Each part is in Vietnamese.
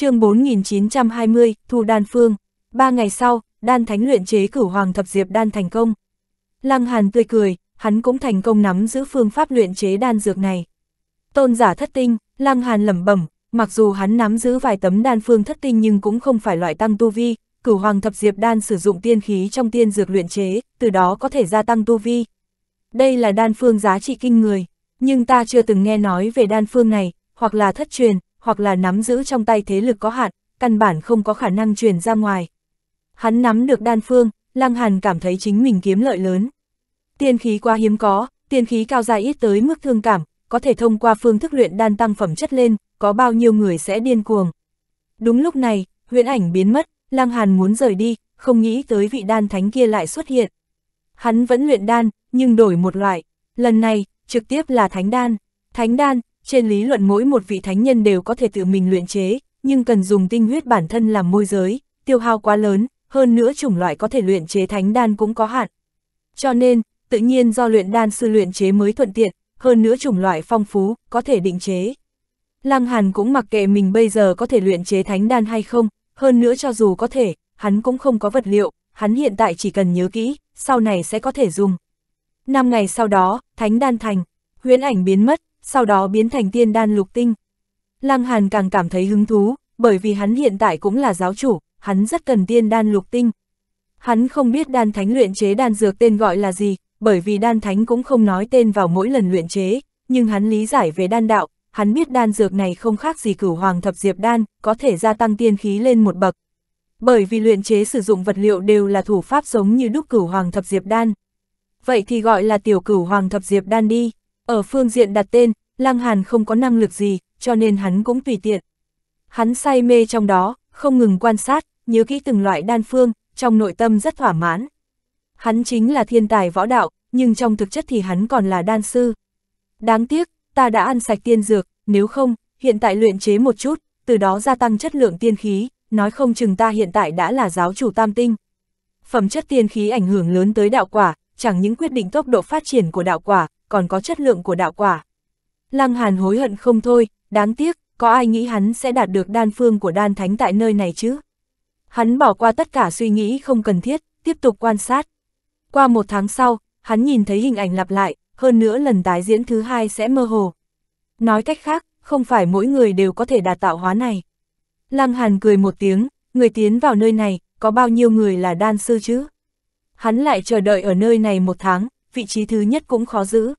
chương 4920, Thu Đan Phương. Ba ngày sau, đan thánh luyện chế cửu hoàng thập diệp đan thành công. Lăng Hàn tươi cười, hắn cũng thành công nắm giữ phương pháp luyện chế đan dược này. Tôn giả thất tinh, Lăng Hàn lẩm bẩm, mặc dù hắn nắm giữ vài tấm đan phương thất tinh nhưng cũng không phải loại tăng tu vi, cửu hoàng thập diệp đan sử dụng tiên khí trong tiên dược luyện chế, từ đó có thể gia tăng tu vi. Đây là đan phương giá trị kinh người, nhưng ta chưa từng nghe nói về đan phương này, hoặc là thất truyền, hoặc là nắm giữ trong tay thế lực có hạn, căn bản không có khả năng truyền ra ngoài. Hắn nắm được đan phương, Lăng Hàn cảm thấy chính mình kiếm lợi lớn. Tiên khí quá hiếm có, tiên khí cao dài ít tới mức thương cảm, có thể thông qua phương thức luyện đan tăng phẩm chất lên, có bao nhiêu người sẽ điên cuồng. Đúng lúc này, huyễn ảnh biến mất, Lăng Hàn muốn rời đi, không nghĩ tới vị đan thánh kia lại xuất hiện. Hắn vẫn luyện đan, nhưng đổi một loại, lần này, trực tiếp là thánh đan. Thánh đan, trên lý luận mỗi một vị thánh nhân đều có thể tự mình luyện chế, nhưng cần dùng tinh huyết bản thân làm môi giới, tiêu hao quá lớn, hơn nữa chủng loại có thể luyện chế thánh đan cũng có hạn. Cho nên, tự nhiên do luyện đan sư luyện chế mới thuận tiện, hơn nữa chủng loại phong phú, có thể định chế. Lăng Hàn cũng mặc kệ mình bây giờ có thể luyện chế thánh đan hay không, hơn nữa cho dù có thể, hắn cũng không có vật liệu, hắn hiện tại chỉ cần nhớ kỹ, sau này sẽ có thể dùng. Năm ngày sau đó, thánh đan thành, huyễn ảnh biến mất, sau đó biến thành tiên đan lục tinh. Lăng Hàn càng cảm thấy hứng thú, bởi vì hắn hiện tại cũng là giáo chủ, hắn rất cần tiên đan lục tinh. Hắn không biết đan thánh luyện chế đan dược tên gọi là gì, bởi vì đan thánh cũng không nói tên vào mỗi lần luyện chế, nhưng hắn lý giải về đan đạo, hắn biết đan dược này không khác gì cửu hoàng thập diệp đan, có thể gia tăng tiên khí lên một bậc. Bởi vì luyện chế sử dụng vật liệu đều là thủ pháp giống như đúc cửu hoàng thập diệp đan. Vậy thì gọi là tiểu cửu hoàng thập diệp đan đi. Ở phương diện đặt tên, Lăng Hàn không có năng lực gì, cho nên hắn cũng tùy tiện. Hắn say mê trong đó, không ngừng quan sát, nhớ kỹ từng loại đan phương, trong nội tâm rất thỏa mãn. Hắn chính là thiên tài võ đạo, nhưng trong thực chất thì hắn còn là đan sư. Đáng tiếc, ta đã ăn sạch tiên dược, nếu không, hiện tại luyện chế một chút, từ đó gia tăng chất lượng tiên khí, nói không chừng ta hiện tại đã là giáo chủ tam tinh. Phẩm chất tiên khí ảnh hưởng lớn tới đạo quả, chẳng những quyết định tốc độ phát triển của đạo quả, còn có chất lượng của đạo quả. Lăng Hàn hối hận không thôi, đáng tiếc, có ai nghĩ hắn sẽ đạt được đan phương của đan thánh tại nơi này chứ? Hắn bỏ qua tất cả suy nghĩ không cần thiết, tiếp tục quan sát. Qua một tháng sau, hắn nhìn thấy hình ảnh lặp lại, hơn nữa lần tái diễn thứ hai sẽ mơ hồ. Nói cách khác, không phải mỗi người đều có thể đạt tạo hóa này. Lăng Hàn cười một tiếng, người tiến vào nơi này, có bao nhiêu người là đan sư chứ? Hắn lại chờ đợi ở nơi này một tháng, vị trí thứ nhất cũng khó giữ.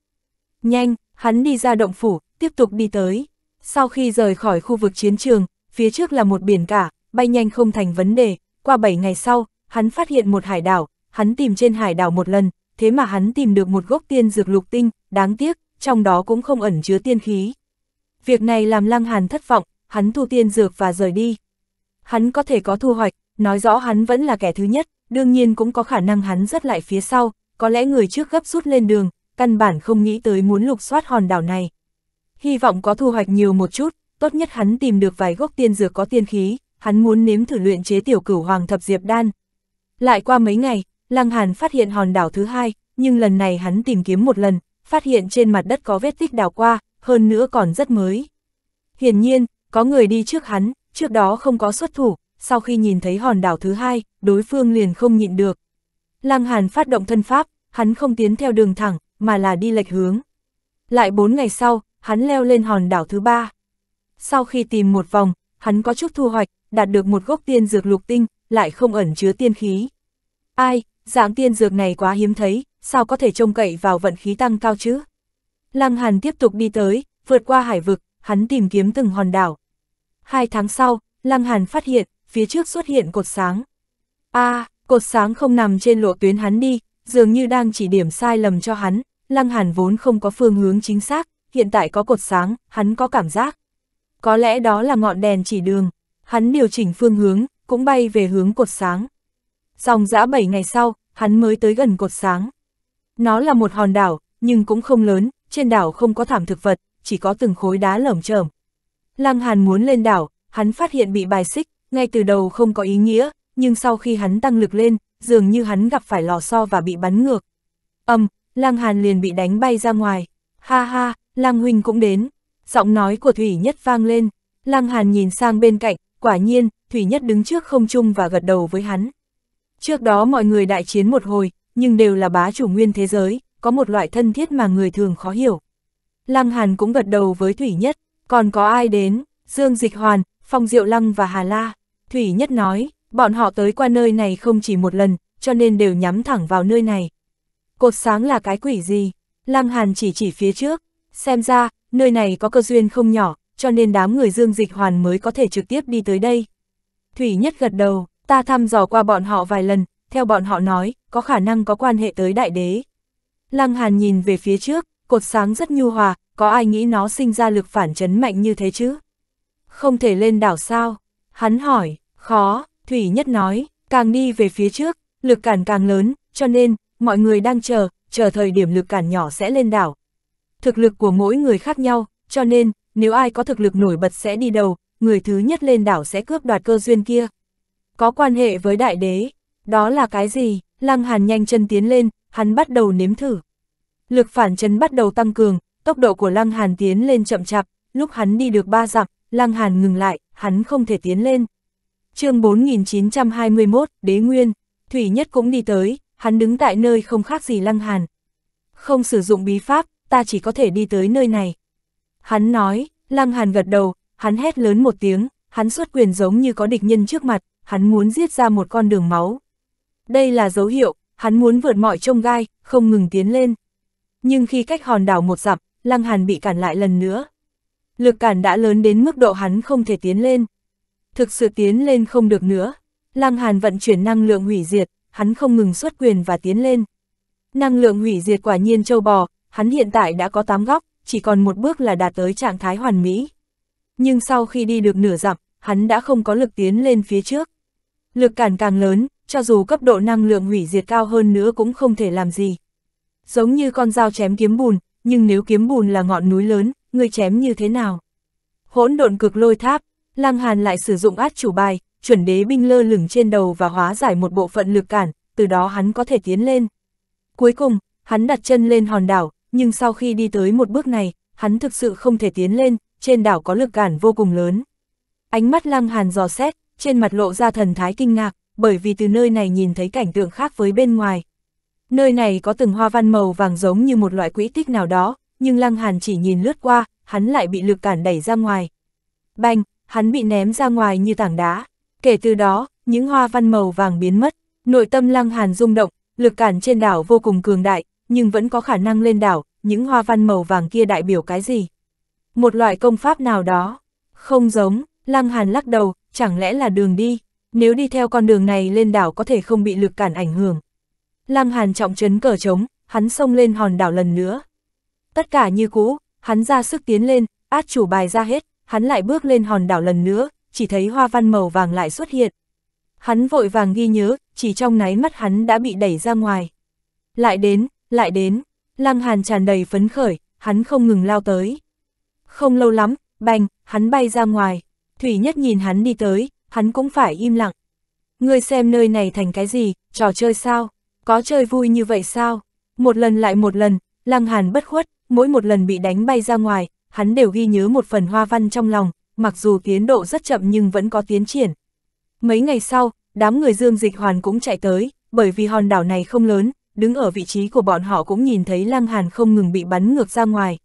Nhanh, hắn đi ra động phủ, tiếp tục đi tới. Sau khi rời khỏi khu vực chiến trường, phía trước là một biển cả, bay nhanh không thành vấn đề. Qua 7 ngày sau, hắn phát hiện một hải đảo, hắn tìm trên hải đảo một lần, thế mà hắn tìm được một gốc tiên dược lục tinh, đáng tiếc, trong đó cũng không ẩn chứa tiên khí. Việc này làm Lăng Hàn thất vọng, hắn thu tiên dược và rời đi. Hắn có thể có thu hoạch, nói rõ hắn vẫn là kẻ thứ nhất, đương nhiên cũng có khả năng hắn rất lại phía sau, có lẽ người trước gấp rút lên đường, căn bản không nghĩ tới muốn lục soát hòn đảo này. Hy vọng có thu hoạch nhiều một chút, tốt nhất hắn tìm được vài gốc tiên dược có tiên khí, hắn muốn nếm thử luyện chế tiểu cửu hoàng thập diệp đan. Lại qua mấy ngày, Lăng Hàn phát hiện hòn đảo thứ hai, nhưng lần này hắn tìm kiếm một lần, phát hiện trên mặt đất có vết tích đào qua, hơn nữa còn rất mới. Hiển nhiên, có người đi trước hắn, trước đó không có xuất thủ, sau khi nhìn thấy hòn đảo thứ hai, đối phương liền không nhịn được. Lăng Hàn phát động thân pháp, hắn không tiến theo đường thẳng, mà là đi lệch hướng. Lại bốn ngày sau, hắn leo lên hòn đảo thứ ba. Sau khi tìm một vòng, hắn có chút thu hoạch, đạt được một gốc tiên dược lục tinh, lại không ẩn chứa tiên khí. Ai, dạng tiên dược này quá hiếm thấy, sao có thể trông cậy vào vận khí tăng cao chứ? Lăng Hàn tiếp tục đi tới, vượt qua hải vực, hắn tìm kiếm từng hòn đảo. Hai tháng sau, Lăng Hàn phát hiện, phía trước xuất hiện cột sáng. a à, cột sáng không nằm trên lộ tuyến hắn đi, dường như đang chỉ điểm sai lầm cho hắn, Lăng Hàn vốn không có phương hướng chính xác, hiện tại có cột sáng, hắn có cảm giác. Có lẽ đó là ngọn đèn chỉ đường, hắn điều chỉnh phương hướng, cũng bay về hướng cột sáng. Dòng dã 7 ngày sau, hắn mới tới gần cột sáng. Nó là một hòn đảo, nhưng cũng không lớn, trên đảo không có thảm thực vật, chỉ có từng khối đá lởm chởm. Lăng Hàn muốn lên đảo, hắn phát hiện bị bài xích, ngay từ đầu không có ý nghĩa, nhưng sau khi hắn tăng lực lên, dường như hắn gặp phải lò xo và bị bắn ngược. Âm, Lăng Hàn liền bị đánh bay ra ngoài. Ha ha, Lăng Huynh cũng đến. Giọng nói của Thủy Nhất vang lên. Lăng Hàn nhìn sang bên cạnh, quả nhiên, Thủy Nhất đứng trước không trung và gật đầu với hắn. Trước đó mọi người đại chiến một hồi, nhưng đều là bá chủ nguyên thế giới, có một loại thân thiết mà người thường khó hiểu. Lăng Hàn cũng gật đầu với Thủy Nhất, còn có ai đến, Dương Dịch Hoàn, Phong Diệu Lăng và Hà La. Thủy Nhất nói, bọn họ tới qua nơi này không chỉ một lần, cho nên đều nhắm thẳng vào nơi này. Cột sáng là cái quỷ gì? Lăng Hàn chỉ chỉ phía trước, xem ra, nơi này có cơ duyên không nhỏ, cho nên đám người Dương Dịch Hoàn mới có thể trực tiếp đi tới đây. Thủy Nhất gật đầu, ta thăm dò qua bọn họ vài lần, theo bọn họ nói, có khả năng có quan hệ tới đại đế. Lăng Hàn nhìn về phía trước, cột sáng rất nhu hòa, có ai nghĩ nó sinh ra lực phản chấn mạnh như thế chứ? Không thể lên đảo sao? Hắn hỏi, khó, Thủy Nhất nói, càng đi về phía trước, lực cản càng lớn, cho nên, mọi người đang chờ, chờ thời điểm lực cản nhỏ sẽ lên đảo. Thực lực của mỗi người khác nhau, cho nên, nếu ai có thực lực nổi bật sẽ đi đầu, người thứ nhất lên đảo sẽ cướp đoạt cơ duyên kia. Có quan hệ với đại đế, đó là cái gì? Lăng Hàn nhanh chân tiến lên, hắn bắt đầu nếm thử. Lực phản chấn bắt đầu tăng cường, tốc độ của Lăng Hàn tiến lên chậm chạp, lúc hắn đi được ba dặm, Lăng Hàn ngừng lại, hắn không thể tiến lên. chương 4921, Đế Nguyên, Thủy Nhất cũng đi tới, hắn đứng tại nơi không khác gì Lăng Hàn. Không sử dụng bí pháp, ta chỉ có thể đi tới nơi này. Hắn nói, Lăng Hàn gật đầu, hắn hét lớn một tiếng, hắn xuất quyền giống như có địch nhân trước mặt, hắn muốn giết ra một con đường máu. Đây là dấu hiệu, hắn muốn vượt mọi trông gai, không ngừng tiến lên. Nhưng khi cách hòn đảo một dặm, Lăng Hàn bị cản lại lần nữa. Lực cản đã lớn đến mức độ hắn không thể tiến lên. Thực sự tiến lên không được nữa. Lăng Hàn vận chuyển năng lượng hủy diệt, hắn không ngừng xuất quyền và tiến lên. Năng lượng hủy diệt quả nhiên châu bò, hắn hiện tại đã có 8 góc, chỉ còn một bước là đạt tới trạng thái hoàn mỹ. Nhưng sau khi đi được nửa dặm, hắn đã không có lực tiến lên phía trước. Lực cản càng lớn, cho dù cấp độ năng lượng hủy diệt cao hơn nữa cũng không thể làm gì. Giống như con dao chém kiếm bùn, nhưng nếu kiếm bùn là ngọn núi lớn, người chém như thế nào? Hỗn độn cực lôi tháp, Lăng Hàn lại sử dụng át chủ bài, chuẩn đế binh lơ lửng trên đầu và hóa giải một bộ phận lực cản, từ đó hắn có thể tiến lên. Cuối cùng, hắn đặt chân lên hòn đảo, nhưng sau khi đi tới một bước này, hắn thực sự không thể tiến lên, trên đảo có lực cản vô cùng lớn. Ánh mắt Lăng Hàn dò xét, trên mặt lộ ra thần thái kinh ngạc, bởi vì từ nơi này nhìn thấy cảnh tượng khác với bên ngoài. Nơi này có từng hoa văn màu vàng giống như một loại quỹ tích nào đó, nhưng Lăng Hàn chỉ nhìn lướt qua, hắn lại bị lực cản đẩy ra ngoài. Bành, hắn bị ném ra ngoài như tảng đá. Kể từ đó, những hoa văn màu vàng biến mất, nội tâm Lăng Hàn rung động, lực cản trên đảo vô cùng cường đại, nhưng vẫn có khả năng lên đảo, những hoa văn màu vàng kia đại biểu cái gì? Một loại công pháp nào đó? Không giống, Lăng Hàn lắc đầu, chẳng lẽ là đường đi? Nếu đi theo con đường này lên đảo có thể không bị lực cản ảnh hưởng. Lăng Hàn trọng trấn cờ trống, hắn xông lên hòn đảo lần nữa. Tất cả như cũ, hắn ra sức tiến lên, át chủ bài ra hết, hắn lại bước lên hòn đảo lần nữa, chỉ thấy hoa văn màu vàng lại xuất hiện. Hắn vội vàng ghi nhớ, chỉ trong náy mắt hắn đã bị đẩy ra ngoài. Lại đến, lại đến, Lăng Hàn tràn đầy phấn khởi, hắn không ngừng lao tới. Không lâu lắm, bành, hắn bay ra ngoài. Thủy Nhất nhìn hắn đi tới, hắn cũng phải im lặng. Ngươi xem nơi này thành cái gì, trò chơi sao? Có chơi vui như vậy sao? Một lần lại một lần, Lăng Hàn bất khuất, mỗi một lần bị đánh bay ra ngoài, hắn đều ghi nhớ một phần hoa văn trong lòng, mặc dù tiến độ rất chậm nhưng vẫn có tiến triển. Mấy ngày sau, đám người Dương Dịch Hoàn cũng chạy tới, bởi vì hòn đảo này không lớn, đứng ở vị trí của bọn họ cũng nhìn thấy Lăng Hàn không ngừng bị bắn ngược ra ngoài.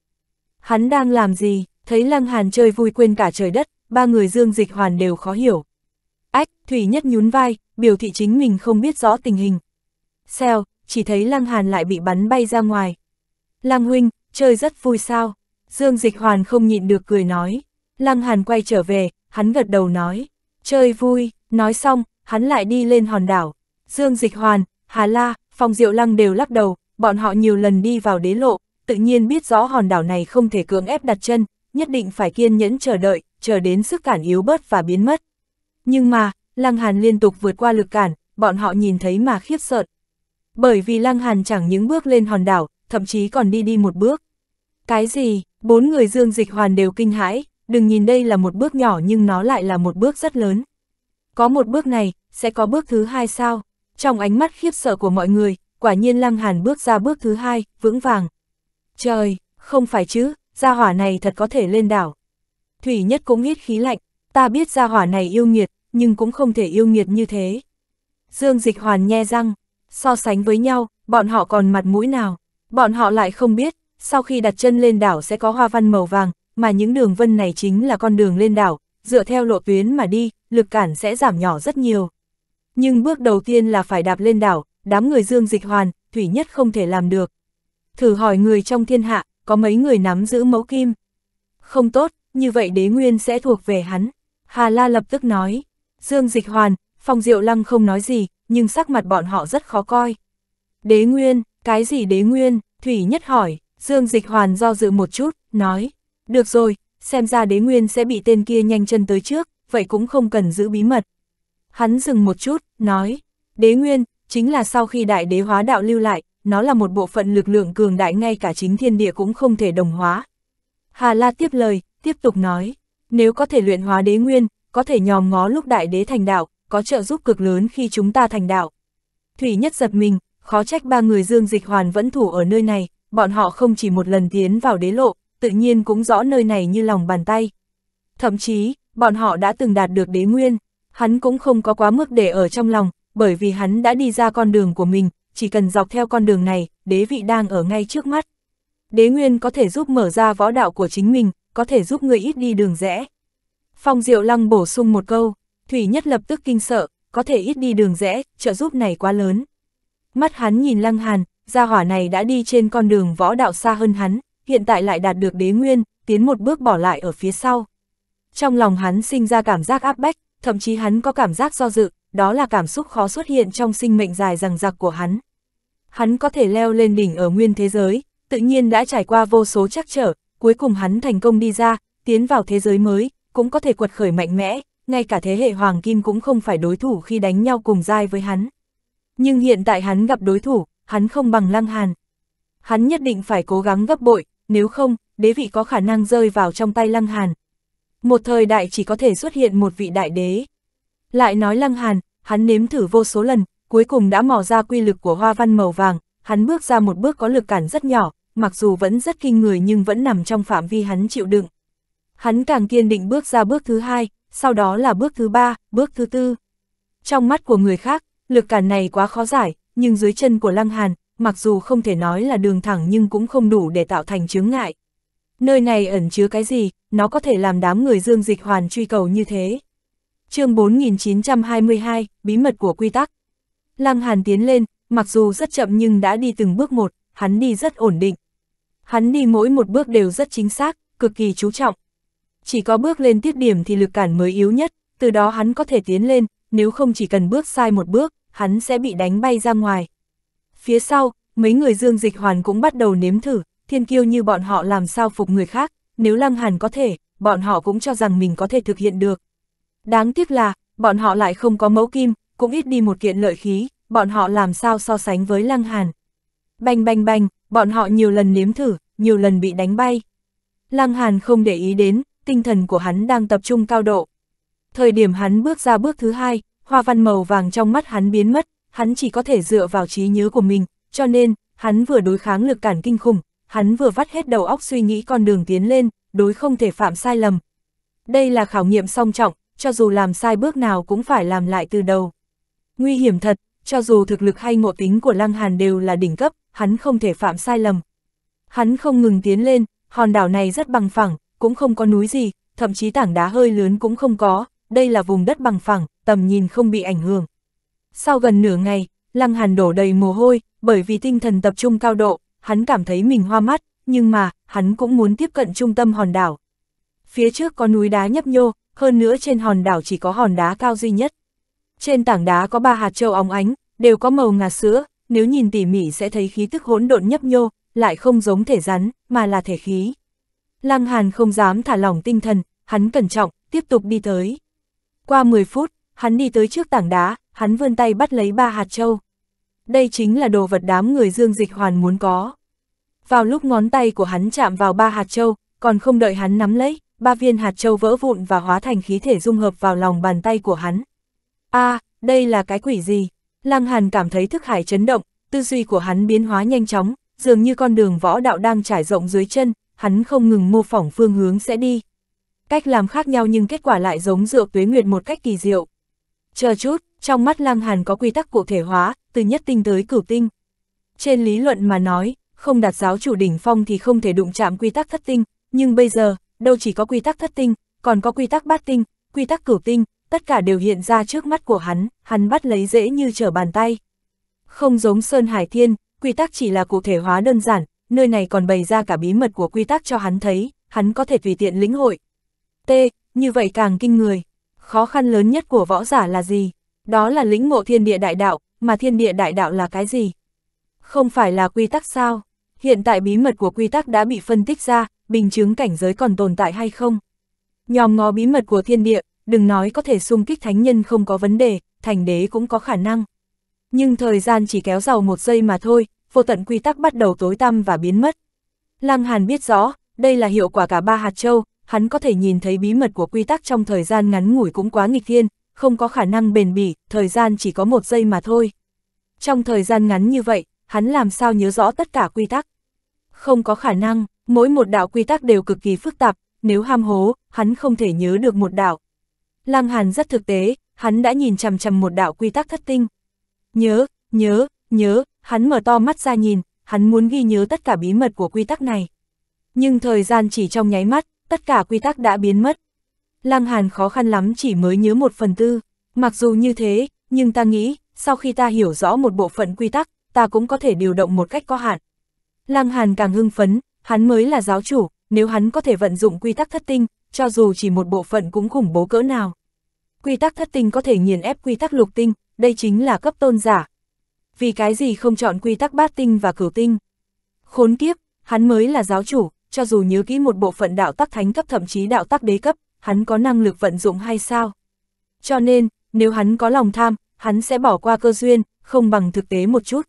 Hắn đang làm gì, thấy Lăng Hàn chơi vui quên cả trời đất, ba người Dương Dịch Hoàn đều khó hiểu. Ách, Thủy Nhất nhún vai, biểu thị chính mình không biết rõ tình hình. Xèo, chỉ thấy Lăng Hàn lại bị bắn bay ra ngoài. Lăng huynh, chơi rất vui sao? Dương Dịch Hoàn không nhịn được cười nói. Lăng Hàn quay trở về, hắn gật đầu nói. Chơi vui, nói xong, hắn lại đi lên hòn đảo. Dương Dịch Hoàn, Hà La, Phong Diệu Lăng đều lắc đầu, bọn họ nhiều lần đi vào đế lộ, tự nhiên biết rõ hòn đảo này không thể cưỡng ép đặt chân, nhất định phải kiên nhẫn chờ đợi, chờ đến sức cản yếu bớt và biến mất. Nhưng mà, Lăng Hàn liên tục vượt qua lực cản, bọn họ nhìn thấy mà khiếp sợ. Bởi vì Lăng Hàn chẳng những bước lên hòn đảo, thậm chí còn đi đi một bước. Cái gì? Bốn người dương dịch hoàn đều kinh hãi, đừng nhìn đây là một bước nhỏ nhưng nó lại là một bước rất lớn. Có một bước này, sẽ có bước thứ hai sao? Trong ánh mắt khiếp sợ của mọi người, quả nhiên Lăng Hàn bước ra bước thứ hai, vững vàng. Trời, không phải chứ, gia hỏa này thật có thể lên đảo. Thủy Nhất cũng hít khí lạnh, ta biết gia hỏa này yêu nghiệt, nhưng cũng không thể yêu nghiệt như thế. Dương Dịch Hoàn nhe răng, so sánh với nhau, bọn họ còn mặt mũi nào, bọn họ lại không biết, sau khi đặt chân lên đảo sẽ có hoa văn màu vàng, mà những đường vân này chính là con đường lên đảo, dựa theo lộ tuyến mà đi, lực cản sẽ giảm nhỏ rất nhiều. Nhưng bước đầu tiên là phải đạp lên đảo, đám người Dương Dịch Hoàn, Thủy Nhất không thể làm được. Thử hỏi người trong thiên hạ, có mấy người nắm giữ mẫu kim? Không tốt, như vậy đế nguyên sẽ thuộc về hắn. Hà La lập tức nói, Dương Dịch Hoàn, Phong Diệu Lăng không nói gì, nhưng sắc mặt bọn họ rất khó coi. Đế Nguyên, cái gì đế Nguyên? Thủy Nhất hỏi, Dương Dịch Hoàn do dự một chút, nói, được rồi, xem ra đế Nguyên sẽ bị tên kia nhanh chân tới trước, vậy cũng không cần giữ bí mật. Hắn dừng một chút, nói, đế Nguyên, chính là sau khi đại đế hóa đạo lưu lại, nó là một bộ phận lực lượng cường đại ngay cả chính thiên địa cũng không thể đồng hóa. Hà La tiếp lời, tiếp tục nói, nếu có thể luyện hóa đế nguyên, có thể nhòm ngó lúc đại đế thành đạo, có trợ giúp cực lớn khi chúng ta thành đạo. Thủy nhất giật mình, khó trách ba người dương dịch hoàn vẫn thủ ở nơi này, bọn họ không chỉ một lần tiến vào đế lộ, tự nhiên cũng rõ nơi này như lòng bàn tay. Thậm chí, bọn họ đã từng đạt được đế nguyên, hắn cũng không có quá mức để ở trong lòng, bởi vì hắn đã đi ra con đường của mình, chỉ cần dọc theo con đường này, đế vị đang ở ngay trước mắt. Đế nguyên có thể giúp mở ra võ đạo của chính mình, có thể giúp người ít đi đường rẽ. Phong Diệu Lăng bổ sung một câu, Thủy Nhất lập tức kinh sợ, có thể ít đi đường rẽ, trợ giúp này quá lớn. Mắt hắn nhìn Lăng Hàn, gia hỏa này đã đi trên con đường võ đạo xa hơn hắn, hiện tại lại đạt được đế nguyên, tiến một bước bỏ lại ở phía sau. Trong lòng hắn sinh ra cảm giác áp bách, thậm chí hắn có cảm giác do dự, đó là cảm xúc khó xuất hiện trong sinh mệnh dài rằng giặc của hắn. Hắn có thể leo lên đỉnh ở nguyên thế giới, tự nhiên đã trải qua vô số trắc trở, cuối cùng hắn thành công đi ra, tiến vào thế giới mới, cũng có thể quật khởi mạnh mẽ, ngay cả thế hệ Hoàng Kim cũng không phải đối thủ khi đánh nhau cùng dai với hắn. Nhưng hiện tại hắn gặp đối thủ, hắn không bằng Lăng Hàn. Hắn nhất định phải cố gắng gấp bội, nếu không, đế vị có khả năng rơi vào trong tay Lăng Hàn. Một thời đại chỉ có thể xuất hiện một vị đại đế. Lại nói Lăng Hàn, hắn nếm thử vô số lần, cuối cùng đã mò ra quy lực của hoa văn màu vàng, hắn bước ra một bước có lực cản rất nhỏ, mặc dù vẫn rất kinh người nhưng vẫn nằm trong phạm vi hắn chịu đựng. Hắn càng kiên định bước ra bước thứ hai, sau đó là bước thứ ba, bước thứ tư. Trong mắt của người khác, lực cản này quá khó giải, nhưng dưới chân của Lăng Hàn, mặc dù không thể nói là đường thẳng nhưng cũng không đủ để tạo thành chướng ngại. Nơi này ẩn chứa cái gì, nó có thể làm đám người dương dịch hoàn truy cầu như thế. chương 4922, Bí mật của quy tắc. Lăng Hàn tiến lên, mặc dù rất chậm nhưng đã đi từng bước một, hắn đi rất ổn định. Hắn đi mỗi một bước đều rất chính xác, cực kỳ chú trọng. Chỉ có bước lên tiết điểm thì lực cản mới yếu nhất, từ đó hắn có thể tiến lên, nếu không chỉ cần bước sai một bước, hắn sẽ bị đánh bay ra ngoài. Phía sau, mấy người dương dịch hoàn cũng bắt đầu nếm thử, thiên kiêu như bọn họ làm sao phục người khác, nếu Lăng Hàn có thể, bọn họ cũng cho rằng mình có thể thực hiện được. Đáng tiếc là, bọn họ lại không có mẫu kim, cũng ít đi một kiện lợi khí, bọn họ làm sao so sánh với Lăng Hàn. Bành bành bành, bọn họ nhiều lần nếm thử, nhiều lần bị đánh bay. Lăng Hàn không để ý đến, tinh thần của hắn đang tập trung cao độ. Thời điểm hắn bước ra bước thứ hai, hoa văn màu vàng trong mắt hắn biến mất, hắn chỉ có thể dựa vào trí nhớ của mình, cho nên, hắn vừa đối kháng lực cản kinh khủng, hắn vừa vắt hết đầu óc suy nghĩ con đường tiến lên, đối không thể phạm sai lầm. Đây là khảo nghiệm song trọng, cho dù làm sai bước nào cũng phải làm lại từ đầu. Nguy hiểm thật, cho dù thực lực hay ngộ tính của Lăng Hàn đều là đỉnh cấp, hắn không thể phạm sai lầm. Hắn không ngừng tiến lên, hòn đảo này rất bằng phẳng, cũng không có núi gì, thậm chí tảng đá hơi lớn cũng không có, đây là vùng đất bằng phẳng, tầm nhìn không bị ảnh hưởng. Sau gần nửa ngày, Lăng Hàn đổ đầy mồ hôi, bởi vì tinh thần tập trung cao độ, hắn cảm thấy mình hoa mắt, nhưng mà, hắn cũng muốn tiếp cận trung tâm hòn đảo. Phía trước có núi đá nhấp nhô, hơn nữa trên hòn đảo chỉ có hòn đá cao duy nhất. Trên tảng đá có ba hạt châu óng ánh, đều có màu ngà sữa, nếu nhìn tỉ mỉ sẽ thấy khí tức hỗn độn nhấp nhô, lại không giống thể rắn, mà là thể khí. Lăng Hàn không dám thả lỏng tinh thần, hắn cẩn trọng, tiếp tục đi tới. Qua 10 phút, hắn đi tới trước tảng đá, hắn vươn tay bắt lấy ba hạt châu. Đây chính là đồ vật đám người dương dịch hoàn muốn có. Vào lúc ngón tay của hắn chạm vào ba hạt châu, còn không đợi hắn nắm lấy, ba viên hạt châu vỡ vụn và hóa thành khí thể dung hợp vào lòng bàn tay của hắn. a à, đây là cái quỷ gì? Lăng Hàn cảm thấy thức hải chấn động, tư duy của hắn biến hóa nhanh chóng, dường như con đường võ đạo đang trải rộng dưới chân, hắn không ngừng mô phỏng phương hướng sẽ đi. cách làm khác nhau nhưng kết quả lại giống dựa tuế nguyệt một cách kỳ diệu. Chờ chút, trong mắt Lăng Hàn có quy tắc cụ thể hóa, từ nhất tinh tới cửu tinh. Trên lý luận mà nói, không đạt giáo chủ đỉnh phong thì không thể đụng chạm quy tắc thất tinh, nhưng bây giờ, đâu chỉ có quy tắc thất tinh, còn có quy tắc bát tinh, quy tắc cửu tinh, tất cả đều hiện ra trước mắt của hắn, hắn bắt lấy dễ như trở bàn tay. Không giống Sơn Hải Thiên, quy tắc chỉ là cụ thể hóa đơn giản, nơi này còn bày ra cả bí mật của quy tắc cho hắn thấy, hắn có thể tùy tiện lĩnh hội. T, như vậy càng kinh người. Khó khăn lớn nhất của võ giả là gì? Đó là lĩnh ngộ thiên địa đại đạo, mà thiên địa đại đạo là cái gì? Không phải là quy tắc sao? Hiện tại bí mật của quy tắc đã bị phân tích ra, bình chứng cảnh giới còn tồn tại hay không? Nhòm ngó bí mật của thiên địa, đừng nói có thể xung kích thánh nhân không có vấn đề, thành đế cũng có khả năng. Nhưng thời gian chỉ kéo dài một giây mà thôi, vô tận quy tắc bắt đầu tối tăm và biến mất. Lăng Hàn biết rõ, đây là hiệu quả cả ba hạt châu, hắn có thể nhìn thấy bí mật của quy tắc trong thời gian ngắn ngủi cũng quá nghịch thiên, không có khả năng bền bỉ, thời gian chỉ có một giây mà thôi. Trong thời gian ngắn như vậy, hắn làm sao nhớ rõ tất cả quy tắc? Không có khả năng, mỗi một đạo quy tắc đều cực kỳ phức tạp, nếu ham hố, hắn không thể nhớ được một đạo. Lăng Hàn rất thực tế, hắn đã nhìn chằm chằm một đạo quy tắc thất tinh. Nhớ, nhớ, nhớ, hắn mở to mắt ra nhìn, hắn muốn ghi nhớ tất cả bí mật của quy tắc này. Nhưng thời gian chỉ trong nháy mắt, tất cả quy tắc đã biến mất. Lăng Hàn khó khăn lắm chỉ mới nhớ một phần tư, mặc dù như thế, nhưng ta nghĩ, sau khi ta hiểu rõ một bộ phận quy tắc, ta cũng có thể điều động một cách có hạn. Lăng Hàn càng hưng phấn, hắn mới là giáo chủ, nếu hắn có thể vận dụng quy tắc thất tinh, cho dù chỉ một bộ phận cũng khủng bố cỡ nào. Quy tắc thất tinh có thể nghiền ép quy tắc lục tinh, đây chính là cấp tôn giả. Vì cái gì không chọn quy tắc bát tinh và cửu tinh? Khốn kiếp, hắn mới là giáo chủ, cho dù nhớ kỹ một bộ phận đạo tắc thánh cấp thậm chí đạo tắc đế cấp, hắn có năng lực vận dụng hay sao? Cho nên, nếu hắn có lòng tham, hắn sẽ bỏ qua cơ duyên, không bằng thực tế một chút.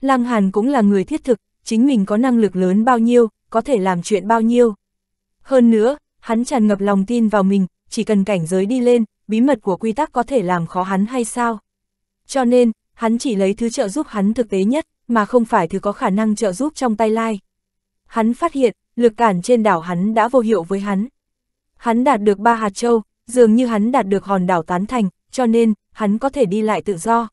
Lăng Hàn cũng là người thiết thực, chính mình có năng lực lớn bao nhiêu, có thể làm chuyện bao nhiêu. Hơn nữa, hắn tràn ngập lòng tin vào mình, chỉ cần cảnh giới đi lên, bí mật của quy tắc có thể làm khó hắn hay sao? Cho nên, hắn chỉ lấy thứ trợ giúp hắn thực tế nhất, mà không phải thứ có khả năng trợ giúp trong tay lai. Hắn phát hiện, lực cản trên đảo hắn đã vô hiệu với hắn. Hắn đạt được ba hạt châu, dường như hắn đạt được hòn đảo tán thành, cho nên, hắn có thể đi lại tự do.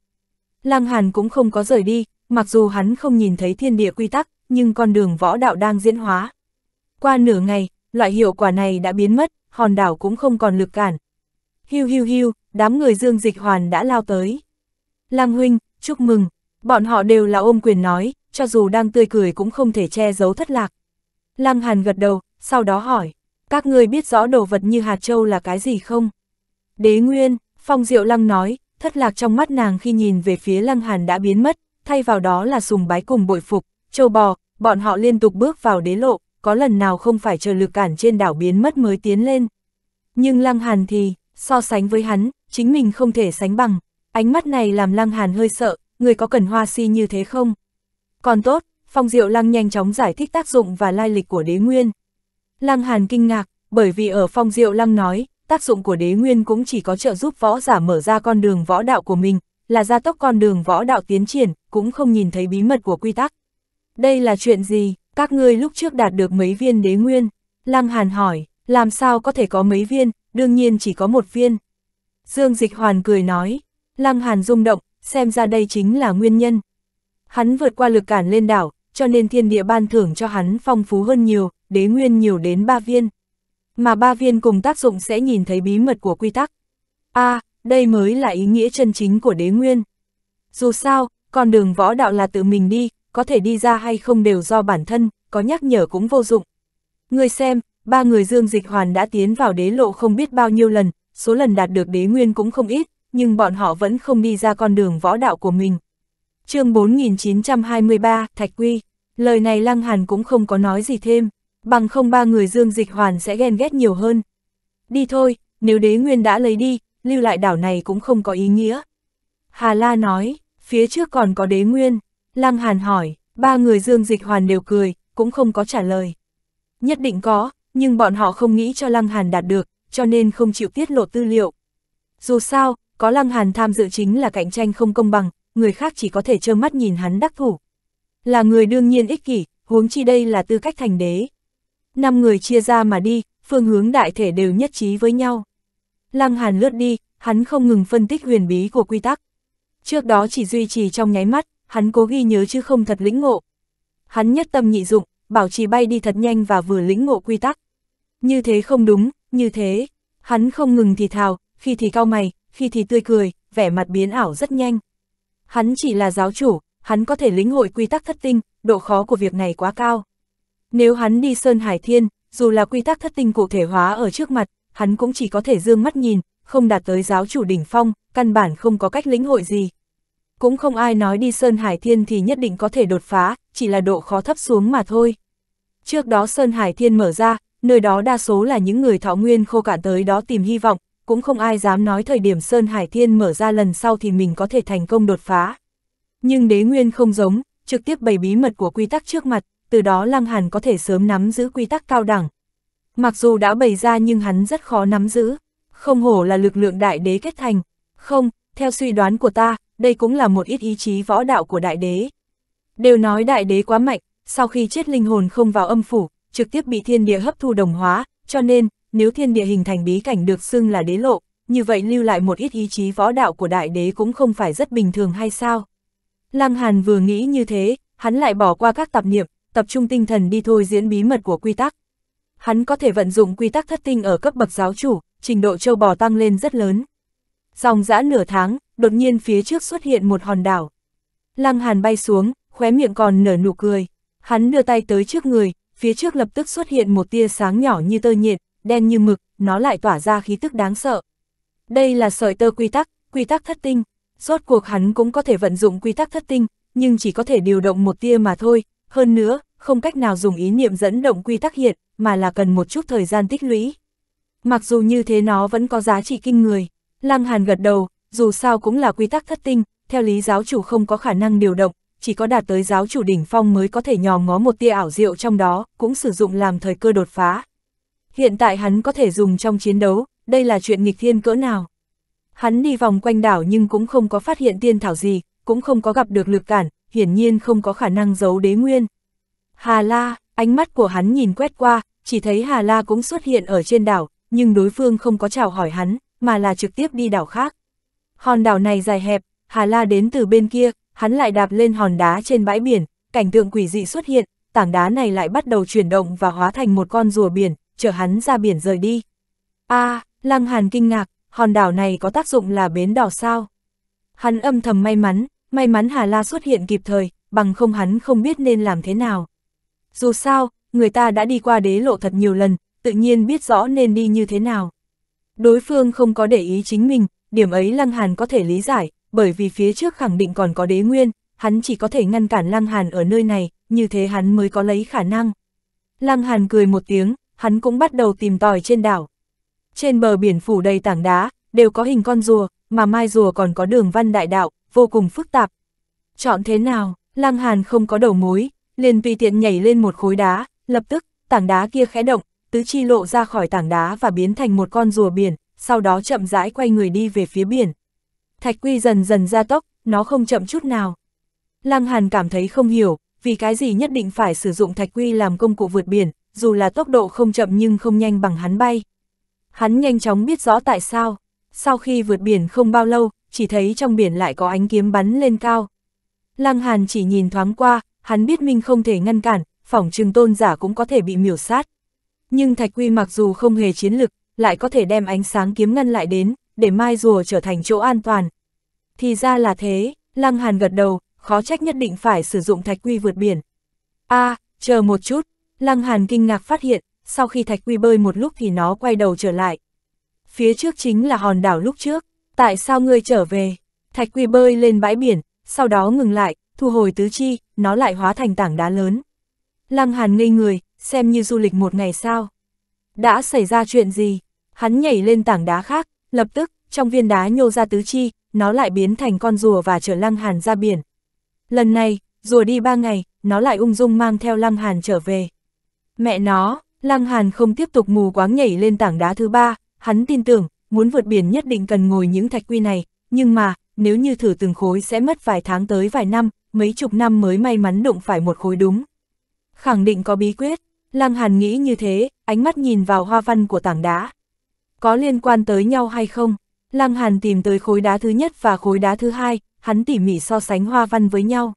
Lăng Hàn cũng không có rời đi, mặc dù hắn không nhìn thấy thiên địa quy tắc, nhưng con đường võ đạo đang diễn hóa. Qua nửa ngày, loại hiệu quả này đã biến mất, hòn đảo cũng không còn lực cản. Hiu hiu hiu, đám người dương dịch hoàn đã lao tới. Lăng huynh, chúc mừng, bọn họ đều là ôm quyền nói, cho dù đang tươi cười cũng không thể che giấu thất lạc. Lăng hàn gật đầu, sau đó hỏi, các người biết rõ đồ vật như hạt châu là cái gì không? Đế nguyên, phong diệu lăng nói, thất lạc trong mắt nàng khi nhìn về phía lăng hàn đã biến mất, thay vào đó là sùng bái cùng bội phục, châu bò, bọn họ liên tục bước vào đế lộ, có lần nào không phải chờ lực cản trên đảo biến mất mới tiến lên. Nhưng lăng hàn thì, so sánh với hắn, chính mình không thể sánh bằng, ánh mắt này làm lăng hàn hơi sợ, người có cần hoa si như thế không? Còn tốt, Phong Diệu Lăng nhanh chóng giải thích tác dụng và lai lịch của đế nguyên. Lăng Hàn kinh ngạc, bởi vì ở Phong Diệu Lăng nói, tác dụng của đế nguyên cũng chỉ có trợ giúp võ giả mở ra con đường võ đạo của mình, là gia tốc con đường võ đạo tiến triển, cũng không nhìn thấy bí mật của quy tắc. Đây là chuyện gì, các ngươi lúc trước đạt được mấy viên đế nguyên? Lăng Hàn hỏi, làm sao có thể có mấy viên, đương nhiên chỉ có một viên. Dương Dịch Hoàn cười nói, Lăng Hàn rung động, xem ra đây chính là nguyên nhân. Hắn vượt qua lực cản lên đảo, cho nên thiên địa ban thưởng cho hắn phong phú hơn nhiều, đế nguyên nhiều đến ba viên. Mà ba viên cùng tác dụng sẽ nhìn thấy bí mật của quy tắc. a à, đây mới là ý nghĩa chân chính của đế nguyên. Dù sao, con đường võ đạo là tự mình đi, có thể đi ra hay không đều do bản thân, có nhắc nhở cũng vô dụng. Người xem, ba người dương dịch hoàn đã tiến vào đế lộ không biết bao nhiêu lần, số lần đạt được đế nguyên cũng không ít, nhưng bọn họ vẫn không đi ra con đường võ đạo của mình chương 4923, Thạch Quy, lời này Lăng Hàn cũng không có nói gì thêm, bằng không ba người dương dịch hoàn sẽ ghen ghét nhiều hơn. Đi thôi, nếu đế nguyên đã lấy đi, lưu lại đảo này cũng không có ý nghĩa. Hà La nói, phía trước còn có đế nguyên, Lăng Hàn hỏi, ba người dương dịch hoàn đều cười, cũng không có trả lời. Nhất định có, nhưng bọn họ không nghĩ cho Lăng Hàn đạt được, cho nên không chịu tiết lộ tư liệu. Dù sao, có Lăng Hàn tham dự chính là cạnh tranh không công bằng, người khác chỉ có thể trơ mắt nhìn hắn đắc thủ. Là người đương nhiên ích kỷ, huống chi đây là tư cách thành đế. Năm người chia ra mà đi, phương hướng đại thể đều nhất trí với nhau. Lăng Hàn lướt đi, hắn không ngừng phân tích huyền bí của quy tắc. Trước đó chỉ duy trì trong nháy mắt, hắn cố ghi nhớ chứ không thật lĩnh ngộ. Hắn nhất tâm nhị dụng, bảo trì bay đi thật nhanh và vừa lĩnh ngộ quy tắc. Như thế không đúng, như thế. Hắn không ngừng thì thào, khi thì cao mày, khi thì tươi cười, vẻ mặt biến ảo rất nhanh. Hắn chỉ là giáo chủ, hắn có thể lĩnh hội quy tắc thất tinh, độ khó của việc này quá cao. Nếu hắn đi Sơn Hải Thiên, dù là quy tắc thất tinh cụ thể hóa ở trước mặt, hắn cũng chỉ có thể dương mắt nhìn, không đạt tới giáo chủ đỉnh phong, căn bản không có cách lĩnh hội gì. Cũng không ai nói đi Sơn Hải Thiên thì nhất định có thể đột phá, chỉ là độ khó thấp xuống mà thôi. Trước đó Sơn Hải Thiên mở ra, nơi đó đa số là những người thọ nguyên khô cạn tới đó tìm hy vọng, cũng không ai dám nói thời điểm Sơn Hải Thiên mở ra lần sau thì mình có thể thành công đột phá. Nhưng đế nguyên không giống, trực tiếp bày bí mật của quy tắc trước mặt, từ đó Lăng Hàn có thể sớm nắm giữ quy tắc cao đẳng. Mặc dù đã bày ra nhưng hắn rất khó nắm giữ, không hổ là lực lượng đại đế kết thành. Không, theo suy đoán của ta, đây cũng là một ít ý chí võ đạo của đại đế. Đều nói đại đế quá mạnh, sau khi chết linh hồn không vào âm phủ, trực tiếp bị thiên địa hấp thu đồng hóa, cho nên, nếu thiên địa hình thành bí cảnh được xưng là đế lộ, như vậy lưu lại một ít ý chí võ đạo của đại đế cũng không phải rất bình thường hay sao? Lăng Hàn vừa nghĩ như thế, hắn lại bỏ qua các tạp niệm, tập trung tinh thần đi thôi diễn bí mật của quy tắc. Hắn có thể vận dụng quy tắc thất tinh ở cấp bậc giáo chủ, trình độ châu bò tăng lên rất lớn. Dòng dã nửa tháng, đột nhiên phía trước xuất hiện một hòn đảo. Lăng Hàn bay xuống, khóe miệng còn nở nụ cười. Hắn đưa tay tới trước người, phía trước lập tức xuất hiện một tia sáng nhỏ như tơ nhiệt, đen như mực, nó lại tỏa ra khí tức đáng sợ. Đây là sợi tơ quy tắc, quy tắc thất tinh. Rốt cuộc hắn cũng có thể vận dụng quy tắc thất tinh, nhưng chỉ có thể điều động một tia mà thôi. Hơn nữa, không cách nào dùng ý niệm dẫn động quy tắc hiện, mà là cần một chút thời gian tích lũy. Mặc dù như thế nó vẫn có giá trị kinh người. Lăng Hàn gật đầu, dù sao cũng là quy tắc thất tinh, theo lý giáo chủ không có khả năng điều động, chỉ có đạt tới giáo chủ đỉnh phong mới có thể nhòm ngó một tia ảo diệu trong đó, cũng sử dụng làm thời cơ đột phá. Hiện tại hắn có thể dùng trong chiến đấu, đây là chuyện nghịch thiên cỡ nào. Hắn đi vòng quanh đảo nhưng cũng không có phát hiện tiên thảo gì, cũng không có gặp được lực cản, hiển nhiên không có khả năng giấu đế nguyên. Hà La, ánh mắt của hắn nhìn quét qua, chỉ thấy Hà La cũng xuất hiện ở trên đảo, nhưng đối phương không có chào hỏi hắn, mà là trực tiếp đi đảo khác. Hòn đảo này dài hẹp, Hà La đến từ bên kia, hắn lại đạp lên hòn đá trên bãi biển, cảnh tượng quỷ dị xuất hiện, tảng đá này lại bắt đầu chuyển động và hóa thành một con rùa biển, chở hắn ra biển rời đi. a à, Lăng Hàn kinh ngạc, hòn đảo này có tác dụng là bến đỏ sao? Hắn âm thầm may mắn, may mắn Hà La xuất hiện kịp thời, bằng không hắn không biết nên làm thế nào. Dù sao, người ta đã đi qua đế lộ thật nhiều lần, tự nhiên biết rõ nên đi như thế nào. Đối phương không có để ý chính mình, điểm ấy Lăng Hàn có thể lý giải, bởi vì phía trước khẳng định còn có đế nguyên, hắn chỉ có thể ngăn cản Lăng Hàn ở nơi này, như thế hắn mới có lấy khả năng. Lăng Hàn cười một tiếng, hắn cũng bắt đầu tìm tòi trên đảo. Trên bờ biển phủ đầy tảng đá, đều có hình con rùa, mà mai rùa còn có đường văn đại đạo, vô cùng phức tạp. Chọn thế nào, Lăng Hàn không có đầu mối, liền tùy tiện nhảy lên một khối đá, lập tức, tảng đá kia khẽ động, tứ chi lộ ra khỏi tảng đá và biến thành một con rùa biển, sau đó chậm rãi quay người đi về phía biển. Thạch quy dần dần ra tốc, nó không chậm chút nào. Lăng Hàn cảm thấy không hiểu, vì cái gì nhất định phải sử dụng thạch quy làm công cụ vượt biển, dù là tốc độ không chậm nhưng không nhanh bằng hắn bay. Hắn nhanh chóng biết rõ tại sao, sau khi vượt biển không bao lâu, chỉ thấy trong biển lại có ánh kiếm bắn lên cao. Lăng Hàn chỉ nhìn thoáng qua, hắn biết mình không thể ngăn cản, phỏng trừng tôn giả cũng có thể bị miểu sát. Nhưng Thạch Quy mặc dù không hề chiến lực, lại có thể đem ánh sáng kiếm ngăn lại đến, để mai rùa trở thành chỗ an toàn. Thì ra là thế, Lăng Hàn gật đầu, khó trách nhất định phải sử dụng Thạch Quy vượt biển. a chờ một chút, Lăng Hàn kinh ngạc phát hiện, sau khi Thạch Quy bơi một lúc thì nó quay đầu trở lại. Phía trước chính là hòn đảo lúc trước, tại sao ngươi trở về? Thạch Quy bơi lên bãi biển, sau đó ngừng lại, thu hồi tứ chi, nó lại hóa thành tảng đá lớn. Lăng Hàn ngây người, xem như du lịch một ngày sao. Đã xảy ra chuyện gì? Hắn nhảy lên tảng đá khác, lập tức, trong viên đá nhô ra tứ chi, nó lại biến thành con rùa và chở Lăng Hàn ra biển. Lần này, rùa đi ba ngày, nó lại ung dung mang theo Lăng Hàn trở về. Mẹ nó, Lăng Hàn không tiếp tục mù quáng nhảy lên tảng đá thứ ba, hắn tin tưởng, muốn vượt biển nhất định cần ngồi những thạch quy này, nhưng mà, nếu như thử từng khối sẽ mất vài tháng tới vài năm, mấy chục năm mới may mắn đụng phải một khối đúng. Khẳng định có bí quyết, Lăng Hàn nghĩ như thế, ánh mắt nhìn vào hoa văn của tảng đá. Có liên quan tới nhau hay không? Lăng Hàn tìm tới khối đá thứ nhất và khối đá thứ hai, hắn tỉ mỉ so sánh hoa văn với nhau.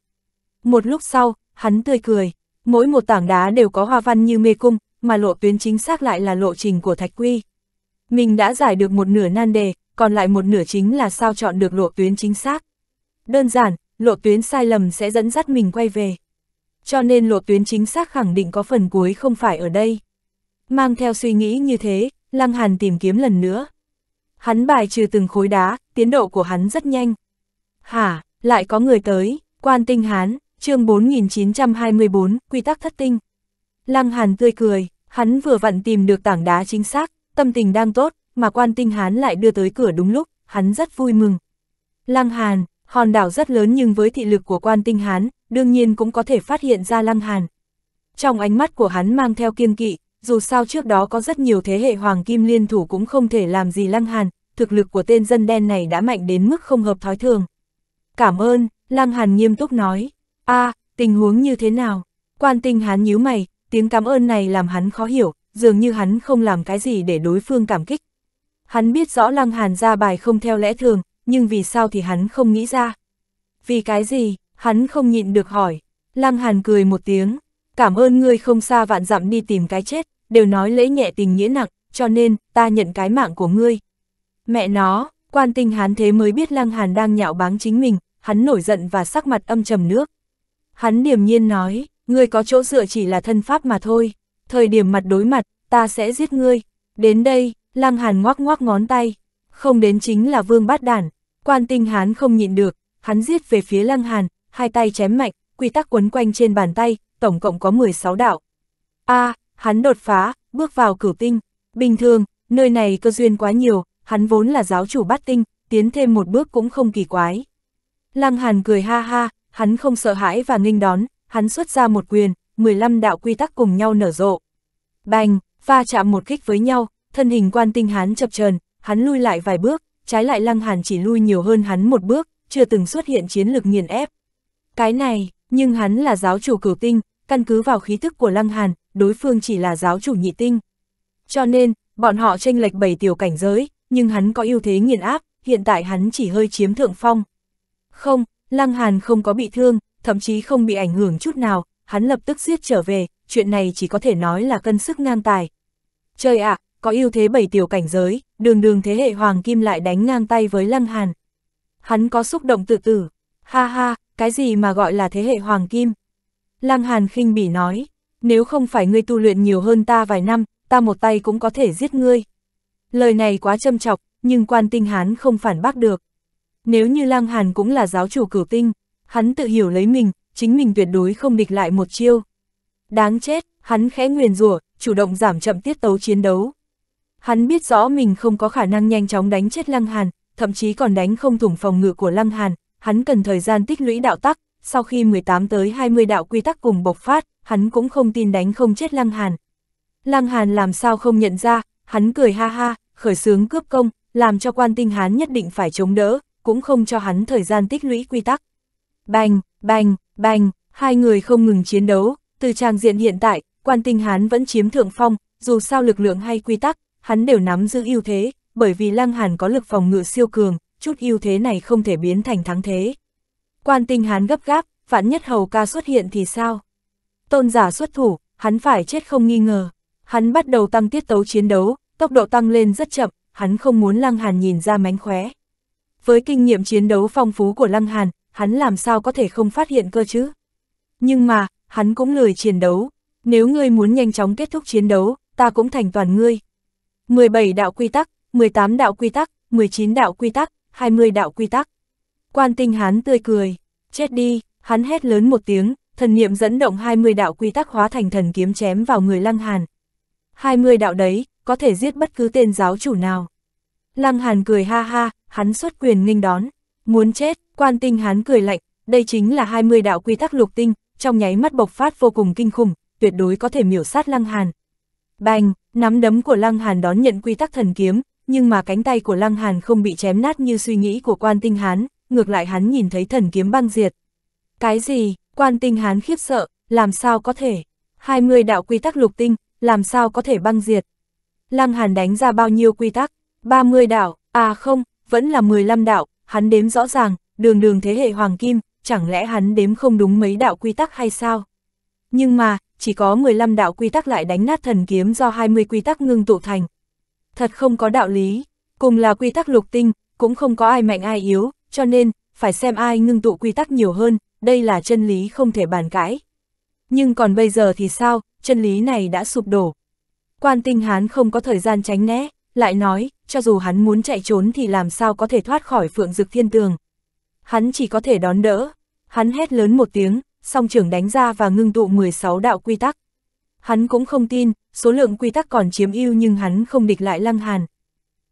Một lúc sau, hắn tươi cười, mỗi một tảng đá đều có hoa văn như mê cung, mà lộ tuyến chính xác lại là lộ trình của thạch quy. Mình đã giải được một nửa nan đề, còn lại một nửa chính là sao chọn được lộ tuyến chính xác. Đơn giản, lộ tuyến sai lầm sẽ dẫn dắt mình quay về. Cho nên lộ tuyến chính xác khẳng định có phần cuối không phải ở đây. Mang theo suy nghĩ như thế, Lăng Hàn tìm kiếm lần nữa. Hắn bài trừ từng khối đá, tiến độ của hắn rất nhanh. Hả, lại có người tới, quan tinh hán, chương 4924, quy tắc thất tinh. Lăng Hàn tươi cười, hắn vừa vặn tìm được tảng đá chính xác, tâm tình đang tốt, mà quan tinh hán lại đưa tới cửa đúng lúc, hắn rất vui mừng. Lăng Hàn, hòn đảo rất lớn nhưng với thị lực của quan tinh hán, đương nhiên cũng có thể phát hiện ra Lăng Hàn. Trong ánh mắt của hắn mang theo kiên kỵ, dù sao trước đó có rất nhiều thế hệ hoàng kim liên thủ cũng không thể làm gì Lăng Hàn, thực lực của tên dân đen này đã mạnh đến mức không hợp thói thường. Cảm ơn, Lăng Hàn nghiêm túc nói a tình huống như thế nào? Quan tinh hán nhíu mày, tiếng cảm ơn này làm hắn khó hiểu, dường như hắn không làm cái gì để đối phương cảm kích. Hắn biết rõ Lăng Hàn ra bài không theo lẽ thường, nhưng vì sao thì hắn không nghĩ ra. Vì cái gì, hắn không nhịn được hỏi. Lăng Hàn cười một tiếng, cảm ơn ngươi không xa vạn dặm đi tìm cái chết, đều nói lễ nhẹ tình nghĩa nặng, cho nên, ta nhận cái mạng của ngươi. Mẹ nó, quan tinh hán thế mới biết Lăng Hàn đang nhạo báng chính mình, hắn nổi giận và sắc mặt âm trầm nước. Hắn điềm nhiên nói, ngươi có chỗ dựa chỉ là thân pháp mà thôi, thời điểm mặt đối mặt, ta sẽ giết ngươi. Đến đây, Lăng Hàn ngoắc ngoắc ngón tay, không đến chính là vương bát đản. Quan tinh hán không nhịn được, hắn giết về phía Lăng Hàn, hai tay chém mạnh, quy tắc quấn quanh trên bàn tay, tổng cộng có 16 đạo. A, hắn đột phá, bước vào cửu tinh. Bình thường, nơi này cơ duyên quá nhiều, hắn vốn là giáo chủ bát tinh, tiến thêm một bước cũng không kỳ quái. Lăng Hàn cười ha ha, hắn không sợ hãi và nghênh đón, hắn xuất ra một quyền, 15 đạo quy tắc cùng nhau nở rộ. Bành, va chạm một kích với nhau, thân hình quan tinh hắn chập chờn, hắn lui lại vài bước, trái lại Lăng Hàn chỉ lui nhiều hơn hắn một bước, chưa từng xuất hiện chiến lực nghiền ép. Cái này, nhưng hắn là giáo chủ cửu tinh, căn cứ vào khí thức của Lăng Hàn, đối phương chỉ là giáo chủ nhị tinh. Cho nên, bọn họ tranh lệch bảy tiểu cảnh giới, nhưng hắn có ưu thế nghiền áp, hiện tại hắn chỉ hơi chiếm thượng phong. Không, Lăng Hàn không có bị thương, thậm chí không bị ảnh hưởng chút nào, hắn lập tức giết trở về, chuyện này chỉ có thể nói là cân sức ngang tài. Trời ạ, có ưu thế bảy tiểu cảnh giới, đường đường thế hệ Hoàng Kim lại đánh ngang tay với Lăng Hàn. Hắn có xúc động tự tử, ha ha, cái gì mà gọi là thế hệ Hoàng Kim? Lăng Hàn khinh bỉ nói, nếu không phải ngươi tu luyện nhiều hơn ta vài năm, ta một tay cũng có thể giết ngươi. Lời này quá châm chọc, nhưng quan tinh hán không phản bác được. Nếu như Lăng Hàn cũng là giáo chủ cửu tinh, hắn tự hiểu lấy mình, chính mình tuyệt đối không địch lại một chiêu. Đáng chết, hắn khẽ nguyền rủa, chủ động giảm chậm tiết tấu chiến đấu. Hắn biết rõ mình không có khả năng nhanh chóng đánh chết Lăng Hàn, thậm chí còn đánh không thủng phòng ngự của Lăng Hàn, hắn cần thời gian tích lũy đạo tắc, sau khi 18 tới 20 đạo quy tắc cùng bộc phát, hắn cũng không tin đánh không chết Lăng Hàn. Lăng Hàn làm sao không nhận ra, hắn cười ha ha, khởi sướng cướp công, làm cho quan tinh hán nhất định phải chống đỡ, cũng không cho hắn thời gian tích lũy quy tắc. Bành, bành, bành, hai người không ngừng chiến đấu, từ trang diện hiện tại, quan tinh hán vẫn chiếm thượng phong, dù sao lực lượng hay quy tắc, hắn đều nắm giữ ưu thế, bởi vì Lăng Hàn có lực phòng ngự siêu cường, chút ưu thế này không thể biến thành thắng thế. Quan tinh hán gấp gáp, vạn nhất hầu ca xuất hiện thì sao? Tôn giả xuất thủ, hắn phải chết không nghi ngờ. Hắn bắt đầu tăng tiết tấu chiến đấu, tốc độ tăng lên rất chậm, hắn không muốn Lăng Hàn nhìn ra mánh khóe. Với kinh nghiệm chiến đấu phong phú của Lăng Hàn, hắn làm sao có thể không phát hiện cơ chứ? Nhưng mà, hắn cũng lười chiến đấu. Nếu ngươi muốn nhanh chóng kết thúc chiến đấu, ta cũng thành toàn ngươi. 17 đạo quy tắc, 18 đạo quy tắc, 19 đạo quy tắc, 20 đạo quy tắc. Quan tinh hắn tươi cười, chết đi, hắn hét lớn một tiếng, thần niệm dẫn động 20 đạo quy tắc hóa thành thần kiếm chém vào người Lăng Hàn. 20 đạo đấy, có thể giết bất cứ tên giáo chủ nào. Lăng Hàn cười ha ha, hắn xuất quyền nghênh đón. Muốn chết, quan tinh hắn cười lạnh, đây chính là 20 đạo quy tắc lục tinh, trong nháy mắt bộc phát vô cùng kinh khủng, tuyệt đối có thể miểu sát Lăng Hàn. Bành, nắm đấm của Lăng Hàn đón nhận quy tắc thần kiếm, nhưng mà cánh tay của Lăng Hàn không bị chém nát như suy nghĩ của quan tinh hán, ngược lại hắn nhìn thấy thần kiếm băng diệt. Cái gì, quan tinh hán khiếp sợ, làm sao có thể? 20 đạo quy tắc lục tinh, làm sao có thể băng diệt. Lăng Hàn đánh ra bao nhiêu quy tắc? 30 đạo, à không, vẫn là 15 đạo, hắn đếm rõ ràng, đường đường thế hệ hoàng kim, chẳng lẽ hắn đếm không đúng mấy đạo quy tắc hay sao? Nhưng mà, chỉ có 15 đạo quy tắc lại đánh nát thần kiếm do 20 quy tắc ngưng tụ thành. Thật không có đạo lý, cùng là quy tắc lục tinh, cũng không có ai mạnh ai yếu, cho nên, phải xem ai ngưng tụ quy tắc nhiều hơn, đây là chân lý không thể bàn cãi. Nhưng còn bây giờ thì sao, chân lý này đã sụp đổ. Quan tinh hán không có thời gian tránh né, lại nói, cho dù hắn muốn chạy trốn thì làm sao có thể thoát khỏi phượng dực thiên tường. Hắn chỉ có thể đón đỡ, hắn hét lớn một tiếng, song trưởng đánh ra và ngưng tụ 16 đạo quy tắc. Hắn cũng không tin, số lượng quy tắc còn chiếm ưu nhưng hắn không địch lại Lăng Hàn.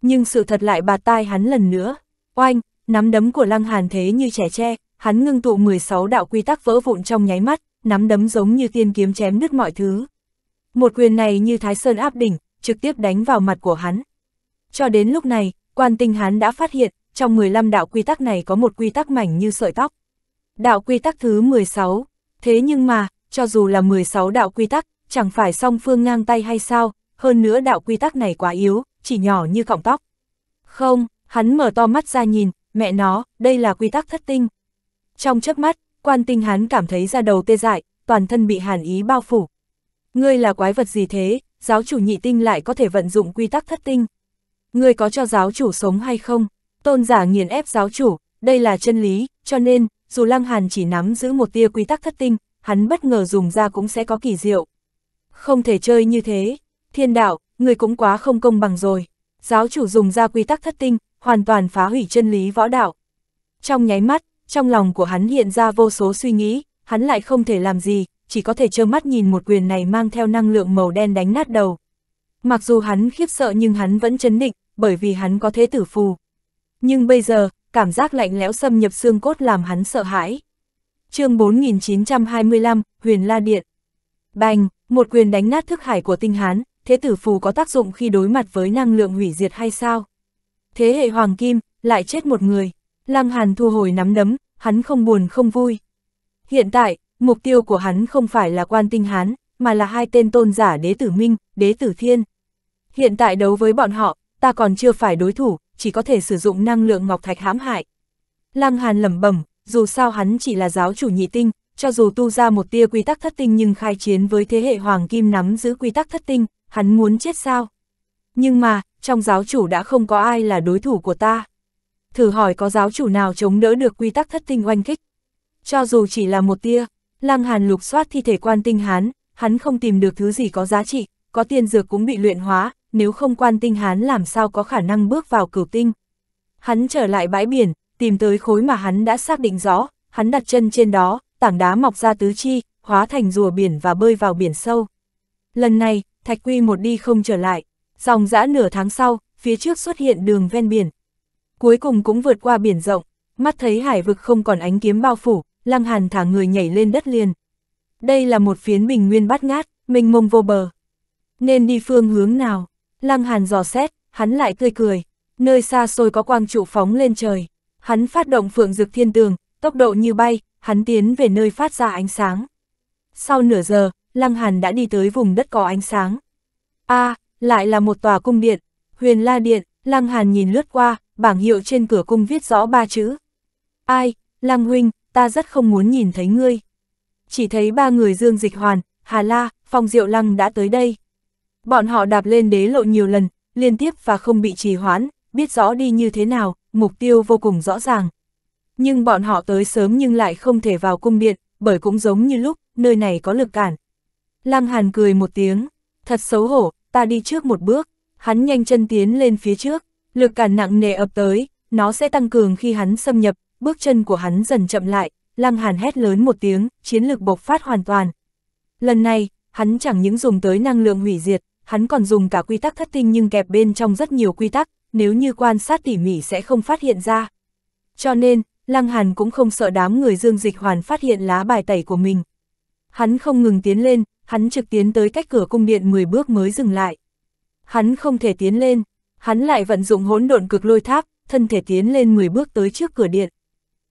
Nhưng sự thật lại bạt tai hắn lần nữa. Oanh, nắm đấm của Lăng Hàn thế như trẻ tre, hắn ngưng tụ 16 đạo quy tắc vỡ vụn trong nháy mắt, nắm đấm giống như tiên kiếm chém đứt mọi thứ. Một quyền này như Thái Sơn áp đỉnh, trực tiếp đánh vào mặt của hắn. Cho đến lúc này, quan tinh hắn đã phát hiện, trong 15 đạo quy tắc này có một quy tắc mảnh như sợi tóc. Đạo quy tắc thứ 16, thế nhưng mà, cho dù là 16 đạo quy tắc, chẳng phải song phương ngang tay hay sao, hơn nữa đạo quy tắc này quá yếu, chỉ nhỏ như cọng tóc. Không, hắn mở to mắt ra nhìn, mẹ nó, đây là quy tắc thất tinh. Trong chớp mắt, quan tinh hắn cảm thấy ra đầu tê dại, toàn thân bị hàn ý bao phủ. Ngươi là quái vật gì thế, giáo chủ nhị tinh lại có thể vận dụng quy tắc thất tinh. Ngươi có cho giáo chủ sống hay không? Tôn giả nghiền ép giáo chủ, đây là chân lý, cho nên, dù Lăng Hàn chỉ nắm giữ một tia quy tắc thất tinh, hắn bất ngờ dùng ra cũng sẽ có kỳ diệu. Không thể chơi như thế, thiên đạo, người cũng quá không công bằng rồi. Giáo chủ dùng ra quy tắc thất tinh, hoàn toàn phá hủy chân lý võ đạo. Trong nháy mắt, trong lòng của hắn hiện ra vô số suy nghĩ, hắn lại không thể làm gì, chỉ có thể trơ mắt nhìn một quyền này mang theo năng lượng màu đen đánh nát đầu. Mặc dù hắn khiếp sợ nhưng hắn vẫn chấn định, bởi vì hắn có thế tử phù. Nhưng bây giờ, cảm giác lạnh lẽo xâm nhập xương cốt làm hắn sợ hãi. chương 4925, Huyền La Điện. Bành, một quyền đánh nát thức hải của tinh hán, thế tử phù có tác dụng khi đối mặt với năng lượng hủy diệt hay sao? Thế hệ hoàng kim, lại chết một người. Lăng Hàn thu hồi nắm đấm, hắn không buồn không vui. Hiện tại, mục tiêu của hắn không phải là quan tinh hán, mà là hai tên tôn giả đế tử Minh, đế tử Thiên. Hiện tại đấu với bọn họ, ta còn chưa phải đối thủ, chỉ có thể sử dụng năng lượng ngọc thạch hãm hại. Lăng Hàn lẩm bẩm, dù sao hắn chỉ là giáo chủ nhị tinh, cho dù tu ra một tia quy tắc thất tinh nhưng khai chiến với thế hệ hoàng kim nắm giữ quy tắc thất tinh, hắn muốn chết sao? Nhưng mà, trong giáo chủ đã không có ai là đối thủ của ta. Thử hỏi có giáo chủ nào chống đỡ được quy tắc thất tinh oanh kích? Cho dù chỉ là một tia, Lăng Hàn lục soát thi thể quan tinh hán, hắn không tìm được thứ gì có giá trị, có tiên dược cũng bị luyện hóa, nếu không quan tinh hán làm sao có khả năng bước vào cửu tinh. Hắn trở lại bãi biển, tìm tới khối mà hắn đã xác định rõ, hắn đặt chân trên đó, tảng đá mọc ra tứ chi, hóa thành rùa biển và bơi vào biển sâu. Lần này, Thạch Quy một đi không trở lại, dòng dã nửa tháng sau, phía trước xuất hiện đường ven biển. Cuối cùng cũng vượt qua biển rộng, mắt thấy hải vực không còn ánh kiếm bao phủ, Lăng Hàn thả người nhảy lên đất liền. Đây là một phiến bình nguyên bát ngát, mênh mông vô bờ. Nên đi phương hướng nào? Lăng Hàn dò xét, hắn lại tươi cười. Nơi xa xôi có quang trụ phóng lên trời. Hắn phát động phượng dực thiên tường, tốc độ như bay, hắn tiến về nơi phát ra ánh sáng. Sau nửa giờ, Lăng Hàn đã đi tới vùng đất có ánh sáng. a lại là một tòa cung điện, huyền la điện, Lăng Hàn nhìn lướt qua, bảng hiệu trên cửa cung viết rõ ba chữ. Ai, Lăng Huynh, ta rất không muốn nhìn thấy ngươi. Chỉ thấy ba người Dương Dịch Hoàn, Hà La, Phong Diệu Lăng đã tới đây. Bọn họ đạp lên đế lộ nhiều lần, liên tiếp và không bị trì hoãn, biết rõ đi như thế nào, mục tiêu vô cùng rõ ràng. Nhưng bọn họ tới sớm nhưng lại không thể vào cung điện, bởi cũng giống như lúc, nơi này có lực cản. Lăng Hàn cười một tiếng, thật xấu hổ, ta đi trước một bước, hắn nhanh chân tiến lên phía trước, lực cản nặng nề ập tới, nó sẽ tăng cường khi hắn xâm nhập, bước chân của hắn dần chậm lại, Lăng Hàn hét lớn một tiếng, chiến lực bộc phát hoàn toàn. Lần này, hắn chẳng những dùng tới năng lượng hủy diệt, hắn còn dùng cả quy tắc thất tinh nhưng kẹp bên trong rất nhiều quy tắc, nếu như quan sát tỉ mỉ sẽ không phát hiện ra. Cho nên, Lăng Hàn cũng không sợ đám người dương dịch hoàn phát hiện lá bài tẩy của mình. Hắn không ngừng tiến lên, hắn trực tiến tới cách cửa cung điện 10 bước mới dừng lại. Hắn không thể tiến lên, hắn lại vận dụng hỗn độn cực lôi tháp, thân thể tiến lên 10 bước tới trước cửa điện.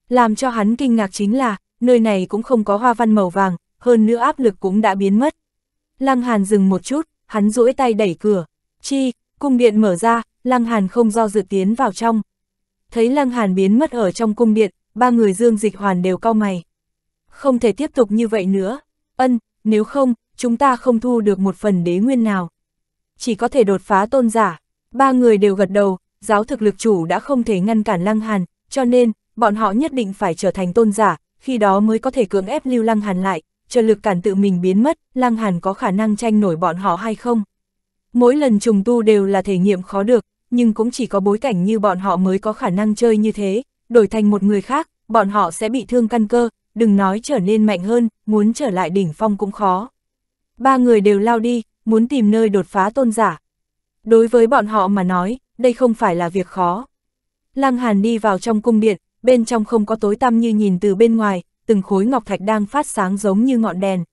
Làm cho hắn kinh ngạc chính là, nơi này cũng không có hoa văn màu vàng, hơn nữa áp lực cũng đã biến mất. Lăng Hàn dừng một chút, hắn duỗi tay đẩy cửa. Chi, cung điện mở ra, Lăng Hàn không do dự tiến vào trong. Thấy Lăng Hàn biến mất ở trong cung điện, ba người Dương Dịch Hoàn đều cau mày. Không thể tiếp tục như vậy nữa. Ân, nếu không, chúng ta không thu được một phần đế nguyên nào. Chỉ có thể đột phá tôn giả. Ba người đều gật đầu, giáo thực lực chủ đã không thể ngăn cản Lăng Hàn, cho nên, bọn họ nhất định phải trở thành tôn giả, khi đó mới có thể cưỡng ép lưu Lăng Hàn lại, chờ lực cản tự mình biến mất, Lăng Hàn có khả năng tranh nổi bọn họ hay không. Mỗi lần trùng tu đều là thể nghiệm khó được, nhưng cũng chỉ có bối cảnh như bọn họ mới có khả năng chơi như thế, đổi thành một người khác, bọn họ sẽ bị thương căn cơ, đừng nói trở nên mạnh hơn, muốn trở lại đỉnh phong cũng khó. Ba người đều lao đi, muốn tìm nơi đột phá tôn giả. Đối với bọn họ mà nói, đây không phải là việc khó. Lăng Hàn đi vào trong cung điện, bên trong không có tối tăm như nhìn từ bên ngoài, từng khối ngọc thạch đang phát sáng giống như ngọn đèn.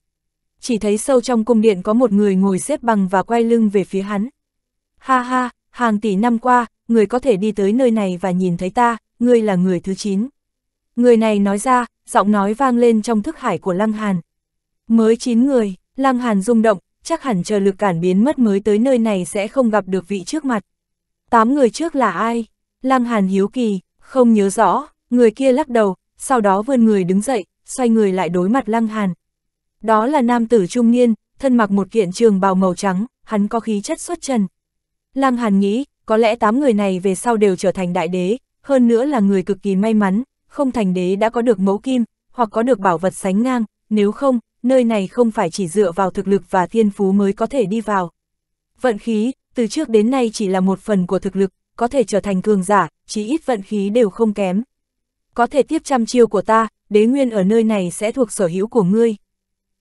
Chỉ thấy sâu trong cung điện có một người ngồi xếp bằng và quay lưng về phía hắn. Ha ha, hàng tỷ năm qua, người có thể đi tới nơi này và nhìn thấy ta, ngươi là người thứ 9. Người này nói ra, giọng nói vang lên trong thức hải của Lăng Hàn. Mới 9 người, Lăng Hàn rung động, chắc hẳn chờ lực cản biến mất mới tới nơi này sẽ không gặp được vị trước mặt. Tám người trước là ai? Lăng Hàn hiếu kỳ, không nhớ rõ, người kia lắc đầu, sau đó vươn người đứng dậy, xoay người lại đối mặt Lăng Hàn. Đó là nam tử trung niên, thân mặc một kiện trường bào màu trắng, hắn có khí chất xuất trần. Lăng Hàn nghĩ, có lẽ tám người này về sau đều trở thành đại đế, hơn nữa là người cực kỳ may mắn, không thành đế đã có được mẫu kim, hoặc có được bảo vật sánh ngang, nếu không, nơi này không phải chỉ dựa vào thực lực và thiên phú mới có thể đi vào. Vận khí, từ trước đến nay chỉ là một phần của thực lực, có thể trở thành cường giả, chỉ ít vận khí đều không kém. Có thể tiếp trăm chiêu của ta, đế nguyên ở nơi này sẽ thuộc sở hữu của ngươi.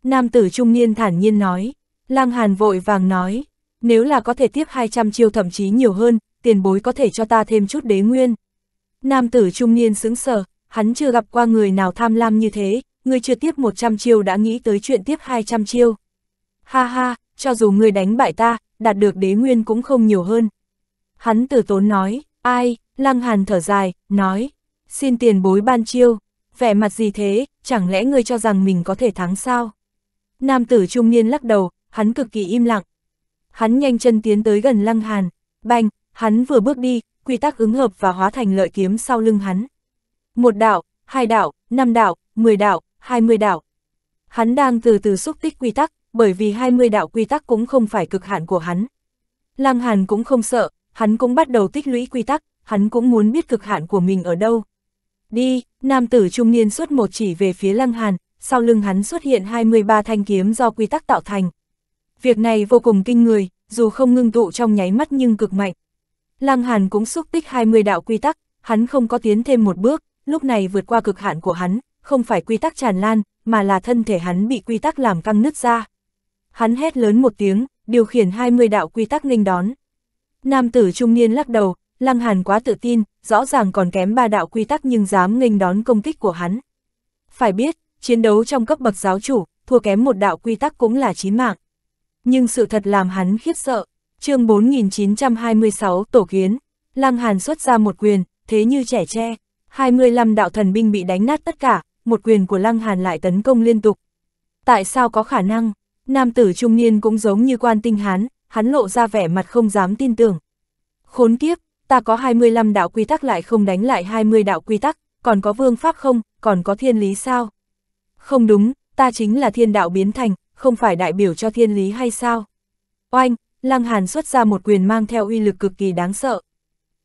Nam tử trung niên thản nhiên nói, Lăng Hàn vội vàng nói, nếu là có thể tiếp 200 chiêu thậm chí nhiều hơn, tiền bối có thể cho ta thêm chút đế nguyên. Nam tử trung niên sững sờ, hắn chưa gặp qua người nào tham lam như thế, người chưa tiếp 100 chiêu đã nghĩ tới chuyện tiếp 200 chiêu. Ha ha, cho dù người đánh bại ta, đạt được đế nguyên cũng không nhiều hơn. Hắn tử tốn nói, ai, lăng hàn thở dài, nói, xin tiền bối ban chiêu, vẻ mặt gì thế, chẳng lẽ ngươi cho rằng mình có thể thắng sao? Nam tử trung niên lắc đầu, hắn cực kỳ im lặng. Hắn nhanh chân tiến tới gần lăng hàn, banh, hắn vừa bước đi, quy tắc ứng hợp và hóa thành lợi kiếm sau lưng hắn. Một đạo, hai đạo, năm đạo, mười đạo, hai mươi đạo. Hắn đang từ từ xúc tích quy tắc, bởi vì hai mươi đạo quy tắc cũng không phải cực hạn của hắn. Lăng Hàn cũng không sợ, hắn cũng bắt đầu tích lũy quy tắc, hắn cũng muốn biết cực hạn của mình ở đâu. Đi, nam tử trung niên xuất một chỉ về phía Lăng Hàn, sau lưng hắn xuất hiện 23 thanh kiếm do quy tắc tạo thành. Việc này vô cùng kinh người, dù không ngưng tụ trong nháy mắt nhưng cực mạnh. Lăng Hàn cũng xúc tích 20 đạo quy tắc, hắn không có tiến thêm một bước, lúc này vượt qua cực hạn của hắn, không phải quy tắc tràn lan, mà là thân thể hắn bị quy tắc làm căng nứt ra. Hắn hét lớn một tiếng, điều khiển 20 đạo quy tắc nghênh đón. Nam tử trung niên lắc đầu, Lăng Hàn quá tự tin, rõ ràng còn kém ba đạo quy tắc nhưng dám nghênh đón công kích của hắn. Phải biết, chiến đấu trong cấp bậc giáo chủ, thua kém một đạo quy tắc cũng là chí mạng. Nhưng sự thật làm hắn khiếp sợ. chương 4926 Tổ Kiến, Lăng Hàn xuất ra một quyền, thế như trẻ tre. 25 đạo thần binh bị đánh nát tất cả, một quyền của Lăng Hàn lại tấn công liên tục. Tại sao có khả năng? Nam tử trung niên cũng giống như quan tinh hán, hắn lộ ra vẻ mặt không dám tin tưởng. Khốn kiếp, ta có 25 đạo quy tắc lại không đánh lại 20 đạo quy tắc, còn có vương pháp không, còn có thiên lý sao? Không đúng, ta chính là thiên đạo biến thành, không phải đại biểu cho thiên lý hay sao? Oanh, Lăng Hàn xuất ra một quyền mang theo uy lực cực kỳ đáng sợ.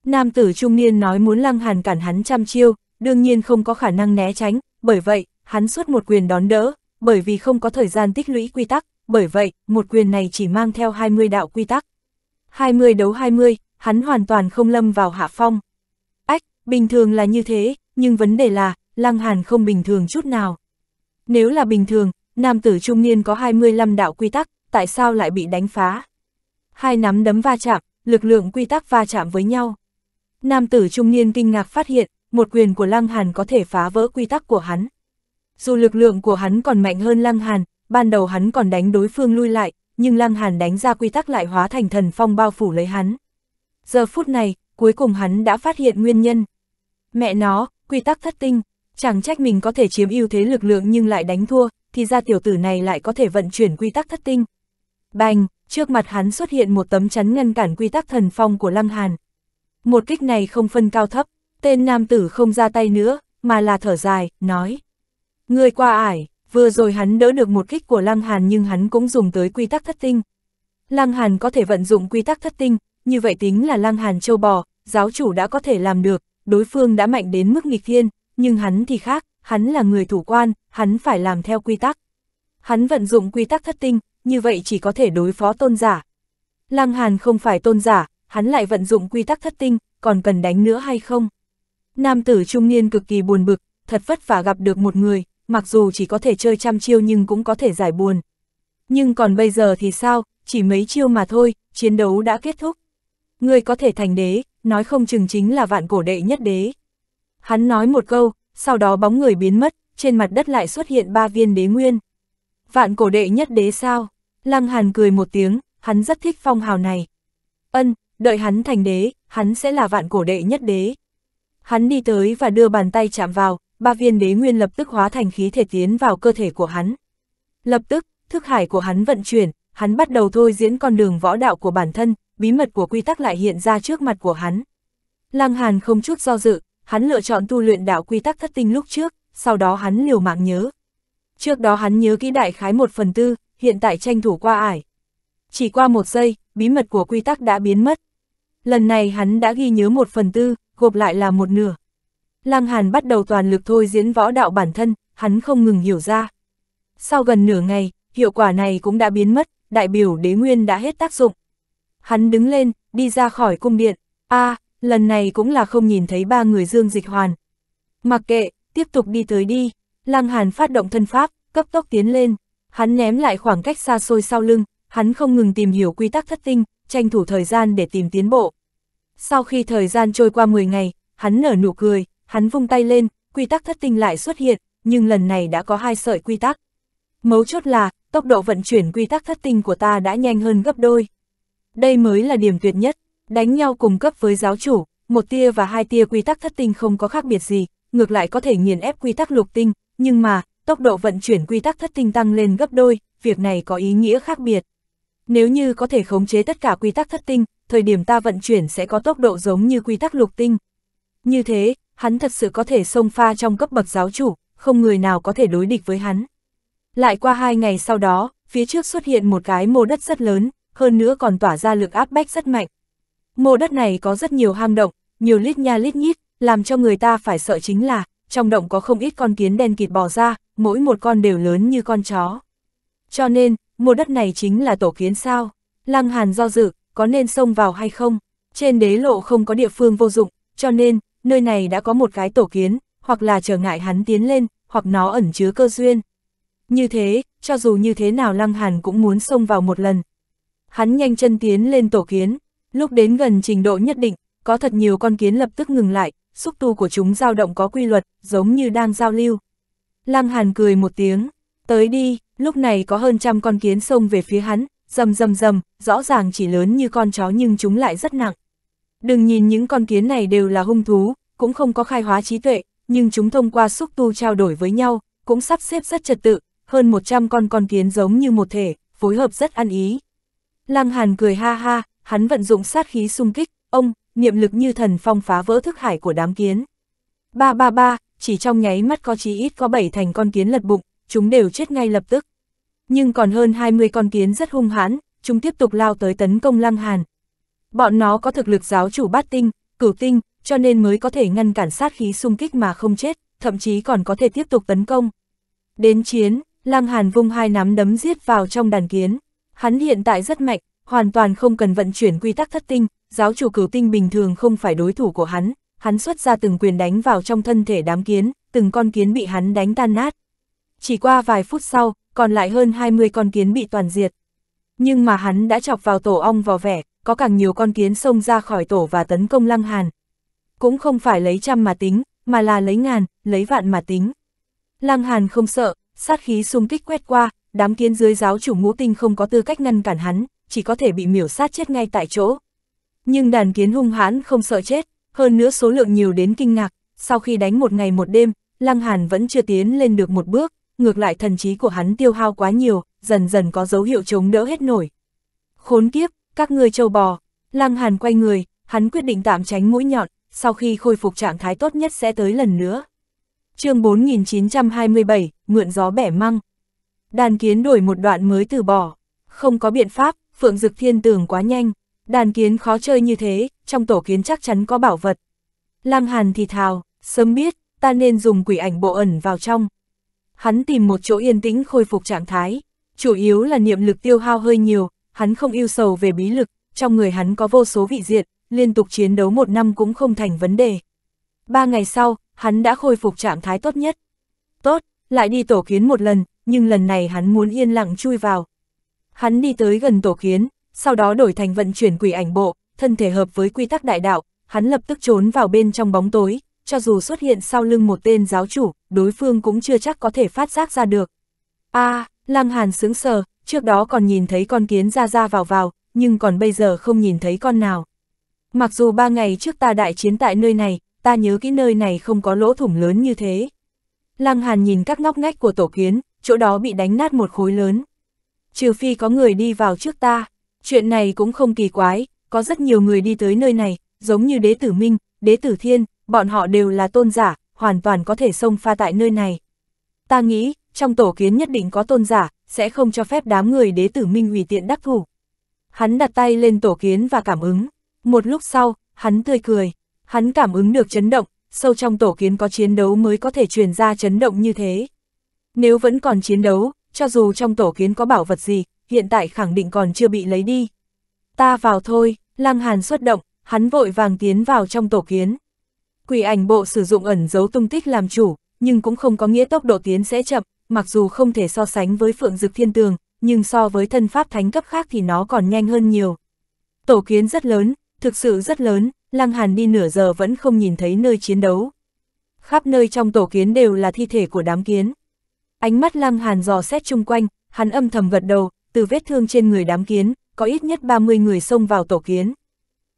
Nam tử trung niên nói muốn Lăng Hàn cản hắn trăm chiêu, đương nhiên không có khả năng né tránh, bởi vậy, hắn xuất một quyền đón đỡ, bởi vì không có thời gian tích lũy quy tắc, bởi vậy, một quyền này chỉ mang theo 20 đạo quy tắc. 20 đấu 20, hắn hoàn toàn không lâm vào hạ phong. Ách, bình thường là như thế, nhưng vấn đề là, Lăng Hàn không bình thường chút nào. Nếu là bình thường, nam tử trung niên có 25 đạo quy tắc, tại sao lại bị đánh phá? Hai nắm đấm va chạm, lực lượng quy tắc va chạm với nhau. Nam tử trung niên kinh ngạc phát hiện, một quyền của Lăng Hàn có thể phá vỡ quy tắc của hắn. Dù lực lượng của hắn còn mạnh hơn Lăng Hàn, ban đầu hắn còn đánh đối phương lui lại, nhưng Lăng Hàn đánh ra quy tắc lại hóa thành thần phong bao phủ lấy hắn. Giờ phút này, cuối cùng hắn đã phát hiện nguyên nhân. Mẹ nó, quy tắc thất tinh, chẳng trách mình có thể chiếm ưu thế lực lượng nhưng lại đánh thua, thì ra tiểu tử này lại có thể vận chuyển quy tắc thất tinh. Bành, trước mặt hắn xuất hiện một tấm chắn ngăn cản quy tắc thần phong của Lăng Hàn. Một kích này không phân cao thấp, tên nam tử không ra tay nữa, mà là thở dài, nói. Người qua ải, vừa rồi hắn đỡ được một kích của Lăng Hàn nhưng hắn cũng dùng tới quy tắc thất tinh. Lăng Hàn có thể vận dụng quy tắc thất tinh, như vậy tính là Lăng Hàn châu bò, giáo chủ đã có thể làm được, đối phương đã mạnh đến mức nghịch thiên, nhưng hắn thì khác, hắn là người thủ quan, hắn phải làm theo quy tắc. Hắn vận dụng quy tắc thất tinh, như vậy chỉ có thể đối phó tôn giả. Lăng Hàn không phải tôn giả, hắn lại vận dụng quy tắc thất tinh, còn cần đánh nữa hay không? Nam tử trung niên cực kỳ buồn bực, thật vất vả gặp được một người, mặc dù chỉ có thể chơi trăm chiêu nhưng cũng có thể giải buồn. Nhưng còn bây giờ thì sao, chỉ mấy chiêu mà thôi, chiến đấu đã kết thúc ngươi có thể thành đế, nói không chừng chính là vạn cổ đệ nhất đế. Hắn nói một câu, sau đó bóng người biến mất, trên mặt đất lại xuất hiện ba viên đế nguyên. Vạn cổ đệ nhất đế sao? Lăng Hàn cười một tiếng, hắn rất thích phong hào này. Ân, đợi hắn thành đế, hắn sẽ là vạn cổ đệ nhất đế. Hắn đi tới và đưa bàn tay chạm vào, ba viên đế nguyên lập tức hóa thành khí thể tiến vào cơ thể của hắn. Lập tức, thức hải của hắn vận chuyển, hắn bắt đầu thôi diễn con đường võ đạo của bản thân, bí mật của quy tắc lại hiện ra trước mặt của hắn. Lăng Hàn không chút do dự, hắn lựa chọn tu luyện đạo quy tắc thất tinh lúc trước, sau đó hắn liều mạng nhớ. Trước đó hắn nhớ kỹ đại khái một phần tư, hiện tại tranh thủ qua ải. Chỉ qua một giây, bí mật của quy tắc đã biến mất. Lần này hắn đã ghi nhớ một phần tư, gộp lại là một nửa. Lăng Hàn bắt đầu toàn lực thôi diễn võ đạo bản thân, hắn không ngừng hiểu ra. Sau gần nửa ngày, hiệu quả này cũng đã biến mất, đại biểu đế nguyên đã hết tác dụng. Hắn đứng lên, đi ra khỏi cung điện, a lần này cũng là không nhìn thấy ba người dương dịch hoàn. Mặc kệ, tiếp tục đi tới đi, Lăng Hàn phát động thân pháp, cấp tốc tiến lên, hắn ném lại khoảng cách xa xôi sau lưng, hắn không ngừng tìm hiểu quy tắc thất tinh, tranh thủ thời gian để tìm tiến bộ. Sau khi thời gian trôi qua 10 ngày, hắn nở nụ cười, hắn vung tay lên, quy tắc thất tinh lại xuất hiện, nhưng lần này đã có hai sợi quy tắc. Mấu chốt là, tốc độ vận chuyển quy tắc thất tinh của ta đã nhanh hơn gấp đôi. Đây mới là điểm tuyệt nhất, đánh nhau cùng cấp với giáo chủ, một tia và hai tia quy tắc thất tinh không có khác biệt gì, ngược lại có thể nghiền ép quy tắc lục tinh, nhưng mà, tốc độ vận chuyển quy tắc thất tinh tăng lên gấp đôi, việc này có ý nghĩa khác biệt. Nếu như có thể khống chế tất cả quy tắc thất tinh, thời điểm ta vận chuyển sẽ có tốc độ giống như quy tắc lục tinh. Như thế, hắn thật sự có thể xông pha trong cấp bậc giáo chủ, không người nào có thể đối địch với hắn. Lại qua hai ngày sau đó, phía trước xuất hiện một cái mô đất rất lớn, hơn nữa còn tỏa ra lực áp bách rất mạnh. Mộ đất này có rất nhiều hang động, nhiều lít nha lít nhít, làm cho người ta phải sợ chính là, trong động có không ít con kiến đen kịt bò ra, mỗi một con đều lớn như con chó. Cho nên, mộ đất này chính là tổ kiến sao? Lăng Hàn do dự, có nên xông vào hay không? Trên đế lộ không có địa phương vô dụng, cho nên, nơi này đã có một cái tổ kiến, hoặc là trở ngại hắn tiến lên, hoặc nó ẩn chứa cơ duyên. Như thế, cho dù như thế nào Lăng Hàn cũng muốn xông vào một lần. Hắn nhanh chân tiến lên tổ kiến, lúc đến gần trình độ nhất định, có thật nhiều con kiến lập tức ngừng lại, xúc tu của chúng dao động có quy luật, giống như đang giao lưu. Lăng Hàn cười một tiếng, tới đi, lúc này có hơn trăm con kiến xông về phía hắn, rầm rầm rầm, rõ ràng chỉ lớn như con chó nhưng chúng lại rất nặng. Đừng nhìn những con kiến này đều là hung thú, cũng không có khai hóa trí tuệ, nhưng chúng thông qua xúc tu trao đổi với nhau, cũng sắp xếp rất trật tự, hơn 100 con con kiến giống như một thể, phối hợp rất ăn ý. Lăng Hàn cười ha ha, hắn vận dụng sát khí xung kích, ông, niệm lực như thần phong phá vỡ thức hải của đám kiến. Ba ba ba, chỉ trong nháy mắt có chí ít có 7 thành con kiến lật bụng, chúng đều chết ngay lập tức. Nhưng còn hơn 20 con kiến rất hung hãn, chúng tiếp tục lao tới tấn công Lăng Hàn. Bọn nó có thực lực giáo chủ bát tinh, cửu tinh, cho nên mới có thể ngăn cản sát khí xung kích mà không chết, thậm chí còn có thể tiếp tục tấn công. Đến chiến, Lăng Hàn vung hai nắm đấm giết vào trong đàn kiến. Hắn hiện tại rất mạnh, hoàn toàn không cần vận chuyển quy tắc thất tinh, giáo chủ cửu tinh bình thường không phải đối thủ của hắn, hắn xuất ra từng quyền đánh vào trong thân thể đám kiến, từng con kiến bị hắn đánh tan nát. Chỉ qua vài phút sau, còn lại hơn 20 con kiến bị toàn diệt. Nhưng mà hắn đã chọc vào tổ ong vào vẻ, có càng nhiều con kiến xông ra khỏi tổ và tấn công Lăng Hàn. Cũng không phải lấy trăm mà tính, mà là lấy ngàn, lấy vạn mà tính. Lăng Hàn không sợ, sát khí xung kích quét qua, đám kiến dưới giáo chủ ngũ tinh không có tư cách ngăn cản hắn, chỉ có thể bị miểu sát chết ngay tại chỗ. Nhưng đàn kiến hung hãn không sợ chết, hơn nữa số lượng nhiều đến kinh ngạc, sau khi đánh một ngày một đêm, Lăng Hàn vẫn chưa tiến lên được một bước, ngược lại thần trí của hắn tiêu hao quá nhiều, dần dần có dấu hiệu chống đỡ hết nổi. Khốn kiếp, các ngươi châu bò. Lăng Hàn quay người, hắn quyết định tạm tránh mũi nhọn, sau khi khôi phục trạng thái tốt nhất sẽ tới lần nữa. chương 4927, mượn gió bẻ măng. Đàn kiến đổi một đoạn mới từ bỏ. Không có biện pháp, Phượng Dực Thiên tường quá nhanh. Đàn kiến khó chơi như thế, trong tổ kiến chắc chắn có bảo vật. Lăng Hàn thì thào, sớm biết, ta nên dùng quỷ ảnh bộ ẩn vào trong. Hắn tìm một chỗ yên tĩnh khôi phục trạng thái. Chủ yếu là niệm lực tiêu hao hơi nhiều, hắn không yêu sầu về bí lực, trong người hắn có vô số vị diệt, liên tục chiến đấu một năm cũng không thành vấn đề. Ba ngày sau, hắn đã khôi phục trạng thái tốt nhất. Tốt, lại đi tổ kiến một lần, nhưng lần này hắn muốn yên lặng chui vào. Hắn đi tới gần tổ kiến, sau đó đổi thành vận chuyển quỷ ảnh bộ, thân thể hợp với quy tắc đại đạo, hắn lập tức trốn vào bên trong bóng tối, cho dù xuất hiện sau lưng một tên giáo chủ, đối phương cũng chưa chắc có thể phát giác ra được. a à, Lăng Hàn sướng sờ, trước đó còn nhìn thấy con kiến ra ra vào vào, nhưng còn bây giờ không nhìn thấy con nào. Mặc dù ba ngày trước ta đại chiến tại nơi này, ta nhớ cái nơi này không có lỗ thủng lớn như thế. Lăng Hàn nhìn các ngóc ngách của tổ kiến, chỗ đó bị đánh nát một khối lớn. Trừ phi có người đi vào trước ta, chuyện này cũng không kỳ quái, có rất nhiều người đi tới nơi này, giống như đế tử Minh, đế tử Thiên, bọn họ đều là tôn giả, hoàn toàn có thể xông pha tại nơi này. Ta nghĩ, trong tổ kiến nhất định có tôn giả, sẽ không cho phép đám người đế tử Minh hủy tiện đắc thủ. Hắn đặt tay lên tổ kiến và cảm ứng. Một lúc sau, hắn tươi cười. Hắn cảm ứng được chấn động, sâu trong tổ kiến có chiến đấu mới có thể truyền ra chấn động như thế. Nếu vẫn còn chiến đấu, cho dù trong tổ kiến có bảo vật gì, hiện tại khẳng định còn chưa bị lấy đi. Ta vào thôi, Lăng Hàn xuất động, hắn vội vàng tiến vào trong tổ kiến. Quỷ ảnh bộ sử dụng ẩn dấu tung tích làm chủ, nhưng cũng không có nghĩa tốc độ tiến sẽ chậm, mặc dù không thể so sánh với Phượng Dực Thiên Tường, nhưng so với thân pháp thánh cấp khác thì nó còn nhanh hơn nhiều. Tổ kiến rất lớn, thực sự rất lớn, Lăng Hàn đi nửa giờ vẫn không nhìn thấy nơi chiến đấu. Khắp nơi trong tổ kiến đều là thi thể của đám kiến. Ánh mắt Lăng Hàn dò xét chung quanh, hắn âm thầm gật đầu, từ vết thương trên người đám kiến, có ít nhất 30 người xông vào tổ kiến.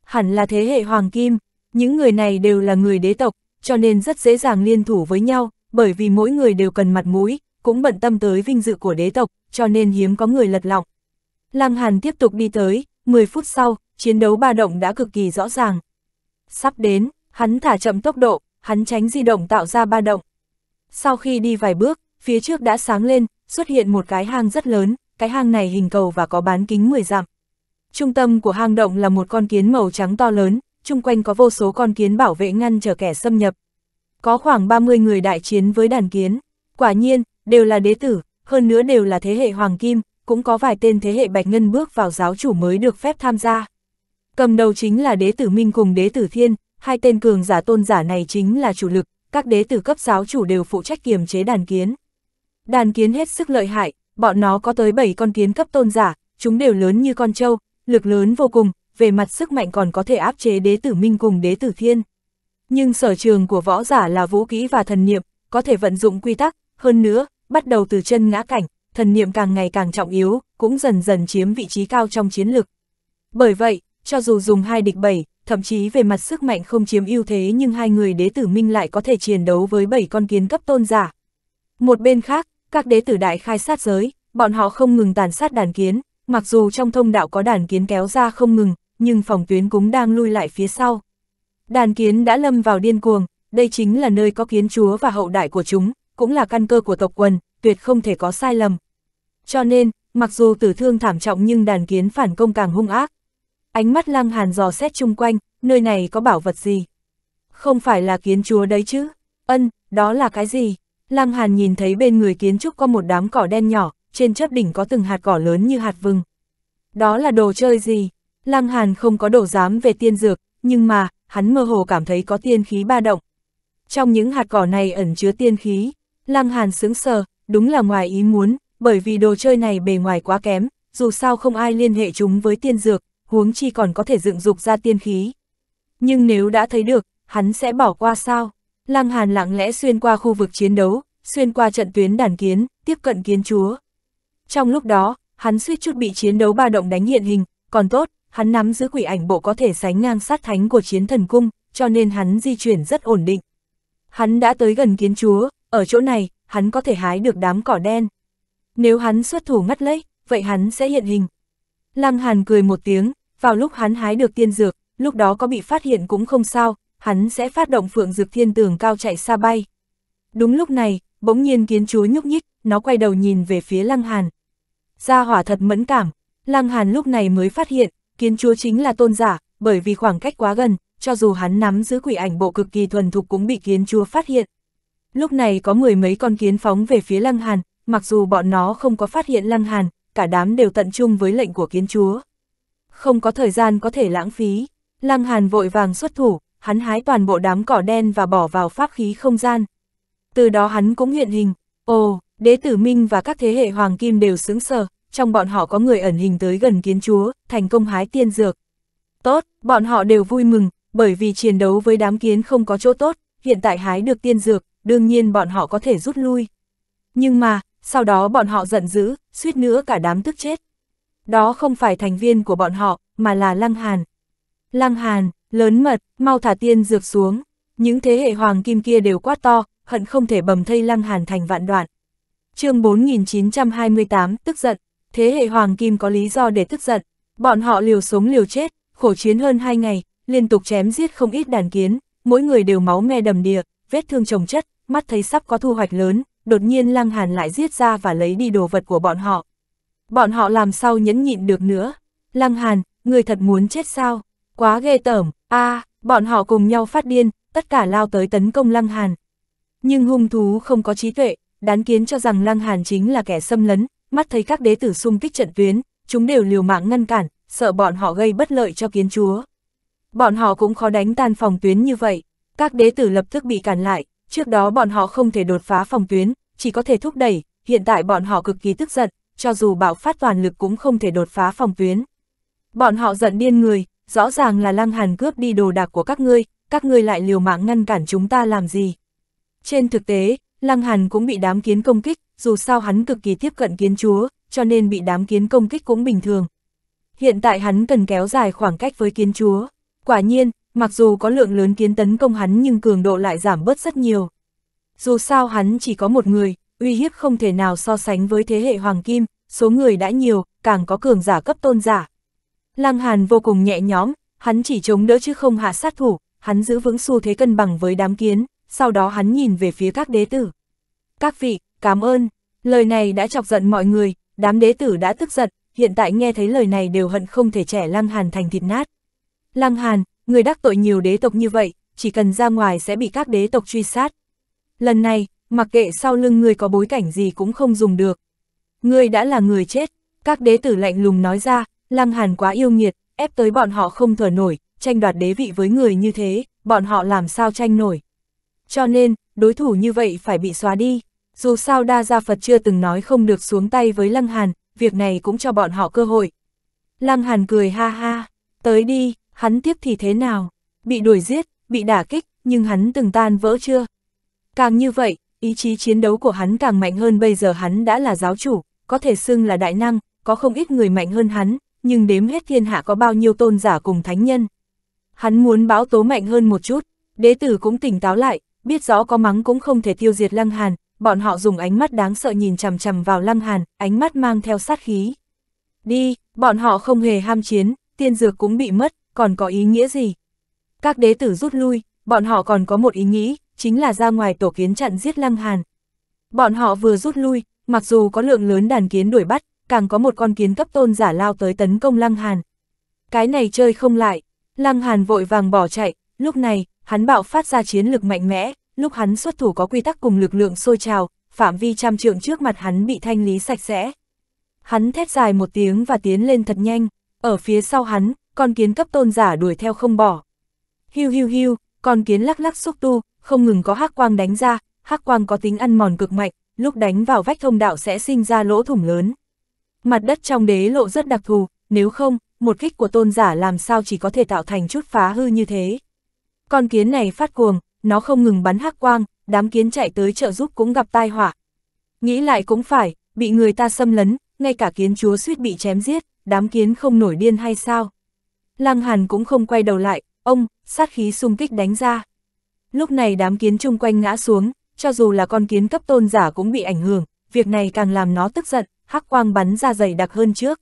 Hẳn là thế hệ hoàng kim, những người này đều là người đế tộc, cho nên rất dễ dàng liên thủ với nhau, bởi vì mỗi người đều cần mặt mũi, cũng bận tâm tới vinh dự của đế tộc, cho nên hiếm có người lật lọng. Lăng Hàn tiếp tục đi tới, 10 phút sau, chiến đấu ba động đã cực kỳ rõ ràng. Sắp đến, hắn thả chậm tốc độ, hắn tránh di động tạo ra ba động. Sau khi đi vài bước, phía trước đã sáng lên, xuất hiện một cái hang rất lớn, cái hang này hình cầu và có bán kính 10 dặm. Trung tâm của hang động là một con kiến màu trắng to lớn, chung quanh có vô số con kiến bảo vệ ngăn trở kẻ xâm nhập. Có khoảng 30 người đại chiến với đàn kiến. Quả nhiên, đều là đế tử, hơn nữa đều là thế hệ hoàng kim, cũng có vài tên thế hệ bạch ngân bước vào giáo chủ mới được phép tham gia. Cầm đầu chính là đế tử Minh cùng đế tử Thiên, hai tên cường giả tôn giả này chính là chủ lực, các đế tử cấp giáo chủ đều phụ trách kiềm chế đàn kiến. Đàn kiến hết sức lợi hại, bọn nó có tới 7 con kiến cấp tôn giả, chúng đều lớn như con trâu, lực lớn vô cùng, về mặt sức mạnh còn có thể áp chế đế tử Minh cùng đế tử Thiên. Nhưng sở trường của võ giả là vũ kỹ và thần niệm, có thể vận dụng quy tắc, hơn nữa, bắt đầu từ chân ngã cảnh, thần niệm càng ngày càng trọng yếu, cũng dần dần chiếm vị trí cao trong chiến lực. Bởi vậy, cho dù dùng hai địch bảy, thậm chí về mặt sức mạnh không chiếm ưu thế nhưng hai người đế tử minh lại có thể chiến đấu với bảy con kiến cấp tôn giả. Một bên khác, các đế tử đại khai sát giới, bọn họ không ngừng tàn sát đàn kiến, mặc dù trong thông đạo có đàn kiến kéo ra không ngừng, nhưng phòng tuyến cũng đang lui lại phía sau. Đàn kiến đã lâm vào điên cuồng, đây chính là nơi có kiến chúa và hậu đại của chúng, cũng là căn cơ của tộc quần, tuyệt không thể có sai lầm. Cho nên, mặc dù tử thương thảm trọng nhưng đàn kiến phản công càng hung ác. Ánh mắt lăng hàn dò xét chung quanh, nơi này có bảo vật gì? Không phải là kiến chúa đấy chứ? Ân, đó là cái gì? Lăng hàn nhìn thấy bên người kiến trúc có một đám cỏ đen nhỏ, trên chớp đỉnh có từng hạt cỏ lớn như hạt vừng. Đó là đồ chơi gì? Lăng hàn không có đồ dám về tiên dược, nhưng mà, hắn mơ hồ cảm thấy có tiên khí ba động. Trong những hạt cỏ này ẩn chứa tiên khí, Lăng Hàn sướng sờ, đúng là ngoài ý muốn, bởi vì đồ chơi này bề ngoài quá kém, dù sao không ai liên hệ chúng với tiên dược, huống chi còn có thể dựng dục ra tiên khí. Nhưng nếu đã thấy được, hắn sẽ bỏ qua sao? Lăng Hàn lặng lẽ xuyên qua khu vực chiến đấu, xuyên qua trận tuyến đàn kiến, tiếp cận kiến chúa. Trong lúc đó, hắn suýt chút bị chiến đấu ba động đánh hiện hình, còn tốt, hắn nắm giữ quỷ ảnh bộ có thể sánh ngang sát thánh của chiến thần cung, cho nên hắn di chuyển rất ổn định. Hắn đã tới gần kiến chúa, ở chỗ này, hắn có thể hái được đám cỏ đen. Nếu hắn xuất thủ ngắt lấy, vậy hắn sẽ hiện hình. Lăng Hàn cười một tiếng, vào lúc hắn hái được tiên dược, lúc đó có bị phát hiện cũng không sao, hắn sẽ phát động phượng dược thiên tường cao chạy xa bay. Đúng lúc này, bỗng nhiên kiến chúa nhúc nhích, nó quay đầu nhìn về phía Lăng Hàn. Gia hỏa thật mẫn cảm, Lăng Hàn lúc này mới phát hiện, kiến chúa chính là tôn giả, bởi vì khoảng cách quá gần, cho dù hắn nắm giữ quỷ ảnh bộ cực kỳ thuần thục cũng bị kiến chúa phát hiện. Lúc này có mười mấy con kiến phóng về phía Lăng Hàn, mặc dù bọn nó không có phát hiện Lăng Hàn, cả đám đều tận trung với lệnh của kiến chúa. Không có thời gian có thể lãng phí, Lăng Hàn vội vàng xuất thủ, hắn hái toàn bộ đám cỏ đen và bỏ vào pháp khí không gian. Từ đó hắn cũng hiện hình, ồ, đế tử minh và các thế hệ hoàng kim đều sướng sờ, trong bọn họ có người ẩn hình tới gần kiến chúa, thành công hái tiên dược. Tốt, bọn họ đều vui mừng, bởi vì chiến đấu với đám kiến không có chỗ tốt, hiện tại hái được tiên dược, đương nhiên bọn họ có thể rút lui. Nhưng mà, sau đó bọn họ giận dữ, suýt nữa cả đám tức chết. Đó không phải thành viên của bọn họ, mà là Lăng Hàn. Lăng Hàn, lớn mật, mau thả tiên dược xuống. Những thế hệ hoàng kim kia đều quát to, hận không thể bầm thây Lăng Hàn thành vạn đoạn. chương 4928, tức giận. Thế hệ hoàng kim có lý do để tức giận. Bọn họ liều sống liều chết, khổ chiến hơn 2 ngày, liên tục chém giết không ít đàn kiến, mỗi người đều máu me đầm đìa, vết thương chồng chất, mắt thấy sắp có thu hoạch lớn, đột nhiên Lăng Hàn lại giết ra và lấy đi đồ vật của bọn họ. Bọn họ làm sao nhẫn nhịn được nữa. Lăng Hàn, người thật muốn chết sao? Quá ghê tởm, a bọn họ cùng nhau phát điên, tất cả lao tới tấn công Lăng Hàn. Nhưng hung thú không có trí tuệ, đán kiến cho rằng Lăng Hàn chính là kẻ xâm lấn, mắt thấy các đế tử xung kích trận tuyến, chúng đều liều mạng ngăn cản, sợ bọn họ gây bất lợi cho kiến chúa. Bọn họ cũng khó đánh tan phòng tuyến như vậy, các đế tử lập tức bị cản lại, trước đó bọn họ không thể đột phá phòng tuyến, chỉ có thể thúc đẩy, hiện tại bọn họ cực kỳ tức giận, cho dù bạo phát toàn lực cũng không thể đột phá phòng tuyến. Bọn họ giận điên người, rõ ràng là Lăng Hàn cướp đi đồ đạc của các ngươi, các ngươi lại liều mạng ngăn cản chúng ta làm gì. Trên thực tế, Lăng Hàn cũng bị đám kiến công kích, dù sao hắn cực kỳ tiếp cận kiến chúa, cho nên bị đám kiến công kích cũng bình thường. Hiện tại hắn cần kéo dài khoảng cách với kiến chúa. Quả nhiên, mặc dù có lượng lớn kiến tấn công hắn nhưng cường độ lại giảm bớt rất nhiều. Dù sao hắn chỉ có một người, uy hiếp không thể nào so sánh với thế hệ hoàng kim, số người đã nhiều, càng có cường giả cấp tôn giả. Lăng Hàn vô cùng nhẹ nhõm, hắn chỉ chống đỡ chứ không hạ sát thủ, hắn giữ vững xu thế cân bằng với đám kiến, sau đó hắn nhìn về phía các đế tử. Các vị, cảm ơn, lời này đã chọc giận mọi người, đám đế tử đã tức giận, hiện tại nghe thấy lời này đều hận không thể trẻ Lăng Hàn thành thịt nát. Lăng Hàn, người đắc tội nhiều đế tộc như vậy, chỉ cần ra ngoài sẽ bị các đế tộc truy sát. Lần này, mặc kệ sau lưng người có bối cảnh gì cũng không dùng được. Người đã là người chết, các đế tử lạnh lùng nói ra, Lăng Hàn quá yêu nghiệt, ép tới bọn họ không thở nổi, tranh đoạt đế vị với người như thế, bọn họ làm sao tranh nổi. Cho nên, đối thủ như vậy phải bị xóa đi. Dù sao Đa Gia Phật chưa từng nói không được xuống tay với Lăng Hàn, việc này cũng cho bọn họ cơ hội. Lăng Hàn cười ha ha, tới đi, hắn tiếp thì thế nào? Bị đuổi giết, bị đả kích, nhưng hắn từng tan vỡ chưa? Càng như vậy, ý chí chiến đấu của hắn càng mạnh hơn bây giờ hắn đã là giáo chủ, có thể xưng là đại năng, có không ít người mạnh hơn hắn, nhưng đếm hết thiên hạ có bao nhiêu tôn giả cùng thánh nhân. Hắn muốn báo tố mạnh hơn một chút, đế tử cũng tỉnh táo lại, biết rõ có mắng cũng không thể tiêu diệt Lăng Hàn, bọn họ dùng ánh mắt đáng sợ nhìn chằm chằm vào Lăng Hàn, ánh mắt mang theo sát khí. Đi, bọn họ không hề ham chiến, tiên dược cũng bị mất, còn có ý nghĩa gì? Các đế tử rút lui, bọn họ còn có một ý nghĩ, chính là ra ngoài tổ kiến chặn giết Lăng Hàn. Bọn họ vừa rút lui, mặc dù có lượng lớn đàn kiến đuổi bắt, càng có một con kiến cấp tôn giả lao tới tấn công Lăng Hàn. Cái này chơi không lại, Lăng Hàn vội vàng bỏ chạy, lúc này, hắn bạo phát ra chiến lực mạnh mẽ, lúc hắn xuất thủ có quy tắc cùng lực lượng sôi trào, phạm vi trăm trượng trước mặt hắn bị thanh lý sạch sẽ. Hắn thét dài một tiếng và tiến lên thật nhanh, ở phía sau hắn, con kiến cấp tôn giả đuổi theo không bỏ. Hiu hiu hiu, con kiến lắc lắc xúc tu, không ngừng có hắc quang đánh ra, hắc quang có tính ăn mòn cực mạnh, lúc đánh vào vách thông đạo sẽ sinh ra lỗ thủng lớn. Mặt đất trong đế lộ rất đặc thù, nếu không, một kích của tôn giả làm sao chỉ có thể tạo thành chút phá hư như thế. Con kiến này phát cuồng, nó không ngừng bắn hắc quang, đám kiến chạy tới trợ giúp cũng gặp tai họa. Nghĩ lại cũng phải, bị người ta xâm lấn, ngay cả kiến chúa suýt bị chém giết, đám kiến không nổi điên hay sao. Lăng Hàn cũng không quay đầu lại, ông, sát khí xung kích đánh ra. Lúc này đám kiến chung quanh ngã xuống, cho dù là con kiến cấp tôn giả cũng bị ảnh hưởng, việc này càng làm nó tức giận, hắc quang bắn ra dày đặc hơn trước.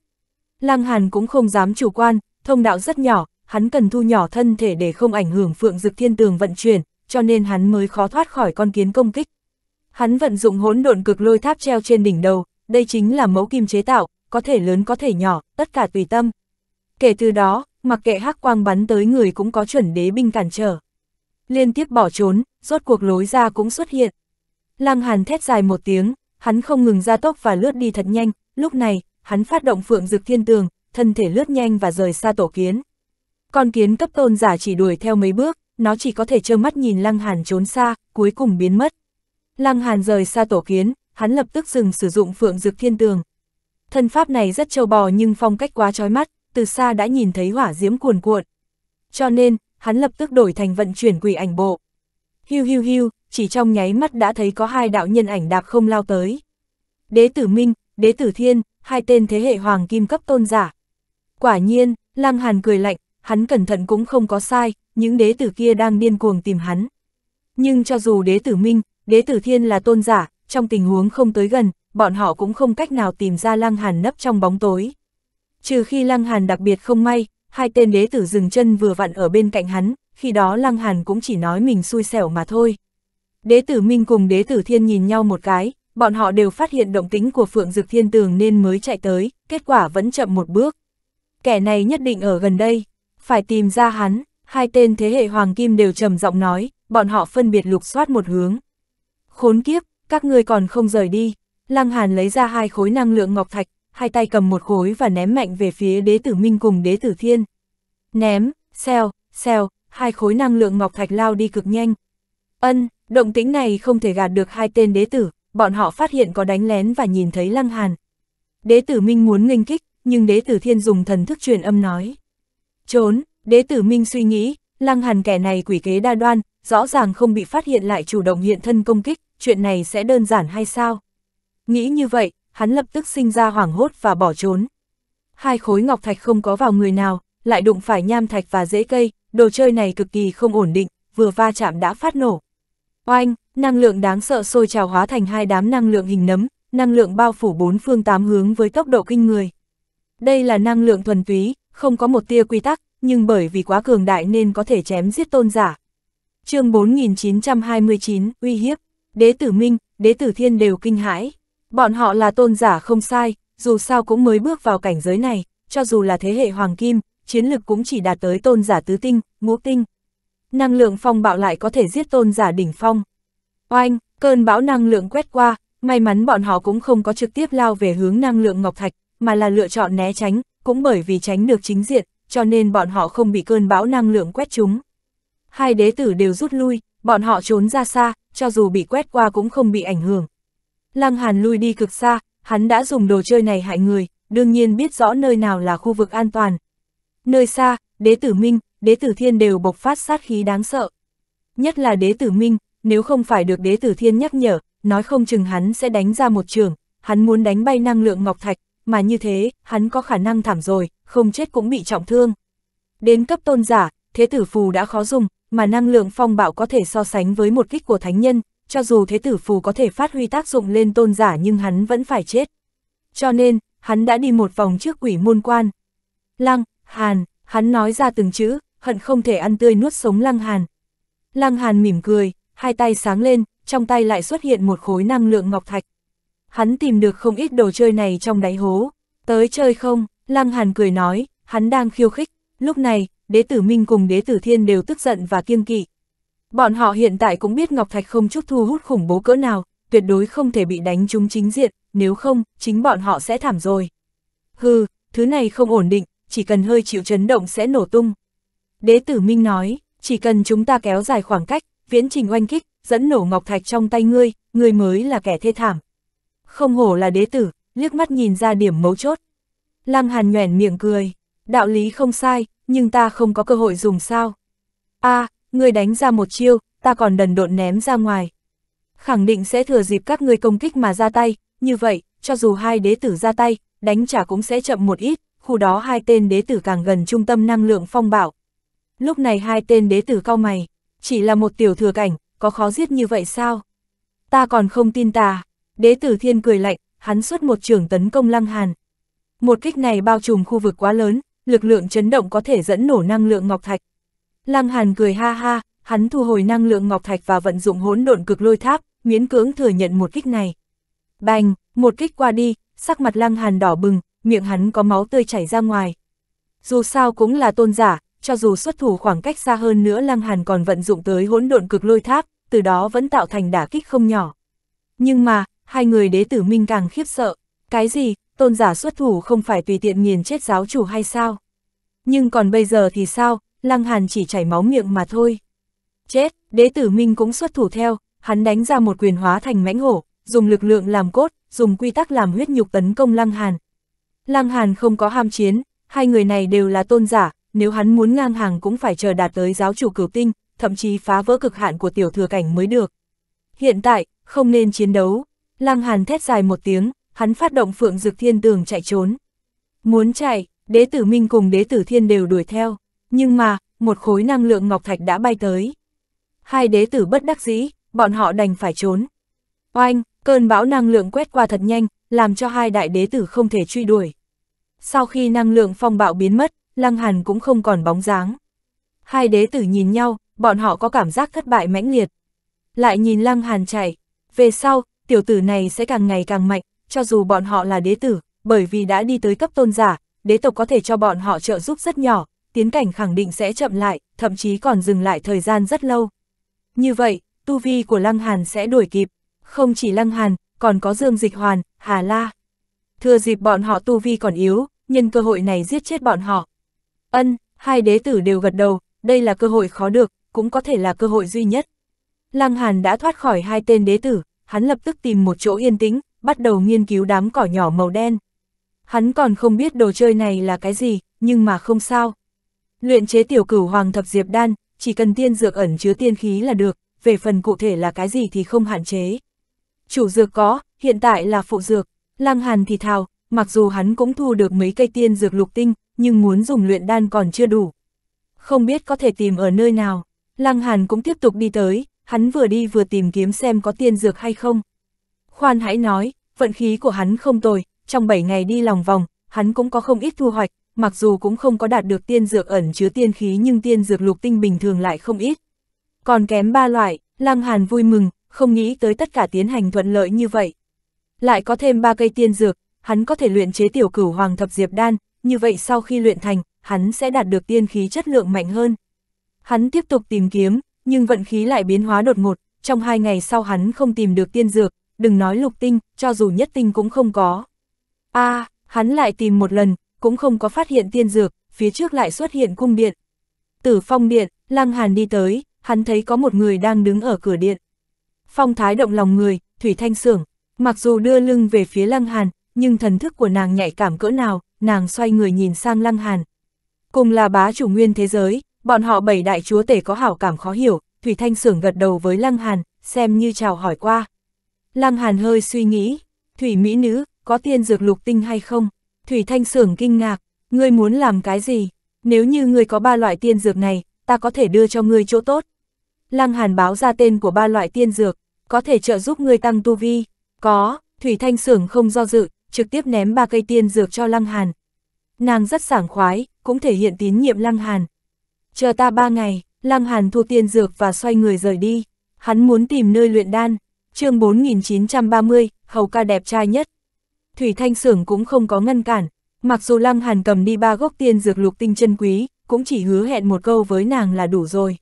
Lăng Hàn cũng không dám chủ quan, thông đạo rất nhỏ, hắn cần thu nhỏ thân thể để không ảnh hưởng phượng dực thiên tường vận chuyển, cho nên hắn mới khó thoát khỏi con kiến công kích. Hắn vận dụng hỗn độn cực lôi tháp treo trên đỉnh đầu, đây chính là mẫu kim chế tạo, có thể lớn có thể nhỏ, tất cả tùy tâm. Kể từ đó, mặc kệ hắc quang bắn tới người cũng có chuẩn đế binh cản trở. Liên tiếp bỏ trốn, rốt cuộc lối ra cũng xuất hiện. Lăng Hàn thét dài một tiếng, hắn không ngừng ra tốc và lướt đi thật nhanh, lúc này, hắn phát động phượng dực thiên tường, thân thể lướt nhanh và rời xa tổ kiến. Con kiến cấp tôn giả chỉ đuổi theo mấy bước, nó chỉ có thể trơ mắt nhìn Lăng Hàn trốn xa, cuối cùng biến mất. Lăng Hàn rời xa tổ kiến, hắn lập tức dừng sử dụng phượng dực thiên tường. Thân pháp này rất trâu bò nhưng phong cách quá chói mắt, từ xa đã nhìn thấy hỏa diễm cuồn cuộn. Cho nên, hắn lập tức đổi thành vận chuyển quỷ ảnh bộ. Hiu hiu hiu, chỉ trong nháy mắt đã thấy có hai đạo nhân ảnh đạp không lao tới. Đế tử Minh, Đế tử Thiên, hai tên thế hệ hoàng kim cấp tôn giả. Quả nhiên, Lăng Hàn cười lạnh, hắn cẩn thận cũng không có sai, những đế tử kia đang điên cuồng tìm hắn. Nhưng cho dù đế tử Minh, đế tử Thiên là tôn giả, trong tình huống không tới gần, bọn họ cũng không cách nào tìm ra Lăng Hàn nấp trong bóng tối. Trừ khi Lăng Hàn đặc biệt không may, hai tên đế tử dừng chân vừa vặn ở bên cạnh hắn, khi đó Lăng Hàn cũng chỉ nói mình xui xẻo mà thôi. Đế tử Minh cùng đế tử Thiên nhìn nhau một cái, bọn họ đều phát hiện động tính của Phượng Dực Thiên Tường nên mới chạy tới, kết quả vẫn chậm một bước. Kẻ này nhất định ở gần đây, phải tìm ra hắn, hai tên thế hệ Hoàng Kim đều trầm giọng nói, bọn họ phân biệt lục soát một hướng. Khốn kiếp, các ngươi còn không rời đi, Lăng Hàn lấy ra hai khối năng lượng ngọc thạch, hai tay cầm một khối và ném mạnh về phía đế tử Minh cùng đế tử Thiên. Ném, xeo, xeo, hai khối năng lượng ngọc thạch lao đi cực nhanh. Ân, động tĩnh này không thể gạt được hai tên đế tử, bọn họ phát hiện có đánh lén và nhìn thấy Lăng Hàn. Đế tử Minh muốn nghênh kích, nhưng đế tử Thiên dùng thần thức truyền âm nói. Trốn, đế tử Minh suy nghĩ, Lăng Hàn kẻ này quỷ kế đa đoan, rõ ràng không bị phát hiện lại chủ động hiện thân công kích, chuyện này sẽ đơn giản hay sao? Nghĩ như vậy, hắn lập tức sinh ra hoảng hốt và bỏ trốn. Hai khối ngọc thạch không có vào người nào, lại đụng phải nham thạch và rễ cây, đồ chơi này cực kỳ không ổn định, vừa va chạm đã phát nổ. Oanh, năng lượng đáng sợ sôi trào hóa thành hai đám năng lượng hình nấm, năng lượng bao phủ bốn phương tám hướng với tốc độ kinh người. Đây là năng lượng thuần túy, không có một tia quy tắc, nhưng bởi vì quá cường đại nên có thể chém giết tôn giả. chương 4929, uy hiếp, đế tử Minh, đế tử Thiên đều kinh hãi. Bọn họ là tôn giả không sai, dù sao cũng mới bước vào cảnh giới này, cho dù là thế hệ hoàng kim, chiến lực cũng chỉ đạt tới tôn giả tứ tinh, ngũ tinh. Năng lượng phong bạo lại có thể giết tôn giả đỉnh phong. Oanh, cơn bão năng lượng quét qua, may mắn bọn họ cũng không có trực tiếp lao về hướng năng lượng ngọc thạch, mà là lựa chọn né tránh, cũng bởi vì tránh được chính diện, cho nên bọn họ không bị cơn bão năng lượng quét chúng. Hai đế tử đều rút lui, bọn họ trốn ra xa, cho dù bị quét qua cũng không bị ảnh hưởng. Lăng Hàn lui đi cực xa, hắn đã dùng đồ chơi này hại người, đương nhiên biết rõ nơi nào là khu vực an toàn. Nơi xa, đế tử Minh, đế tử Thiên đều bộc phát sát khí đáng sợ. Nhất là đế tử Minh, nếu không phải được đế tử Thiên nhắc nhở, nói không chừng hắn sẽ đánh ra một trường, hắn muốn đánh bay năng lượng ngọc thạch, mà như thế, hắn có khả năng thảm rồi, không chết cũng bị trọng thương. Đến cấp tôn giả, thế tử phù đã khó dùng, mà năng lượng phong bạo có thể so sánh với một kích của thánh nhân, cho dù thế tử phù có thể phát huy tác dụng lên tôn giả nhưng hắn vẫn phải chết. Cho nên, hắn đã đi một vòng trước quỷ môn quan. Lăng, Hàn, hắn nói ra từng chữ, hận không thể ăn tươi nuốt sống Lăng Hàn. Lăng Hàn mỉm cười, hai tay sáng lên, trong tay lại xuất hiện một khối năng lượng ngọc thạch. Hắn tìm được không ít đồ chơi này trong đáy hố. Tới chơi không? Lăng Hàn cười nói, hắn đang khiêu khích. Lúc này, đế tử Minh cùng đế tử Thiên đều tức giận và kiêng kỵ. Bọn họ hiện tại cũng biết Ngọc Thạch không chút thu hút khủng bố cỡ nào, tuyệt đối không thể bị đánh trúng chính diện, nếu không, chính bọn họ sẽ thảm rồi. Hừ, thứ này không ổn định, chỉ cần hơi chịu chấn động sẽ nổ tung. Đế tử Minh nói, chỉ cần chúng ta kéo dài khoảng cách, viễn trình oanh kích, dẫn nổ Ngọc Thạch trong tay ngươi, ngươi mới là kẻ thê thảm. Không hổ là đế tử, liếc mắt nhìn ra điểm mấu chốt. Lăng Hàn nhoẻn miệng cười, đạo lý không sai, nhưng ta không có cơ hội dùng sao. a ngươi đánh ra một chiêu, ta còn đần độn ném ra ngoài. Khẳng định sẽ thừa dịp các ngươi công kích mà ra tay, như vậy, cho dù hai đế tử ra tay, đánh trả cũng sẽ chậm một ít, khu đó hai tên đế tử càng gần trung tâm năng lượng phong bạo. Lúc này hai tên đế tử cao mày, chỉ là một tiểu thừa cảnh, có khó giết như vậy sao? Ta còn không tin ta. Đế tử thiên cười lạnh, hắn xuất một trường tấn công lăng hàn. Một kích này bao trùm khu vực quá lớn, lực lượng chấn động có thể dẫn nổ năng lượng ngọc thạch. Lăng Hàn cười ha ha, hắn thu hồi năng lượng ngọc thạch và vận dụng hỗn độn cực lôi tháp, miễn cưỡng thừa nhận một kích này. Bành, một kích qua đi, sắc mặt Lăng Hàn đỏ bừng, miệng hắn có máu tươi chảy ra ngoài. Dù sao cũng là tôn giả, cho dù xuất thủ khoảng cách xa hơn nữa Lăng Hàn còn vận dụng tới hỗn độn cực lôi tháp, từ đó vẫn tạo thành đả kích không nhỏ. Nhưng mà, hai người đế tử minh càng khiếp sợ. Cái gì, tôn giả xuất thủ không phải tùy tiện nghiền chết giáo chủ hay sao? Nhưng còn bây giờ thì sao, Lăng Hàn chỉ chảy máu miệng mà thôi. Chết, đế tử minh cũng xuất thủ theo, hắn đánh ra một quyền hóa thành mãnh hổ, dùng lực lượng làm cốt, dùng quy tắc làm huyết nhục tấn công Lăng Hàn. Lăng Hàn không có ham chiến, hai người này đều là tôn giả, nếu hắn muốn ngang hàng cũng phải chờ đạt tới giáo chủ cửu tinh, thậm chí phá vỡ cực hạn của tiểu thừa cảnh mới được. Hiện tại, không nên chiến đấu. Lăng Hàn thét dài một tiếng, hắn phát động phượng dực thiên tường chạy trốn. Muốn chạy, đế tử minh cùng đế tử thiên đều đuổi theo, nhưng mà, một khối năng lượng ngọc thạch đã bay tới. Hai đế tử bất đắc dĩ, bọn họ đành phải trốn. Oanh, cơn bão năng lượng quét qua thật nhanh, làm cho hai đại đế tử không thể truy đuổi. Sau khi năng lượng phong bạo biến mất, Lăng Hàn cũng không còn bóng dáng. Hai đế tử nhìn nhau, bọn họ có cảm giác thất bại mãnh liệt. Lại nhìn Lăng Hàn chạy, về sau, tiểu tử này sẽ càng ngày càng mạnh, cho dù bọn họ là đế tử, bởi vì đã đi tới cấp tôn giả, đế tộc có thể cho bọn họ trợ giúp rất nhỏ, tiến cảnh khẳng định sẽ chậm lại, thậm chí còn dừng lại thời gian rất lâu. Như vậy, tu vi của Lăng Hàn sẽ đuổi kịp, không chỉ Lăng Hàn, còn có Dương Dịch Hoàn, Hà La. Thừa dịp bọn họ tu vi còn yếu, nhân cơ hội này giết chết bọn họ. Ân, hai đế tử đều gật đầu, đây là cơ hội khó được, cũng có thể là cơ hội duy nhất. Lăng Hàn đã thoát khỏi hai tên đế tử, hắn lập tức tìm một chỗ yên tĩnh, bắt đầu nghiên cứu đám cỏ nhỏ màu đen. Hắn còn không biết đồ chơi này là cái gì, nhưng mà không sao. Luyện chế tiểu cửu hoàng thập diệp đan, chỉ cần tiên dược ẩn chứa tiên khí là được, về phần cụ thể là cái gì thì không hạn chế. Chủ dược có, hiện tại là phụ dược, Lăng Hàn thì thào, mặc dù hắn cũng thu được mấy cây tiên dược lục tinh, nhưng muốn dùng luyện đan còn chưa đủ. Không biết có thể tìm ở nơi nào, Lăng Hàn cũng tiếp tục đi tới, hắn vừa đi vừa tìm kiếm xem có tiên dược hay không. Khoan hãy nói, vận khí của hắn không tồi, trong 7 ngày đi lòng vòng, hắn cũng có không ít thu hoạch, mặc dù cũng không có đạt được tiên dược ẩn chứa tiên khí nhưng tiên dược lục tinh bình thường lại không ít. Còn kém ba loại, Lăng Hàn vui mừng, không nghĩ tới tất cả tiến hành thuận lợi như vậy. Lại có thêm ba cây tiên dược, hắn có thể luyện chế tiểu cửu hoàng thập diệp đan, như vậy sau khi luyện thành, hắn sẽ đạt được tiên khí chất lượng mạnh hơn. Hắn tiếp tục tìm kiếm, nhưng vận khí lại biến hóa đột ngột, trong hai ngày sau hắn không tìm được tiên dược, đừng nói lục tinh, cho dù nhất tinh cũng không có. a à, hắn lại tìm một lần, cũng không có phát hiện tiên dược, phía trước lại xuất hiện cung điện. Tử phong điện, Lăng Hàn đi tới, hắn thấy có một người đang đứng ở cửa điện. Phong thái động lòng người, Thủy Thanh Sưởng, mặc dù đưa lưng về phía Lăng Hàn, nhưng thần thức của nàng nhạy cảm cỡ nào, nàng xoay người nhìn sang Lăng Hàn. Cùng là bá chủ nguyên thế giới, bọn họ bảy đại chúa tể có hảo cảm khó hiểu, Thủy Thanh Sưởng gật đầu với Lăng Hàn, xem như chào hỏi qua. Lăng Hàn hơi suy nghĩ, Thủy Mỹ Nữ, có tiên dược lục tinh hay không? Thủy Thanh Sưởng kinh ngạc, ngươi muốn làm cái gì? Nếu như ngươi có ba loại tiên dược này, ta có thể đưa cho ngươi chỗ tốt. Lăng Hàn báo ra tên của ba loại tiên dược, có thể trợ giúp ngươi tăng tu vi. Có, Thủy Thanh Sưởng không do dự, trực tiếp ném ba cây tiên dược cho Lăng Hàn. Nàng rất sảng khoái, cũng thể hiện tín nhiệm Lăng Hàn. Chờ ta ba ngày, Lăng Hàn thu tiên dược và xoay người rời đi. Hắn muốn tìm nơi luyện đan. chương 4930, hầu ca đẹp trai nhất. Thủy Thanh Sưởng cũng không có ngăn cản. Mặc dù Lăng Hàn cầm đi ba gốc tiên dược lục tinh chân quý, cũng chỉ hứa hẹn một câu với nàng là đủ rồi.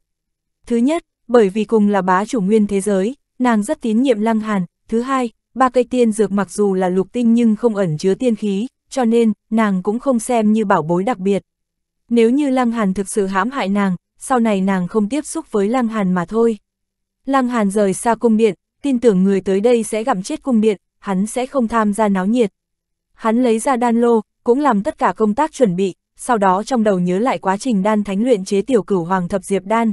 Thứ nhất, bởi vì cùng là bá chủ nguyên thế giới, nàng rất tín nhiệm Lăng Hàn. Thứ hai, ba cây tiên dược mặc dù là lục tinh nhưng không ẩn chứa tiên khí, cho nên, nàng cũng không xem như bảo bối đặc biệt. Nếu như Lăng Hàn thực sự hãm hại nàng, sau này nàng không tiếp xúc với Lăng Hàn mà thôi. Lăng Hàn rời xa cung điện, tin tưởng người tới đây sẽ gặm chết cung điện, hắn sẽ không tham gia náo nhiệt. Hắn lấy ra đan lô, cũng làm tất cả công tác chuẩn bị, sau đó trong đầu nhớ lại quá trình đan thánh luyện chế tiểu cửu hoàng thập diệp đan.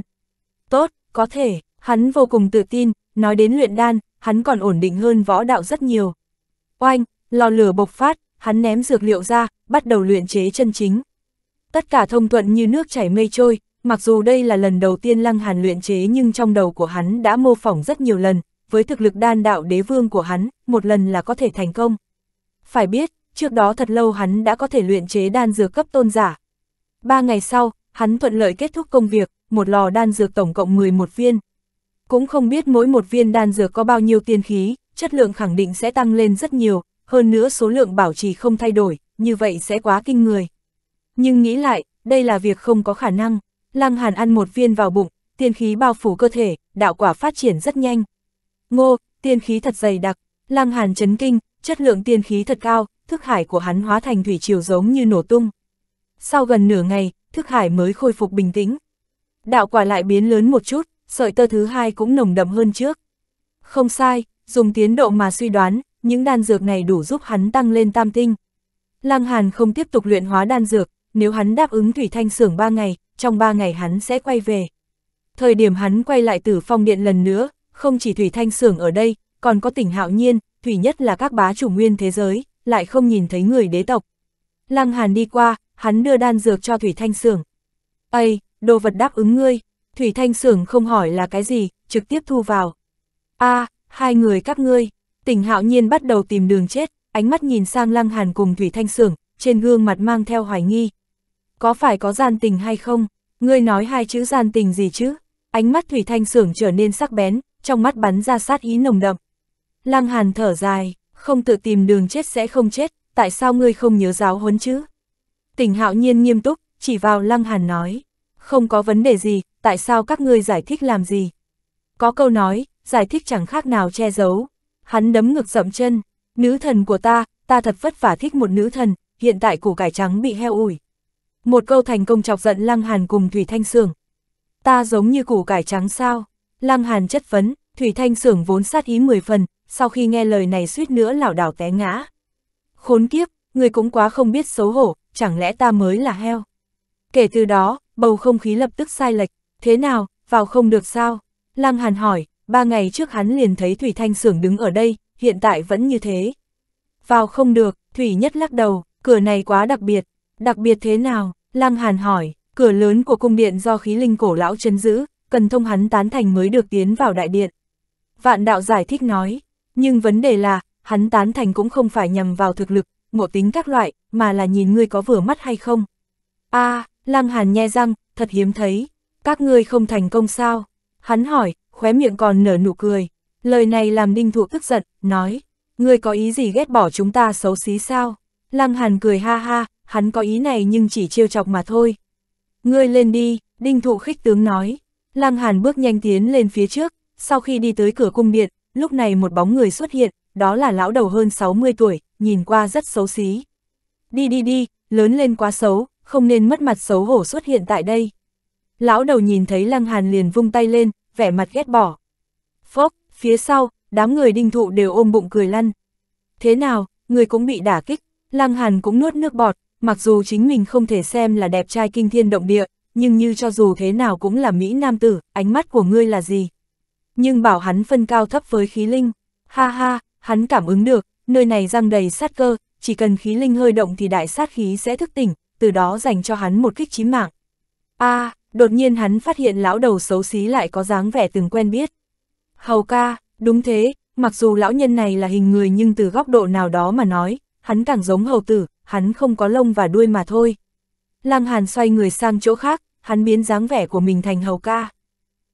Tốt, có thể, hắn vô cùng tự tin, nói đến luyện đan, hắn còn ổn định hơn võ đạo rất nhiều. Oanh, lò lửa bộc phát, hắn ném dược liệu ra, bắt đầu luyện chế chân chính. Tất cả thông thuận như nước chảy mây trôi, mặc dù đây là lần đầu tiên Lăng Hàn luyện chế nhưng trong đầu của hắn đã mô phỏng rất nhiều lần, với thực lực đan đạo đế vương của hắn, một lần là có thể thành công. Phải biết, trước đó thật lâu hắn đã có thể luyện chế đan dược cấp tôn giả. Ba ngày sau, hắn thuận lợi kết thúc công việc, một lò đan dược tổng cộng 11 viên. Cũng không biết mỗi một viên đan dược có bao nhiêu tiên khí, chất lượng khẳng định sẽ tăng lên rất nhiều, hơn nữa số lượng bảo trì không thay đổi, như vậy sẽ quá kinh người. Nhưng nghĩ lại, đây là việc không có khả năng. Lăng Hàn ăn một viên vào bụng, tiên khí bao phủ cơ thể, đạo quả phát triển rất nhanh. Ngô, tiên khí thật dày đặc, Lăng Hàn chấn kinh, chất lượng tiên khí thật cao, thức hải của hắn hóa thành thủy triều giống như nổ tung. Sau gần nửa ngày, thức hải mới khôi phục bình tĩnh. Đạo quả lại biến lớn một chút, sợi tơ thứ hai cũng nồng đậm hơn trước. Không sai, dùng tiến độ mà suy đoán, những đan dược này đủ giúp hắn tăng lên tam tinh. Lăng Hàn không tiếp tục luyện hóa đan dược, nếu hắn đáp ứng Thủy Thanh Sưởng 3 ngày, trong 3 ngày hắn sẽ quay về. Thời điểm hắn quay lại tử phong điện lần nữa, không chỉ Thủy Thanh Sưởng ở đây, còn có tỉnh Hạo Nhiên, Thủy nhất là các bá chủ nguyên thế giới, lại không nhìn thấy người đế tộc. Lăng Hàn đi qua, hắn đưa đan dược cho Thủy Thanh Sưởng. Ây, đồ vật đáp ứng ngươi, Thủy Thanh Sưởng không hỏi là cái gì, trực tiếp thu vào. a hai người các ngươi, tỉnh Hạo Nhiên bắt đầu tìm đường chết, ánh mắt nhìn sang Lăng Hàn cùng Thủy Thanh Sưởng, trên gương mặt mang theo hoài nghi. Có phải có gian tình hay không? Ngươi nói hai chữ gian tình gì chứ? Ánh mắt Thủy Thanh Sưởng trở nên sắc bén, trong mắt bắn ra sát ý nồng đậm. Lăng Hàn thở dài, không tự tìm đường chết sẽ không chết, tại sao ngươi không nhớ giáo huấn chứ? Tỉnh hạo nhiên nghiêm túc, chỉ vào Lăng Hàn nói, không có vấn đề gì, tại sao các ngươi giải thích làm gì? Có câu nói, giải thích chẳng khác nào che giấu. Hắn đấm ngực dậm chân, nữ thần của ta, ta thật vất vả thích một nữ thần, hiện tại củ cải trắng bị heo ủi. Một câu thành công chọc giận Lăng Hàn cùng Thủy Thanh Sưởng. Ta giống như củ cải trắng sao? Lăng Hàn chất vấn, Thủy Thanh Sưởng vốn sát ý 10 phần, sau khi nghe lời này suýt nữa lảo đảo té ngã. Khốn kiếp, người cũng quá không biết xấu hổ, chẳng lẽ ta mới là heo? Kể từ đó, bầu không khí lập tức sai lệch, thế nào, vào không được sao? Lăng Hàn hỏi, ba ngày trước hắn liền thấy Thủy Thanh Sưởng đứng ở đây, hiện tại vẫn như thế. Vào không được, Thủy Nhất lắc đầu, cửa này quá đặc biệt, đặc biệt thế nào? Lăng Hàn hỏi, cửa lớn của cung điện do khí linh cổ lão chấn giữ, cần thông hắn tán thành mới được tiến vào đại điện. Vạn đạo giải thích nói, nhưng vấn đề là, hắn tán thành cũng không phải nhằm vào thực lực, ngộ tính các loại, mà là nhìn ngươi có vừa mắt hay không. a à, Lăng Hàn nhe răng, thật hiếm thấy, các ngươi không thành công sao? Hắn hỏi, khóe miệng còn nở nụ cười. Lời này làm Đinh Thụ tức giận, nói, ngươi có ý gì ghét bỏ chúng ta xấu xí sao? Lăng Hàn cười ha ha, hắn có ý này nhưng chỉ trêu chọc mà thôi. Ngươi lên đi, Đinh Thụ khích tướng nói. Lăng Hàn bước nhanh tiến lên phía trước, sau khi đi tới cửa cung điện, lúc này một bóng người xuất hiện, đó là lão đầu hơn 60 tuổi, nhìn qua rất xấu xí. Đi đi đi, lớn lên quá xấu, không nên mất mặt xấu hổ xuất hiện tại đây. Lão đầu nhìn thấy Lăng Hàn liền vung tay lên, vẻ mặt ghét bỏ. Phốc, phía sau, đám người đinh thụ đều ôm bụng cười lăn. Thế nào, người cũng bị đả kích, Lăng Hàn cũng nuốt nước bọt, mặc dù chính mình không thể xem là đẹp trai kinh thiên động địa, nhưng như cho dù thế nào cũng là Mỹ Nam tử, ánh mắt của ngươi là gì? Nhưng bảo hắn phân cao thấp với khí linh, ha ha, hắn cảm ứng được, nơi này răng đầy sát cơ, chỉ cần khí linh hơi động thì đại sát khí sẽ thức tỉnh, từ đó dành cho hắn một kích chí mạng. a đột nhiên hắn phát hiện lão đầu xấu xí lại có dáng vẻ từng quen biết. Hầu ca, đúng thế, mặc dù lão nhân này là hình người nhưng từ góc độ nào đó mà nói, hắn càng giống hầu tử, hắn không có lông và đuôi mà thôi. Lăng Hàn xoay người sang chỗ khác, hắn biến dáng vẻ của mình thành hầu ca.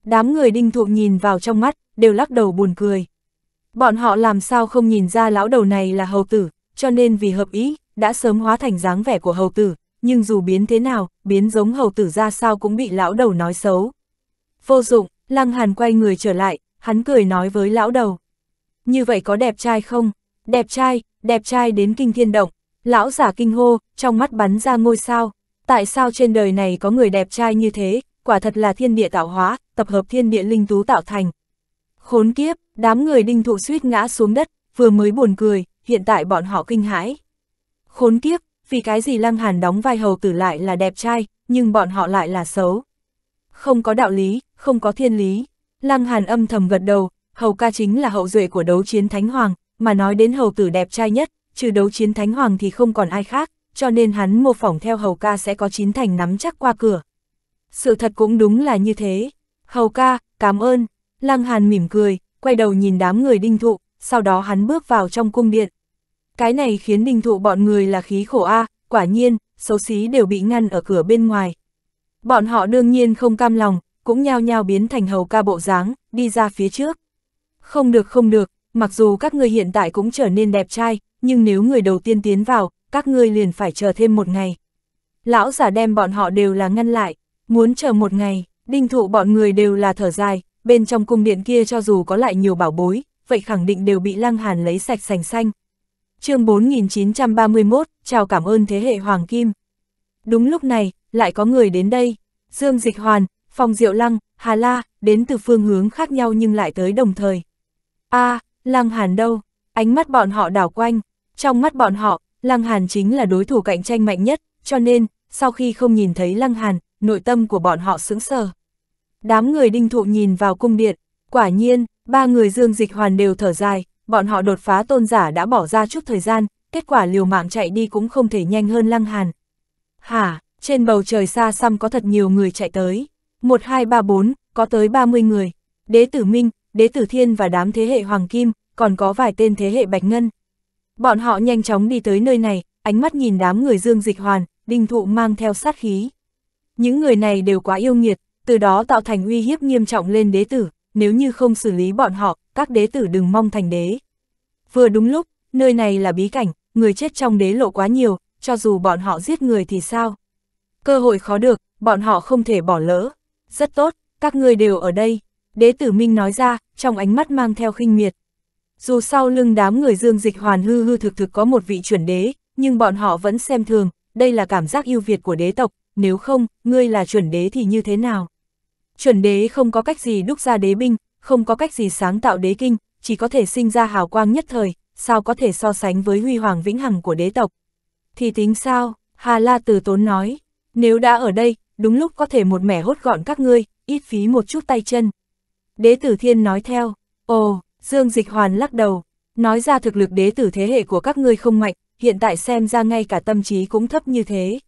Đám người đinh thụ nhìn vào trong mắt, đều lắc đầu buồn cười. Bọn họ làm sao không nhìn ra lão đầu này là hầu tử, cho nên vì hợp ý, đã sớm hóa thành dáng vẻ của hầu tử, nhưng dù biến thế nào, biến giống hầu tử ra sao cũng bị lão đầu nói xấu. Vô dụng, Lăng Hàn quay người trở lại, hắn cười nói với lão đầu. Như vậy có đẹp trai không? Đẹp trai, đẹp trai đến kinh thiên động. Lão giả kinh hô, trong mắt bắn ra ngôi sao. Tại sao trên đời này có người đẹp trai như thế, quả thật là thiên địa tạo hóa, tập hợp thiên địa linh tú tạo thành. Khốn kiếp, đám người đinh thụ suýt ngã xuống đất, vừa mới buồn cười, hiện tại bọn họ kinh hãi. Khốn kiếp, vì cái gì Lăng Hàn đóng vai hầu tử lại là đẹp trai, nhưng bọn họ lại là xấu. Không có đạo lý, không có thiên lý. Lăng Hàn âm thầm gật đầu, hầu ca chính là hậu duệ của đấu chiến Thánh Hoàng, mà nói đến hầu tử đẹp trai nhất, trừ đấu chiến Thánh Hoàng thì không còn ai khác, cho nên hắn mô phỏng theo hầu ca sẽ có chín thành nắm chắc qua cửa. Sự thật cũng đúng là như thế. Hầu ca, cảm ơn. Lăng Hàn mỉm cười, quay đầu nhìn đám người đinh thụ, sau đó hắn bước vào trong cung điện. Cái này khiến đinh thụ bọn người là khí khổ A, quả nhiên, xấu xí đều bị ngăn ở cửa bên ngoài. Bọn họ đương nhiên không cam lòng, cũng nhao nhao biến thành hầu ca bộ dáng, đi ra phía trước. Không được không được, mặc dù các ngươi hiện tại cũng trở nên đẹp trai, nhưng nếu người đầu tiên tiến vào, các ngươi liền phải chờ thêm một ngày. Lão giả đem bọn họ đều là ngăn lại, muốn chờ một ngày, đinh thụ bọn người đều là thở dài, bên trong cung điện kia cho dù có lại nhiều bảo bối, vậy khẳng định đều bị lăng hàn lấy sạch sành xanh chương 4931, chào cảm ơn thế hệ Hoàng Kim. Đúng lúc này, lại có người đến đây, Dương Dịch Hoàn, Phong Diệu Lăng, Hà La, đến từ phương hướng khác nhau nhưng lại tới đồng thời. a Lăng Hàn đâu? Ánh mắt bọn họ đảo quanh, trong mắt bọn họ, Lăng Hàn chính là đối thủ cạnh tranh mạnh nhất, cho nên, sau khi không nhìn thấy Lăng Hàn, nội tâm của bọn họ sững sờ. Đám người đinh thụ nhìn vào cung điện, quả nhiên, ba người dương dịch hoàn đều thở dài, bọn họ đột phá tôn giả đã bỏ ra chút thời gian, kết quả liều mạng chạy đi cũng không thể nhanh hơn Lăng Hàn. Hả, trên bầu trời xa xăm có thật nhiều người chạy tới, 1, 2, 3, 4, có tới 30 người, đế tử Minh, đế tử Thiên và đám thế hệ Hoàng Kim, còn có vài tên thế hệ Bạch Ngân. Bọn họ nhanh chóng đi tới nơi này, ánh mắt nhìn đám người dương dịch hoàn, đinh thụ mang theo sát khí. Những người này đều quá yêu nghiệt, từ đó tạo thành uy hiếp nghiêm trọng lên đế tử, nếu như không xử lý bọn họ, các đế tử đừng mong thành đế. Vừa đúng lúc, nơi này là bí cảnh, người chết trong đế lộ quá nhiều, cho dù bọn họ giết người thì sao? Cơ hội khó được, bọn họ không thể bỏ lỡ. Rất tốt, các người đều ở đây. Đế tử Minh nói ra, trong ánh mắt mang theo khinh miệt. Dù sau lưng đám người dương dịch hoàn hư hư thực thực có một vị chuẩn đế, nhưng bọn họ vẫn xem thường, đây là cảm giác ưu Việt của đế tộc, nếu không, ngươi là chuẩn đế thì như thế nào? Chuẩn đế không có cách gì đúc ra đế binh, không có cách gì sáng tạo đế kinh, chỉ có thể sinh ra hào quang nhất thời, sao có thể so sánh với huy hoàng vĩnh hằng của đế tộc. Thì tính sao, Hà La từ tốn nói, nếu đã ở đây, đúng lúc có thể một mẻ hốt gọn các ngươi, ít phí một chút tay chân. Đế tử thiên nói theo, ồ, Dương Dịch Hoàn lắc đầu, nói ra thực lực đế tử thế hệ của các ngươi không mạnh, hiện tại xem ra ngay cả tâm trí cũng thấp như thế.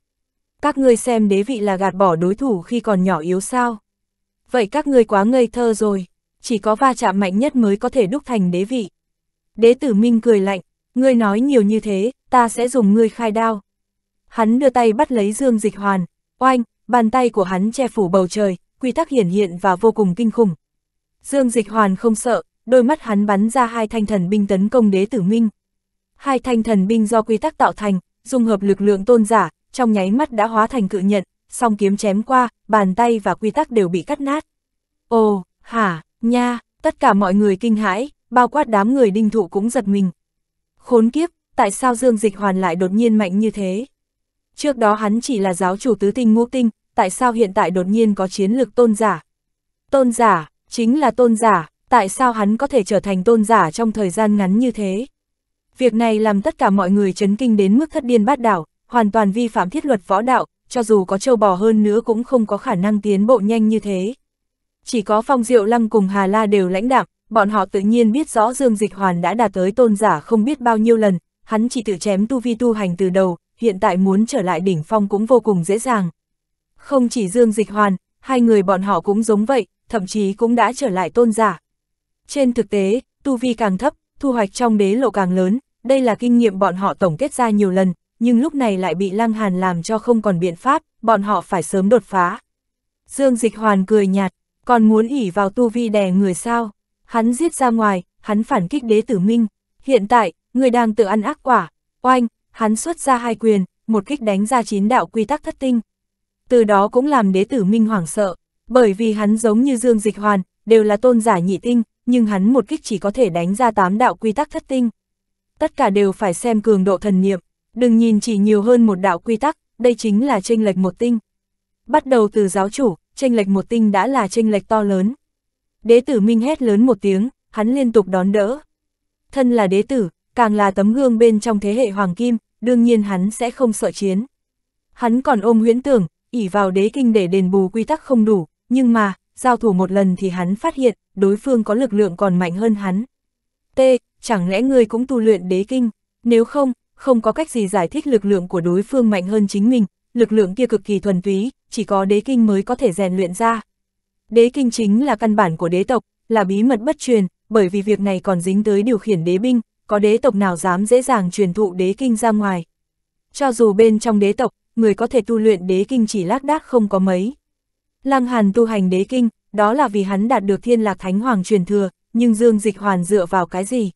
Các ngươi xem đế vị là gạt bỏ đối thủ khi còn nhỏ yếu sao? Vậy các ngươi quá ngây thơ rồi, chỉ có va chạm mạnh nhất mới có thể đúc thành đế vị. Đế tử Minh cười lạnh, ngươi nói nhiều như thế, ta sẽ dùng ngươi khai đao. Hắn đưa tay bắt lấy Dương Dịch Hoàn, oanh, bàn tay của hắn che phủ bầu trời, quy tắc hiển hiện và vô cùng kinh khủng. Dương Dịch Hoàn không sợ, đôi mắt hắn bắn ra hai thanh thần binh tấn công đế tử Minh. Hai thanh thần binh do quy tắc tạo thành, dung hợp lực lượng tôn giả, trong nháy mắt đã hóa thành cự nhận, song kiếm chém qua, bàn tay và quy tắc đều bị cắt nát. Ồ, hả, nha, tất cả mọi người kinh hãi, bao quát đám người đinh thụ cũng giật mình. Khốn kiếp, tại sao Dương Dịch Hoàn lại đột nhiên mạnh như thế? Trước đó hắn chỉ là giáo chủ tứ tinh ngũ tinh, tại sao hiện tại đột nhiên có chiến lược tôn giả? Tôn giả, chính là tôn giả, tại sao hắn có thể trở thành tôn giả trong thời gian ngắn như thế? Việc này làm tất cả mọi người chấn kinh đến mức thất điên bát đảo, hoàn toàn vi phạm thiết luật võ đạo, cho dù có châu bò hơn nữa cũng không có khả năng tiến bộ nhanh như thế. Chỉ có Phong Diệu Lăng cùng Hà La đều lãnh đạm, bọn họ tự nhiên biết rõ Dương Dịch Hoàn đã đạt tới tôn giả không biết bao nhiêu lần, hắn chỉ tự chém tu vi tu hành từ đầu, hiện tại muốn trở lại đỉnh phong cũng vô cùng dễ dàng. Không chỉ Dương Dịch Hoàn, hai người bọn họ cũng giống vậy, thậm chí cũng đã trở lại tôn giả. Trên thực tế, tu vi càng thấp, thu hoạch trong đế lộ càng lớn, đây là kinh nghiệm bọn họ tổng kết ra nhiều lần, nhưng lúc này lại bị Lăng Hàn làm cho không còn biện pháp, bọn họ phải sớm đột phá. Dương Dịch Hoàn cười nhạt, còn muốn ỉ vào tu vi đè người sao? Hắn giết ra ngoài, hắn phản kích đế tử minh. Hiện tại, người đang tự ăn ác quả. Oanh, hắn xuất ra hai quyền, một kích đánh ra chín đạo quy tắc thất tinh. Từ đó cũng làm đế tử minh hoảng sợ, bởi vì hắn giống như Dương Dịch Hoàn, đều là tôn giả nhị tinh, nhưng hắn một kích chỉ có thể đánh ra tám đạo quy tắc thất tinh. Tất cả đều phải xem cường độ thần niệm, đừng nhìn chỉ nhiều hơn một đạo quy tắc, đây chính là tranh lệch một tinh. Bắt đầu từ giáo chủ, tranh lệch một tinh đã là tranh lệch to lớn. Đế tử Minh hét lớn một tiếng, hắn liên tục đón đỡ. Thân là đế tử, càng là tấm gương bên trong thế hệ hoàng kim, đương nhiên hắn sẽ không sợ chiến. Hắn còn ôm huyễn tưởng, ỉ vào đế kinh để đền bù quy tắc không đủ, nhưng mà, giao thủ một lần thì hắn phát hiện, đối phương có lực lượng còn mạnh hơn hắn. T, chẳng lẽ ngươi cũng tu luyện đế kinh? Nếu không, không có cách gì giải thích lực lượng của đối phương mạnh hơn chính mình, lực lượng kia cực kỳ thuần túy, chỉ có đế kinh mới có thể rèn luyện ra. Đế kinh chính là căn bản của đế tộc, là bí mật bất truyền, bởi vì việc này còn dính tới điều khiển đế binh, có đế tộc nào dám dễ dàng truyền thụ đế kinh ra ngoài. Cho dù bên trong đế tộc, người có thể tu luyện đế kinh chỉ lác đác không có mấy. Lăng Hàn tu hành đế kinh, đó là vì hắn đạt được thiên lạc thánh hoàng truyền thừa, nhưng Dương Dịch Hoàn dựa vào cái gì?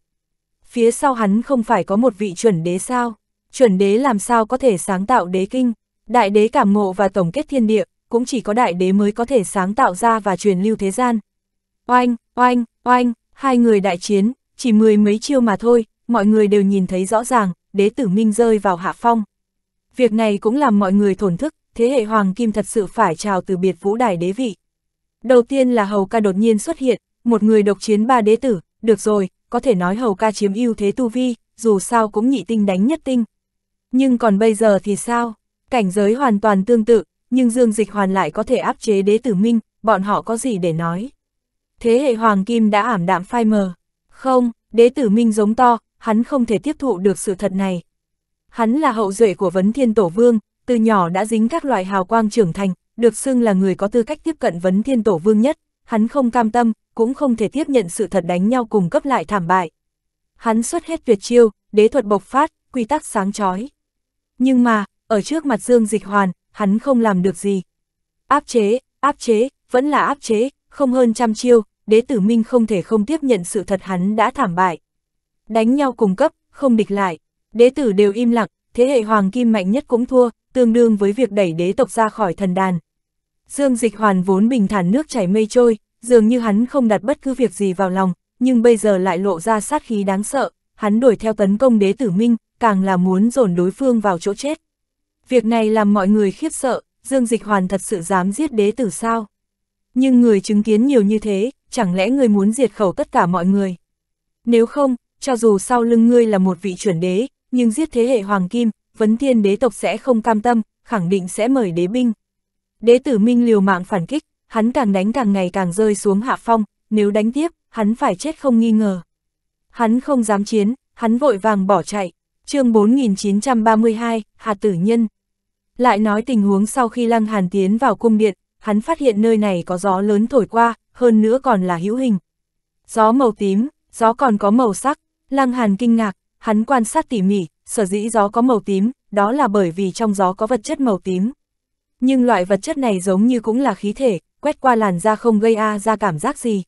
Phía sau hắn không phải có một vị chuẩn đế sao? Chuẩn đế làm sao có thể sáng tạo đế kinh? Đại đế cảm ngộ và tổng kết thiên địa, cũng chỉ có đại đế mới có thể sáng tạo ra và truyền lưu thế gian. Oanh, oanh, oanh, hai người đại chiến, chỉ mười mấy chiêu mà thôi, mọi người đều nhìn thấy rõ ràng, đế tử minh rơi vào hạ phong. Việc này cũng làm mọi người thổn thức, thế hệ Hoàng Kim thật sự phải chào từ biệt vũ đài đế vị. Đầu tiên là Hầu ca đột nhiên xuất hiện, một người độc chiến ba đế tử, được rồi, có thể nói Hầu ca chiếm ưu thế tu vi, dù sao cũng nhị tinh đánh nhất tinh. Nhưng còn bây giờ thì sao? Cảnh giới hoàn toàn tương tự, nhưng Dương Dịch Hoàn lại có thể áp chế đế tử minh, bọn họ có gì để nói? Thế hệ Hoàng Kim đã ảm đạm phai mờ. Không, đế tử minh giống to, hắn không thể tiếp thụ được sự thật này. Hắn là hậu duệ của vấn thiên tổ vương, từ nhỏ đã dính các loại hào quang trưởng thành, được xưng là người có tư cách tiếp cận vấn thiên tổ vương nhất, hắn không cam tâm, cũng không thể tiếp nhận sự thật đánh nhau cùng cấp lại thảm bại. Hắn xuất hết tuyệt chiêu, đế thuật bộc phát, quy tắc sáng chói. Nhưng mà, ở trước mặt Dương Dịch Hoàn, hắn không làm được gì. Áp chế, áp chế, vẫn là áp chế, không hơn trăm chiêu, đế tử minh không thể không tiếp nhận sự thật hắn đã thảm bại. Đánh nhau cùng cấp, không địch lại, đế tử đều im lặng, thế hệ hoàng kim mạnh nhất cũng thua, tương đương với việc đẩy đế tộc ra khỏi thần đàn. Dương Dịch Hoàn vốn bình thản nước chảy mây trôi, dường như hắn không đặt bất cứ việc gì vào lòng, nhưng bây giờ lại lộ ra sát khí đáng sợ, hắn đuổi theo tấn công đế tử minh, càng là muốn dồn đối phương vào chỗ chết. Việc này làm mọi người khiếp sợ, Dương Dịch Hoàn thật sự dám giết đế tử sao? Nhưng người chứng kiến nhiều như thế, chẳng lẽ người muốn diệt khẩu tất cả mọi người? Nếu không, cho dù sau lưng ngươi là một vị chuẩn đế, nhưng giết thế hệ hoàng kim, vấn thiên đế tộc sẽ không cam tâm, khẳng định sẽ mời đế binh. Đế tử minh liều mạng phản kích, hắn càng đánh càng ngày càng rơi xuống hạ phong, nếu đánh tiếp, hắn phải chết không nghi ngờ. Hắn không dám chiến, hắn vội vàng bỏ chạy. chương 4932, Hà Tử Nhân. Lại nói tình huống sau khi Lăng Hàn tiến vào cung điện, hắn phát hiện nơi này có gió lớn thổi qua, hơn nữa còn là hữu hình. Gió màu tím, gió còn có màu sắc, Lăng Hàn kinh ngạc, hắn quan sát tỉ mỉ, sở dĩ gió có màu tím, đó là bởi vì trong gió có vật chất màu tím. Nhưng loại vật chất này giống như cũng là khí thể, quét qua làn da không gây a ra cảm giác gì.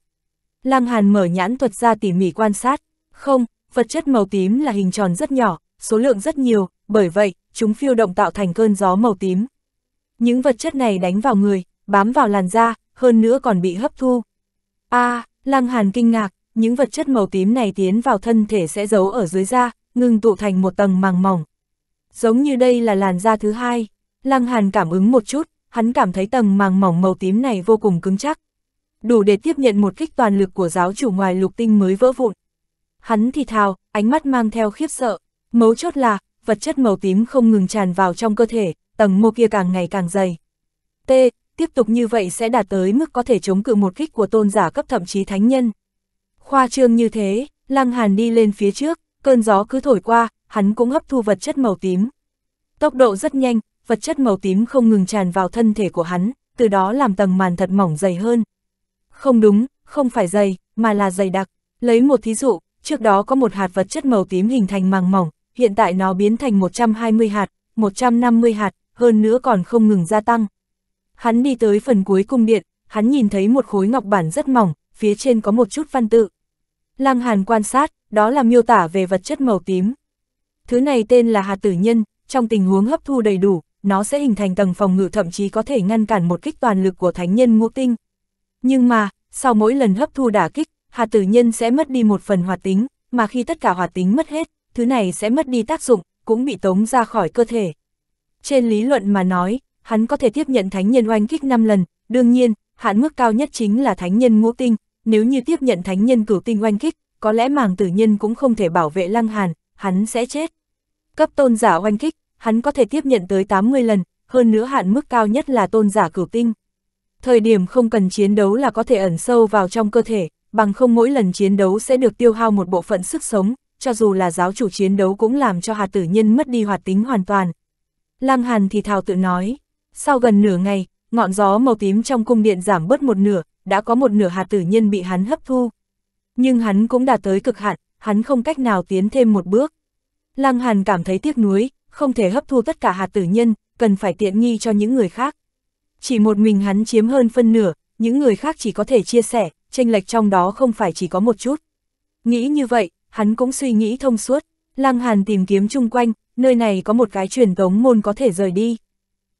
Lăng Hàn mở nhãn thuật ra tỉ mỉ quan sát, không, vật chất màu tím là hình tròn rất nhỏ, số lượng rất nhiều, bởi vậy, chúng phiêu động tạo thành cơn gió màu tím. Những vật chất này đánh vào người, bám vào làn da, hơn nữa còn bị hấp thu. A, à, Lăng Hàn kinh ngạc, những vật chất màu tím này tiến vào thân thể sẽ giấu ở dưới da, ngừng tụ thành một tầng màng mỏng. Giống như đây là làn da thứ hai, Lăng Hàn cảm ứng một chút, hắn cảm thấy tầng màng mỏng màu tím này vô cùng cứng chắc. Đủ để tiếp nhận một kích toàn lực của giáo chủ ngoài lục tinh mới vỡ vụn. Hắn thì thào, ánh mắt mang theo khiếp sợ, mấu chốt là, vật chất màu tím không ngừng tràn vào trong cơ thể, tầng mô kia càng ngày càng dày. T, tiếp tục như vậy sẽ đạt tới mức có thể chống cự một kích của tôn giả cấp thậm chí thánh nhân. Khoa trương như thế, Lăng Hàn đi lên phía trước, cơn gió cứ thổi qua, hắn cũng hấp thu vật chất màu tím. Tốc độ rất nhanh, vật chất màu tím không ngừng tràn vào thân thể của hắn, từ đó làm tầng màn thật mỏng dày hơn. Không đúng, không phải dày, mà là dày đặc. Lấy một thí dụ, trước đó có một hạt vật chất màu tím hình thành màng mỏng, hiện tại nó biến thành 120 hạt, 150 hạt, hơn nữa còn không ngừng gia tăng. Hắn đi tới phần cuối cung điện, hắn nhìn thấy một khối ngọc bản rất mỏng, phía trên có một chút văn tự. Lăng Hàn quan sát, đó là miêu tả về vật chất màu tím. Thứ này tên là hạt tử nhân, trong tình huống hấp thu đầy đủ, nó sẽ hình thành tầng phòng ngự thậm chí có thể ngăn cản một kích toàn lực của thánh nhân ngũ tinh. Nhưng mà, sau mỗi lần hấp thu đả kích, hạt tử nhân sẽ mất đi một phần hoạt tính, mà khi tất cả hoạt tính mất hết, thứ này sẽ mất đi tác dụng, cũng bị tống ra khỏi cơ thể. Trên lý luận mà nói, hắn có thể tiếp nhận thánh nhân oanh kích 5 lần, đương nhiên, hạn mức cao nhất chính là thánh nhân ngũ tinh, nếu như tiếp nhận thánh nhân cửu tinh oanh kích, có lẽ màng tử nhân cũng không thể bảo vệ lăng hàn, hắn sẽ chết. Cấp tôn giả oanh kích, hắn có thể tiếp nhận tới 80 lần, hơn nữa hạn mức cao nhất là tôn giả cửu tinh. Thời điểm không cần chiến đấu là có thể ẩn sâu vào trong cơ thể, bằng không mỗi lần chiến đấu sẽ được tiêu hao một bộ phận sức sống, cho dù là giáo chủ chiến đấu cũng làm cho hạt tử nhân mất đi hoạt tính hoàn toàn. Lăng Hàn thì thào tự nói, sau gần nửa ngày, ngọn gió màu tím trong cung điện giảm bớt một nửa, đã có một nửa hạt tử nhân bị hắn hấp thu. Nhưng hắn cũng đạt tới cực hạn, hắn không cách nào tiến thêm một bước. Lăng Hàn cảm thấy tiếc nuối, không thể hấp thu tất cả hạt tử nhân, cần phải tiện nghi cho những người khác. Chỉ một mình hắn chiếm hơn phân nửa, những người khác chỉ có thể chia sẻ, tranh lệch trong đó không phải chỉ có một chút. Nghĩ như vậy, hắn cũng suy nghĩ thông suốt, Lăng Hàn tìm kiếm chung quanh, nơi này có một cái truyền tống môn có thể rời đi.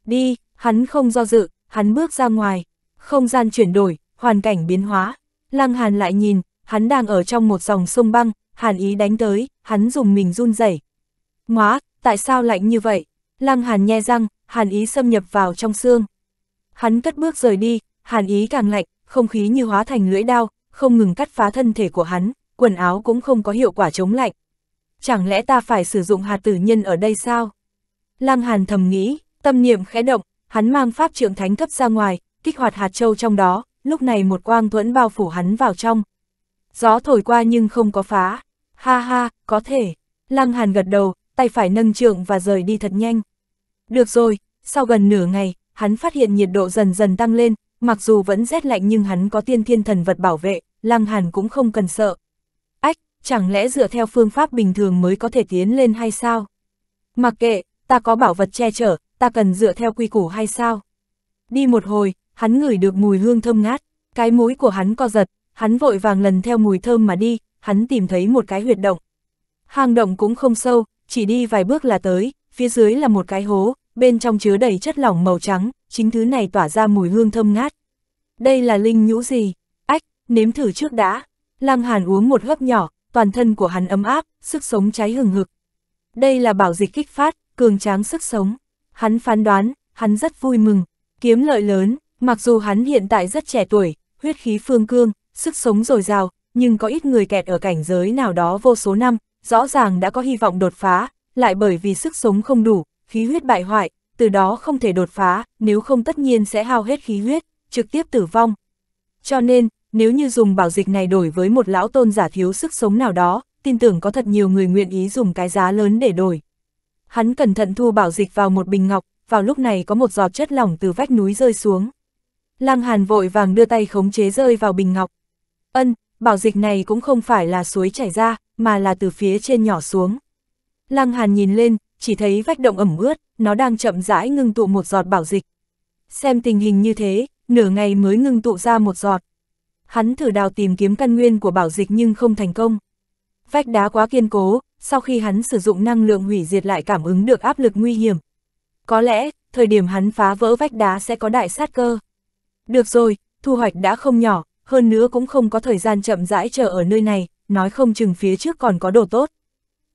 Đi, hắn không do dự, hắn bước ra ngoài, không gian chuyển đổi, hoàn cảnh biến hóa. Lăng Hàn lại nhìn, hắn đang ở trong một dòng sông băng, Hàn ý đánh tới, hắn dùng mình run rẩy. Ngoá, tại sao lạnh như vậy? Lăng Hàn nhe răng, Hàn ý xâm nhập vào trong xương. Hắn cất bước rời đi, Hàn ý càng lạnh, không khí như hóa thành lưỡi đao, không ngừng cắt phá thân thể của hắn, quần áo cũng không có hiệu quả chống lạnh. Chẳng lẽ ta phải sử dụng hạt tử nhân ở đây sao? Lăng Hàn thầm nghĩ, tâm niệm khẽ động, hắn mang pháp trượng thánh cấp ra ngoài, kích hoạt hạt châu trong đó, lúc này một quang thuẫn bao phủ hắn vào trong. Gió thổi qua nhưng không có phá. Ha ha, có thể. Lăng Hàn gật đầu, tay phải nâng trượng và rời đi thật nhanh. Được rồi, sau gần nửa ngày, hắn phát hiện nhiệt độ dần dần tăng lên, mặc dù vẫn rét lạnh nhưng hắn có tiên thiên thần vật bảo vệ, Lăng Hàn cũng không cần sợ. Chẳng lẽ dựa theo phương pháp bình thường mới có thể tiến lên hay sao? Mặc kệ, ta có bảo vật che chở, ta cần dựa theo quy củ hay sao? Đi một hồi, hắn ngửi được mùi hương thơm ngát, cái mũi của hắn co giật, hắn vội vàng lần theo mùi thơm mà đi, hắn tìm thấy một cái huyệt động. Hang động cũng không sâu, chỉ đi vài bước là tới, phía dưới là một cái hố, bên trong chứa đầy chất lỏng màu trắng, chính thứ này tỏa ra mùi hương thơm ngát. Đây là linh nhũ gì? Ách, nếm thử trước đã. Lăng Hàn uống một hớp nhỏ, toàn thân của hắn ấm áp, sức sống cháy hừng hực. Đây là bảo dịch kích phát, cường tráng sức sống. Hắn phán đoán, hắn rất vui mừng, kiếm lợi lớn, mặc dù hắn hiện tại rất trẻ tuổi, huyết khí phương cương, sức sống dồi dào, nhưng có ít người kẹt ở cảnh giới nào đó vô số năm, rõ ràng đã có hy vọng đột phá, lại bởi vì sức sống không đủ, khí huyết bại hoại, từ đó không thể đột phá, nếu không tất nhiên sẽ hao hết khí huyết, trực tiếp tử vong. Cho nên, nếu như dùng bảo dịch này đổi với một lão tôn giả thiếu sức sống nào đó, tin tưởng có thật nhiều người nguyện ý dùng cái giá lớn để đổi. Hắn cẩn thận thu bảo dịch vào một bình ngọc, vào lúc này có một giọt chất lỏng từ vách núi rơi xuống. Lăng Hàn vội vàng đưa tay khống chế rơi vào bình ngọc. Ân, bảo dịch này cũng không phải là suối chảy ra, mà là từ phía trên nhỏ xuống. Lăng Hàn nhìn lên, chỉ thấy vách động ẩm ướt, nó đang chậm rãi ngưng tụ một giọt bảo dịch. Xem tình hình như thế, nửa ngày mới ngưng tụ ra một giọt. Hắn thử đào tìm kiếm căn nguyên của bảo dịch nhưng không thành công. Vách đá quá kiên cố, sau khi hắn sử dụng năng lượng hủy diệt lại cảm ứng được áp lực nguy hiểm. Có lẽ, thời điểm hắn phá vỡ vách đá sẽ có đại sát cơ. Được rồi, thu hoạch đã không nhỏ, hơn nữa cũng không có thời gian chậm rãi chờ ở nơi này, nói không chừng phía trước còn có đồ tốt.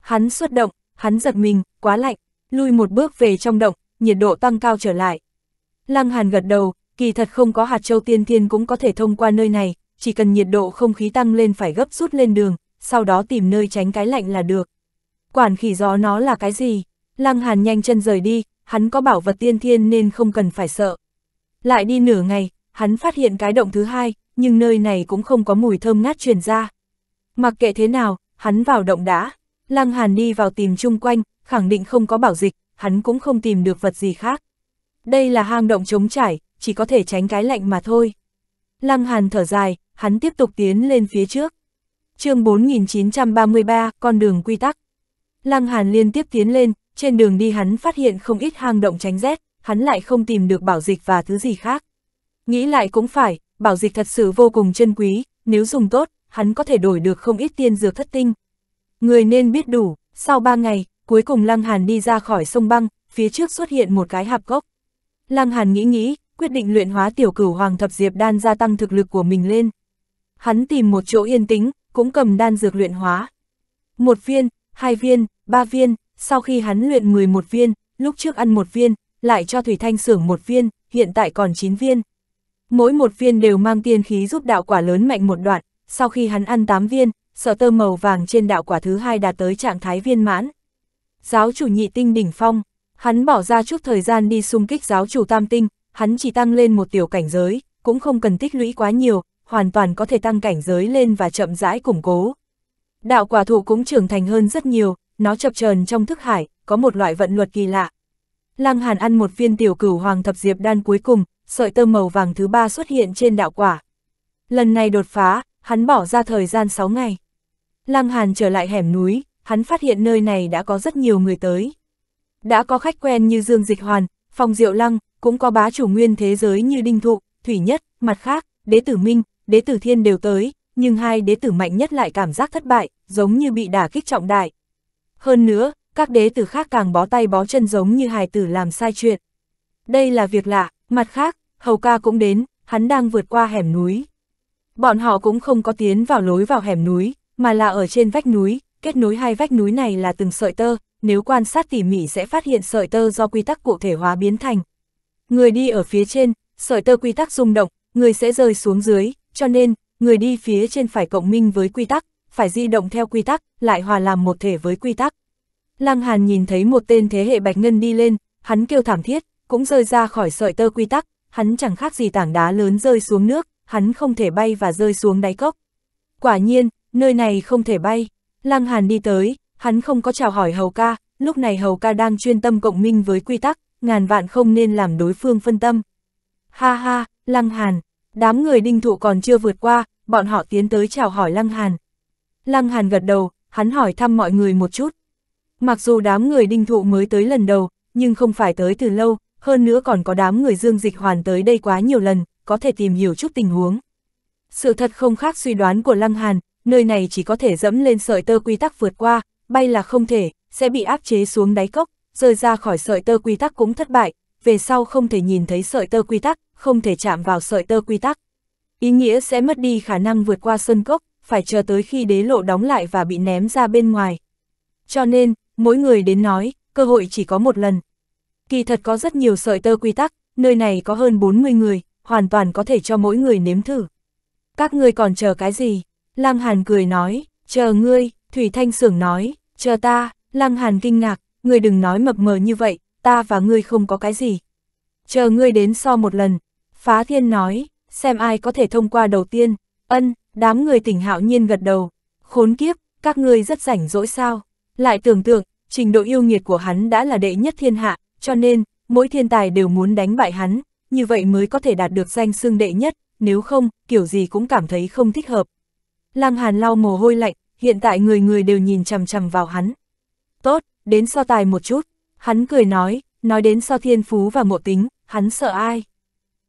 Hắn xuất động, hắn giật mình, quá lạnh, lui một bước về trong động, nhiệt độ tăng cao trở lại. Lăng Hàn gật đầu, kỳ thật không có hạt châu tiên thiên cũng có thể thông qua nơi này, chỉ cần nhiệt độ không khí tăng lên phải gấp rút lên đường, sau đó tìm nơi tránh cái lạnh là được. Quản khỉ gió nó là cái gì? Lăng Hàn nhanh chân rời đi, hắn có bảo vật tiên thiên nên không cần phải sợ. Lại đi nửa ngày, hắn phát hiện cái động thứ hai, nhưng nơi này cũng không có mùi thơm ngát truyền ra. Mặc kệ thế nào, hắn vào động đã. Lăng Hàn đi vào tìm chung quanh, khẳng định không có bảo dịch, hắn cũng không tìm được vật gì khác. Đây là hang động trống trải, chỉ có thể tránh cái lạnh mà thôi. Lăng Hàn thở dài, hắn tiếp tục tiến lên phía trước. chương 4933, con đường quy tắc. Lăng Hàn liên tiếp tiến lên, trên đường đi hắn phát hiện không ít hang động tránh rét, hắn lại không tìm được bảo dịch và thứ gì khác. Nghĩ lại cũng phải, bảo dịch thật sự vô cùng chân quý, nếu dùng tốt, hắn có thể đổi được không ít tiên dược thất tinh. Người nên biết đủ, sau ba ngày, cuối cùng Lăng Hàn đi ra khỏi sông băng, phía trước xuất hiện một cái hạp gốc. Lăng Hàn nghĩ nghĩ, quyết định luyện hóa tiểu cửu hoàng thập diệp đan gia tăng thực lực của mình lên. Hắn tìm một chỗ yên tĩnh, cũng cầm đan dược luyện hóa. Một viên, hai viên, ba viên, sau khi hắn luyện 11 viên, lúc trước ăn một viên, lại cho Thủy Thanh xưởng một viên, hiện tại còn 9 viên. Mỗi một viên đều mang tiên khí giúp đạo quả lớn mạnh một đoạn, sau khi hắn ăn 8 viên, sợ tơ màu vàng trên đạo quả thứ hai đạt tới trạng thái viên mãn. Giáo chủ nhị tinh đỉnh phong, hắn bỏ ra chút thời gian đi xung kích giáo chủ tam tinh, hắn chỉ tăng lên một tiểu cảnh giới, cũng không cần tích lũy quá nhiều, hoàn toàn có thể tăng cảnh giới lên và chậm rãi củng cố. Đạo quả thụ cũng trưởng thành hơn rất nhiều, nó chập chờn trong thức hải, có một loại vận luật kỳ lạ. Lăng Hàn ăn một viên tiểu cửu hoàng thập diệp đan cuối cùng, sợi tơ màu vàng thứ ba xuất hiện trên đạo quả. Lần này đột phá, hắn bỏ ra thời gian 6 ngày. Lăng Hàn trở lại hẻm núi, hắn phát hiện nơi này đã có rất nhiều người tới. Đã có khách quen như Dương Dịch Hoàn, Phong Diệu Lăng, cũng có bá chủ nguyên thế giới như Đinh Thụ, Thủy Nhất, mặt khác, đế tử Minh, đế tử Thiên đều tới, nhưng hai đế tử mạnh nhất lại cảm giác thất bại, giống như bị đả kích trọng đại. Hơn nữa, các đế tử khác càng bó tay bó chân giống như hài tử làm sai chuyện. Đây là việc lạ, mặt khác, hầu ca cũng đến, hắn đang vượt qua hẻm núi. Bọn họ cũng không có tiến vào lối vào hẻm núi, mà là ở trên vách núi, kết nối hai vách núi này là từng sợi tơ, nếu quan sát tỉ mỉ sẽ phát hiện sợi tơ do quy tắc cụ thể hóa biến thành. Người đi ở phía trên, sợi tơ quy tắc rung động, người sẽ rơi xuống dưới, cho nên, người đi phía trên phải cộng minh với quy tắc, phải di động theo quy tắc, lại hòa làm một thể với quy tắc. Lăng Hàn nhìn thấy một tên thế hệ bạch ngân đi lên, hắn kêu thảm thiết, cũng rơi ra khỏi sợi tơ quy tắc, hắn chẳng khác gì tảng đá lớn rơi xuống nước, hắn không thể bay và rơi xuống đáy cốc. Quả nhiên, nơi này không thể bay. Lăng Hàn đi tới, hắn không có chào hỏi hầu ca, lúc này hầu ca đang chuyên tâm cộng minh với quy tắc, ngàn vạn không nên làm đối phương phân tâm. Ha ha, Lăng Hàn, đám người đinh thụ còn chưa vượt qua, bọn họ tiến tới chào hỏi Lăng Hàn. Lăng Hàn gật đầu, hắn hỏi thăm mọi người một chút. Mặc dù đám người đinh thụ mới tới lần đầu, nhưng không phải tới từ lâu, hơn nữa còn có đám người dương dịch hoàn tới đây quá nhiều lần, có thể tìm hiểu chút tình huống. Sự thật không khác suy đoán của Lăng Hàn, nơi này chỉ có thể dẫm lên sợi tơ quy tắc vượt qua, bay là không thể, sẽ bị áp chế xuống đáy cốc, rơi ra khỏi sợi tơ quy tắc cũng thất bại, về sau không thể nhìn thấy sợi tơ quy tắc, không thể chạm vào sợi tơ quy tắc. Ý nghĩa sẽ mất đi khả năng vượt qua sân cốc, phải chờ tới khi đế lộ đóng lại và bị ném ra bên ngoài. Cho nên, mỗi người đến nói, cơ hội chỉ có một lần. Kỳ thật có rất nhiều sợi tơ quy tắc, nơi này có hơn 40 người, hoàn toàn có thể cho mỗi người nếm thử. Các ngươi còn chờ cái gì? Lăng Hàn cười nói, chờ ngươi, Thủy Thanh Sưởng nói, chờ ta, Lăng Hàn kinh ngạc, ngươi đừng nói mập mờ như vậy, ta và ngươi không có cái gì. Chờ ngươi đến so một lần, Phá Thiên nói, xem ai có thể thông qua đầu tiên, ân, đám người tỉnh hạo nhiên gật đầu, khốn kiếp, các ngươi rất rảnh rỗi sao, lại tưởng tượng, trình độ yêu nghiệt của hắn đã là đệ nhất thiên hạ, cho nên, mỗi thiên tài đều muốn đánh bại hắn, như vậy mới có thể đạt được danh xưng đệ nhất, nếu không, kiểu gì cũng cảm thấy không thích hợp. Lăng Hàn lau mồ hôi lạnh, hiện tại người người đều nhìn chằm chằm vào hắn. Tốt, đến so tài một chút, hắn cười nói, nói đến so thiên phú và mộ tính, hắn sợ ai.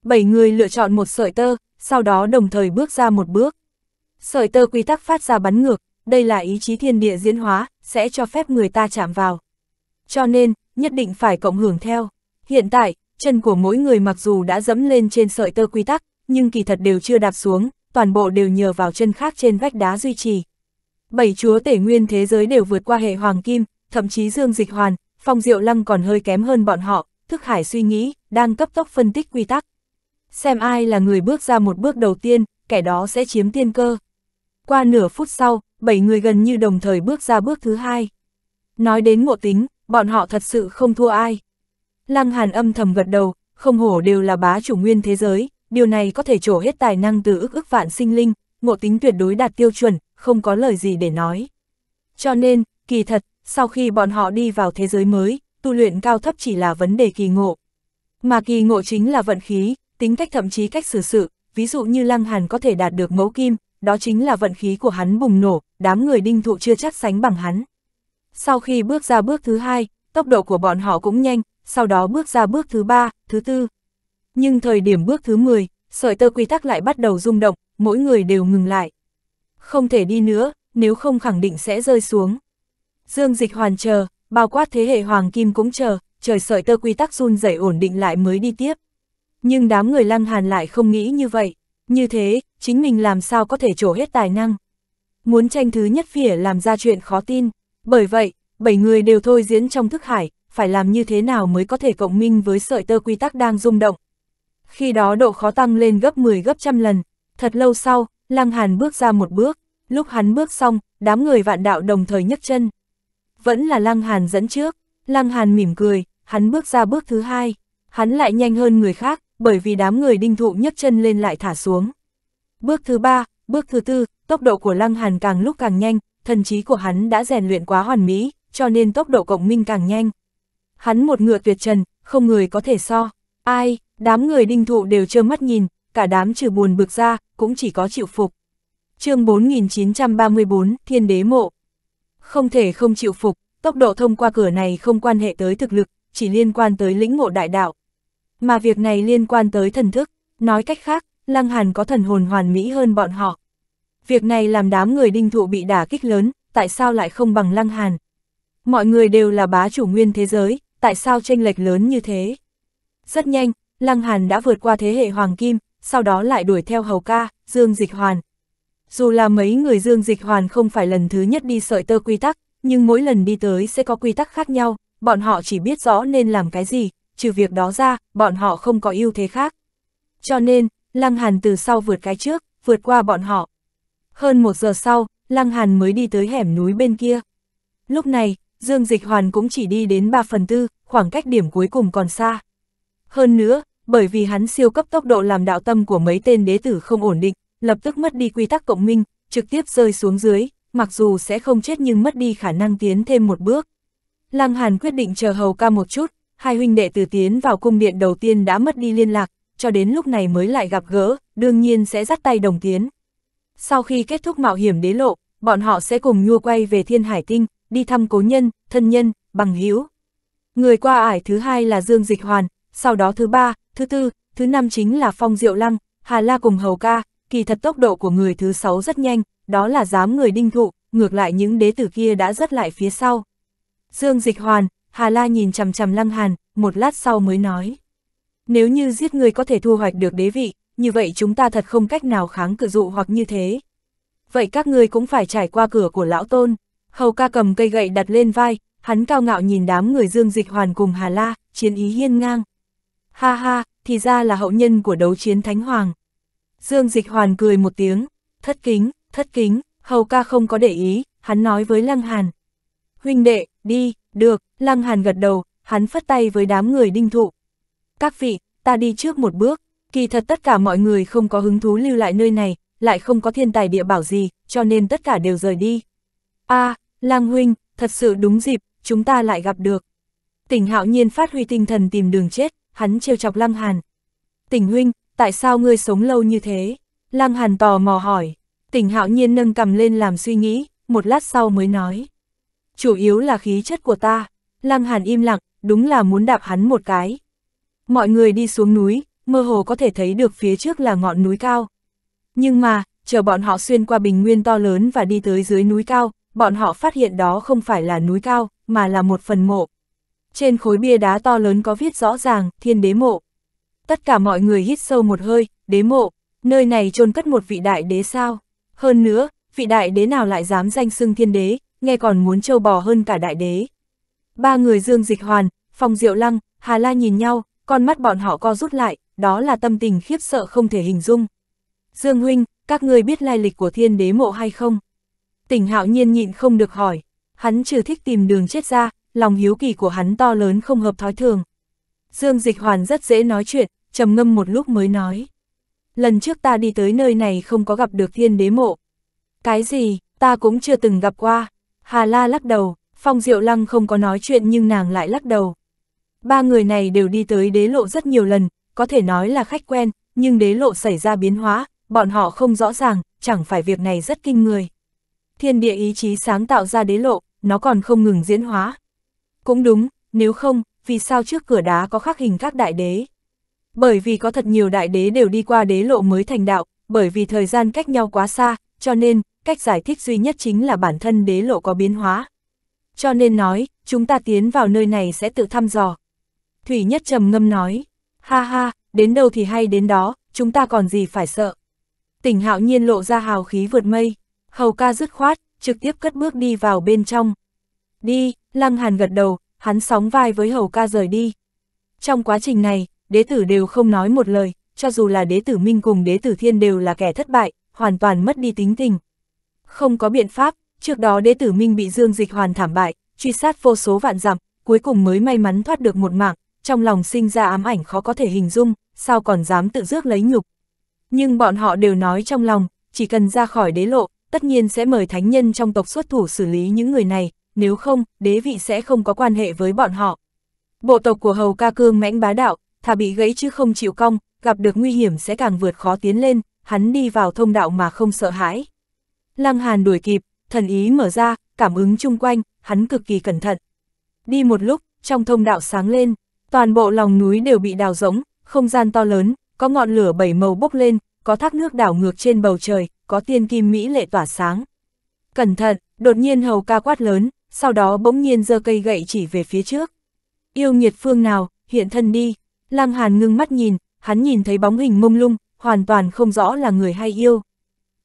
Bảy người lựa chọn một sợi tơ, sau đó đồng thời bước ra một bước. Sợi tơ quy tắc phát ra bắn ngược, đây là ý chí thiên địa diễn hóa, sẽ cho phép người ta chạm vào. Cho nên, nhất định phải cộng hưởng theo. Hiện tại, chân của mỗi người mặc dù đã dẫm lên trên sợi tơ quy tắc, nhưng kỳ thật đều chưa đạp xuống, toàn bộ đều nhờ vào chân khác trên vách đá duy trì. Bảy chúa tể nguyên thế giới đều vượt qua hệ hoàng kim, thậm chí Dương Dịch Hoàn, Phong Diệu Lăng còn hơi kém hơn bọn họ, thức hải suy nghĩ, đang cấp tốc phân tích quy tắc. Xem ai là người bước ra một bước đầu tiên, kẻ đó sẽ chiếm tiên cơ. Qua nửa phút sau, bảy người gần như đồng thời bước ra bước thứ hai. Nói đến ngộ tính, bọn họ thật sự không thua ai. Lăng Hàn âm thầm gật đầu, không hổ đều là bá chủ nguyên thế giới, điều này có thể trổ hết tài năng từ ức ức vạn sinh linh, ngộ tính tuyệt đối đạt tiêu chuẩn, không có lời gì để nói. Cho nên, kỳ thật, sau khi bọn họ đi vào thế giới mới, tu luyện cao thấp chỉ là vấn đề kỳ ngộ. Mà kỳ ngộ chính là vận khí, tính cách thậm chí cách xử sự, ví dụ như Lăng Hàn có thể đạt được mẫu kim, đó chính là vận khí của hắn bùng nổ, đám người đinh thụ chưa chắc sánh bằng hắn. Sau khi bước ra bước thứ hai, tốc độ của bọn họ cũng nhanh, sau đó bước ra bước thứ ba, thứ tư. Nhưng thời điểm bước thứ 10, sợi tơ quy tắc lại bắt đầu rung động, mỗi người đều ngừng lại. Không thể đi nữa, nếu không khẳng định sẽ rơi xuống. Dương dịch hoàn chờ, bao quát thế hệ hoàng kim cũng chờ, trời sợi tơ quy tắc run dậy ổn định lại mới đi tiếp. Nhưng đám người lăng hàn lại không nghĩ như vậy. Như thế, chính mình làm sao có thể trổ hết tài năng. Muốn tranh thứ nhất phỉa làm ra chuyện khó tin. Bởi vậy, bảy người đều thôi diễn trong thức hải, phải làm như thế nào mới có thể cộng minh với sợi tơ quy tắc đang rung động. Khi đó độ khó tăng lên gấp 10 gấp trăm lần. Thật lâu sau, Lăng Hàn bước ra một bước, lúc hắn bước xong, đám người vạn đạo đồng thời nhấc chân. Vẫn là Lăng Hàn dẫn trước, Lăng Hàn mỉm cười, hắn bước ra bước thứ hai, hắn lại nhanh hơn người khác, bởi vì đám người đinh thụ nhấc chân lên lại thả xuống. Bước thứ ba, bước thứ tư, tốc độ của Lăng Hàn càng lúc càng nhanh, thần trí của hắn đã rèn luyện quá hoàn mỹ, cho nên tốc độ cộng minh càng nhanh. Hắn một ngựa tuyệt trần, không người có thể so. Ai, đám người đinh thụ đều trơ mắt nhìn, cả đám trừ buồn bực ra, cũng chỉ có chịu phục. chương 4934, Thiên Đế Mộ. Không thể không chịu phục, tốc độ thông qua cửa này không quan hệ tới thực lực, chỉ liên quan tới lĩnh ngộ đại đạo. Mà việc này liên quan tới thần thức, nói cách khác, Lăng Hàn có thần hồn hoàn mỹ hơn bọn họ. Việc này làm đám người đinh thụ bị đả kích lớn, tại sao lại không bằng Lăng Hàn? Mọi người đều là bá chủ nguyên thế giới, tại sao tranh lệch lớn như thế? Rất nhanh, Lăng Hàn đã vượt qua thế hệ Hoàng Kim, sau đó lại đuổi theo Hầu Ca, Dương Dịch Hoàn. Dù là mấy người Dương Dịch Hoàn không phải lần thứ nhất đi sợi tơ quy tắc, nhưng mỗi lần đi tới sẽ có quy tắc khác nhau, bọn họ chỉ biết rõ nên làm cái gì, trừ việc đó ra, bọn họ không có ưu thế khác. Cho nên, Lăng Hàn từ sau vượt cái trước, vượt qua bọn họ. Hơn một giờ sau, Lăng Hàn mới đi tới hẻm núi bên kia. Lúc này, Dương Dịch Hoàn cũng chỉ đi đến 3 phần tư, khoảng cách điểm cuối cùng còn xa. Hơn nữa, bởi vì hắn siêu cấp tốc độ làm đạo tâm của mấy tên đế tử không ổn định, lập tức mất đi quy tắc cộng minh, trực tiếp rơi xuống dưới, mặc dù sẽ không chết nhưng mất đi khả năng tiến thêm một bước. Lăng Hàn quyết định chờ hầu ca một chút, hai huynh đệ từ tiến vào cung điện đầu tiên đã mất đi liên lạc, cho đến lúc này mới lại gặp gỡ, đương nhiên sẽ dắt tay đồng tiến. Sau khi kết thúc mạo hiểm đế lộ, bọn họ sẽ cùng nhua quay về thiên hải tinh, đi thăm cố nhân, thân nhân, bằng hữu. Người qua ải thứ hai là Dương Dịch Hoàn, sau đó thứ ba, thứ tư, thứ năm chính là Phong Diệu Lăng, Hà La cùng Hầu Ca, kỳ thật tốc độ của người thứ sáu rất nhanh, đó là dám người đinh thụ, ngược lại những đế tử kia đã rất lại phía sau. Dương Dịch Hoàn, Hà La nhìn chằm chằm Lăng Hàn, một lát sau mới nói. Nếu như giết người có thể thu hoạch được đế vị, như vậy chúng ta thật không cách nào kháng cự dụ hoặc như thế. Vậy các ngươi cũng phải trải qua cửa của lão tôn. Hầu ca cầm cây gậy đặt lên vai, hắn cao ngạo nhìn đám người Dương Dịch Hoàn cùng Hà La, chiến ý hiên ngang. Ha ha, thì ra là hậu nhân của đấu chiến Thánh Hoàng. Dương Dịch Hoàn cười một tiếng, thất kính, thất kính, hầu ca không có để ý, hắn nói với Lăng Hàn. Huynh đệ, đi, được, Lăng Hàn gật đầu, hắn phất tay với đám người đinh thụ. Các vị, ta đi trước một bước, kỳ thật tất cả mọi người không có hứng thú lưu lại nơi này, lại không có thiên tài địa bảo gì, cho nên tất cả đều rời đi. a à, Lang Huynh, thật sự đúng dịp, chúng ta lại gặp được. Tỉnh hạo nhiên phát huy tinh thần tìm đường chết, hắn trêu chọc Lăng Hàn. Tỉnh Huynh, tại sao ngươi sống lâu như thế? Lăng Hàn tò mò hỏi. Tỉnh hạo nhiên nâng cầm lên làm suy nghĩ, một lát sau mới nói. Chủ yếu là khí chất của ta. Lăng Hàn im lặng, đúng là muốn đạp hắn một cái. Mọi người đi xuống núi, mơ hồ có thể thấy được phía trước là ngọn núi cao. Nhưng mà, chờ bọn họ xuyên qua bình nguyên to lớn và đi tới dưới núi cao, bọn họ phát hiện đó không phải là núi cao, mà là một phần mộ. Trên khối bia đá to lớn có viết rõ ràng, thiên đế mộ. Tất cả mọi người hít sâu một hơi, đế mộ, nơi này chôn cất một vị đại đế sao. Hơn nữa, vị đại đế nào lại dám danh xưng thiên đế, nghe còn muốn trâu bò hơn cả đại đế. Ba người Dương Dịch Hoàn, Phong Diệu Lăng, Hà La nhìn nhau, con mắt bọn họ co rút lại, đó là tâm tình khiếp sợ không thể hình dung. Dương Huynh, các người biết lai lịch của thiên đế mộ hay không? Tỉnh hạo nhiên nhịn không được hỏi, hắn trừ thích tìm đường chết ra, lòng hiếu kỳ của hắn to lớn không hợp thói thường. Dương Dịch Hoàn rất dễ nói chuyện, trầm ngâm một lúc mới nói. Lần trước ta đi tới nơi này không có gặp được thiên đế mộ. Cái gì, ta cũng chưa từng gặp qua. Hà La lắc đầu, Phong Diệu Lăng không có nói chuyện nhưng nàng lại lắc đầu. Ba người này đều đi tới đế lộ rất nhiều lần, có thể nói là khách quen, nhưng đế lộ xảy ra biến hóa, bọn họ không rõ ràng, chẳng phải việc này rất kinh người. Thiên địa ý chí sáng tạo ra đế lộ, nó còn không ngừng diễn hóa. Cũng đúng, nếu không, vì sao trước cửa đá có khắc hình các đại đế? Bởi vì có thật nhiều đại đế đều đi qua đế lộ mới thành đạo, bởi vì thời gian cách nhau quá xa, cho nên, cách giải thích duy nhất chính là bản thân đế lộ có biến hóa. Cho nên nói, chúng ta tiến vào nơi này sẽ tự thăm dò. Thủy Nhất trầm ngâm nói, ha ha, đến đâu thì hay đến đó, chúng ta còn gì phải sợ. Tỉnh hạo nhiên lộ ra hào khí vượt mây, hầu ca dứt khoát, trực tiếp cất bước đi vào bên trong. Đi, Lăng Hàn gật đầu, hắn sóng vai với hầu ca rời đi. Trong quá trình này, đế tử đều không nói một lời, cho dù là đế tử Minh cùng đế tử Thiên đều là kẻ thất bại, hoàn toàn mất đi tính tình. Không có biện pháp, trước đó đế tử Minh bị Dương Dịch hoàn thảm bại, truy sát vô số vạn dặm, cuối cùng mới may mắn thoát được một mạng, trong lòng sinh ra ám ảnh khó có thể hình dung, sao còn dám tự rước lấy nhục. Nhưng bọn họ đều nói trong lòng, chỉ cần ra khỏi đế lộ, tất nhiên sẽ mời thánh nhân trong tộc xuất thủ xử lý những người này, nếu không, đế vị sẽ không có quan hệ với bọn họ. Bộ tộc của Hầu Ca Cương mãnh bá đạo, thà bị gãy chứ không chịu cong, gặp được nguy hiểm sẽ càng vượt khó tiến lên, hắn đi vào thông đạo mà không sợ hãi. Lăng Hàn đuổi kịp, thần ý mở ra, cảm ứng chung quanh, hắn cực kỳ cẩn thận. Đi một lúc, trong thông đạo sáng lên, toàn bộ lòng núi đều bị đào rỗng, không gian to lớn, có ngọn lửa bảy màu bốc lên, có thác nước đảo ngược trên bầu trời, có tiên kim mỹ lệ tỏa sáng. Cẩn thận, đột nhiên hầu ca quát lớn, sau đó bỗng nhiên giơ cây gậy chỉ về phía trước. Yêu nghiệt phương nào, hiện thân đi. Lăng Hàn ngưng mắt nhìn, hắn nhìn thấy bóng hình mông lung, hoàn toàn không rõ là người hay yêu.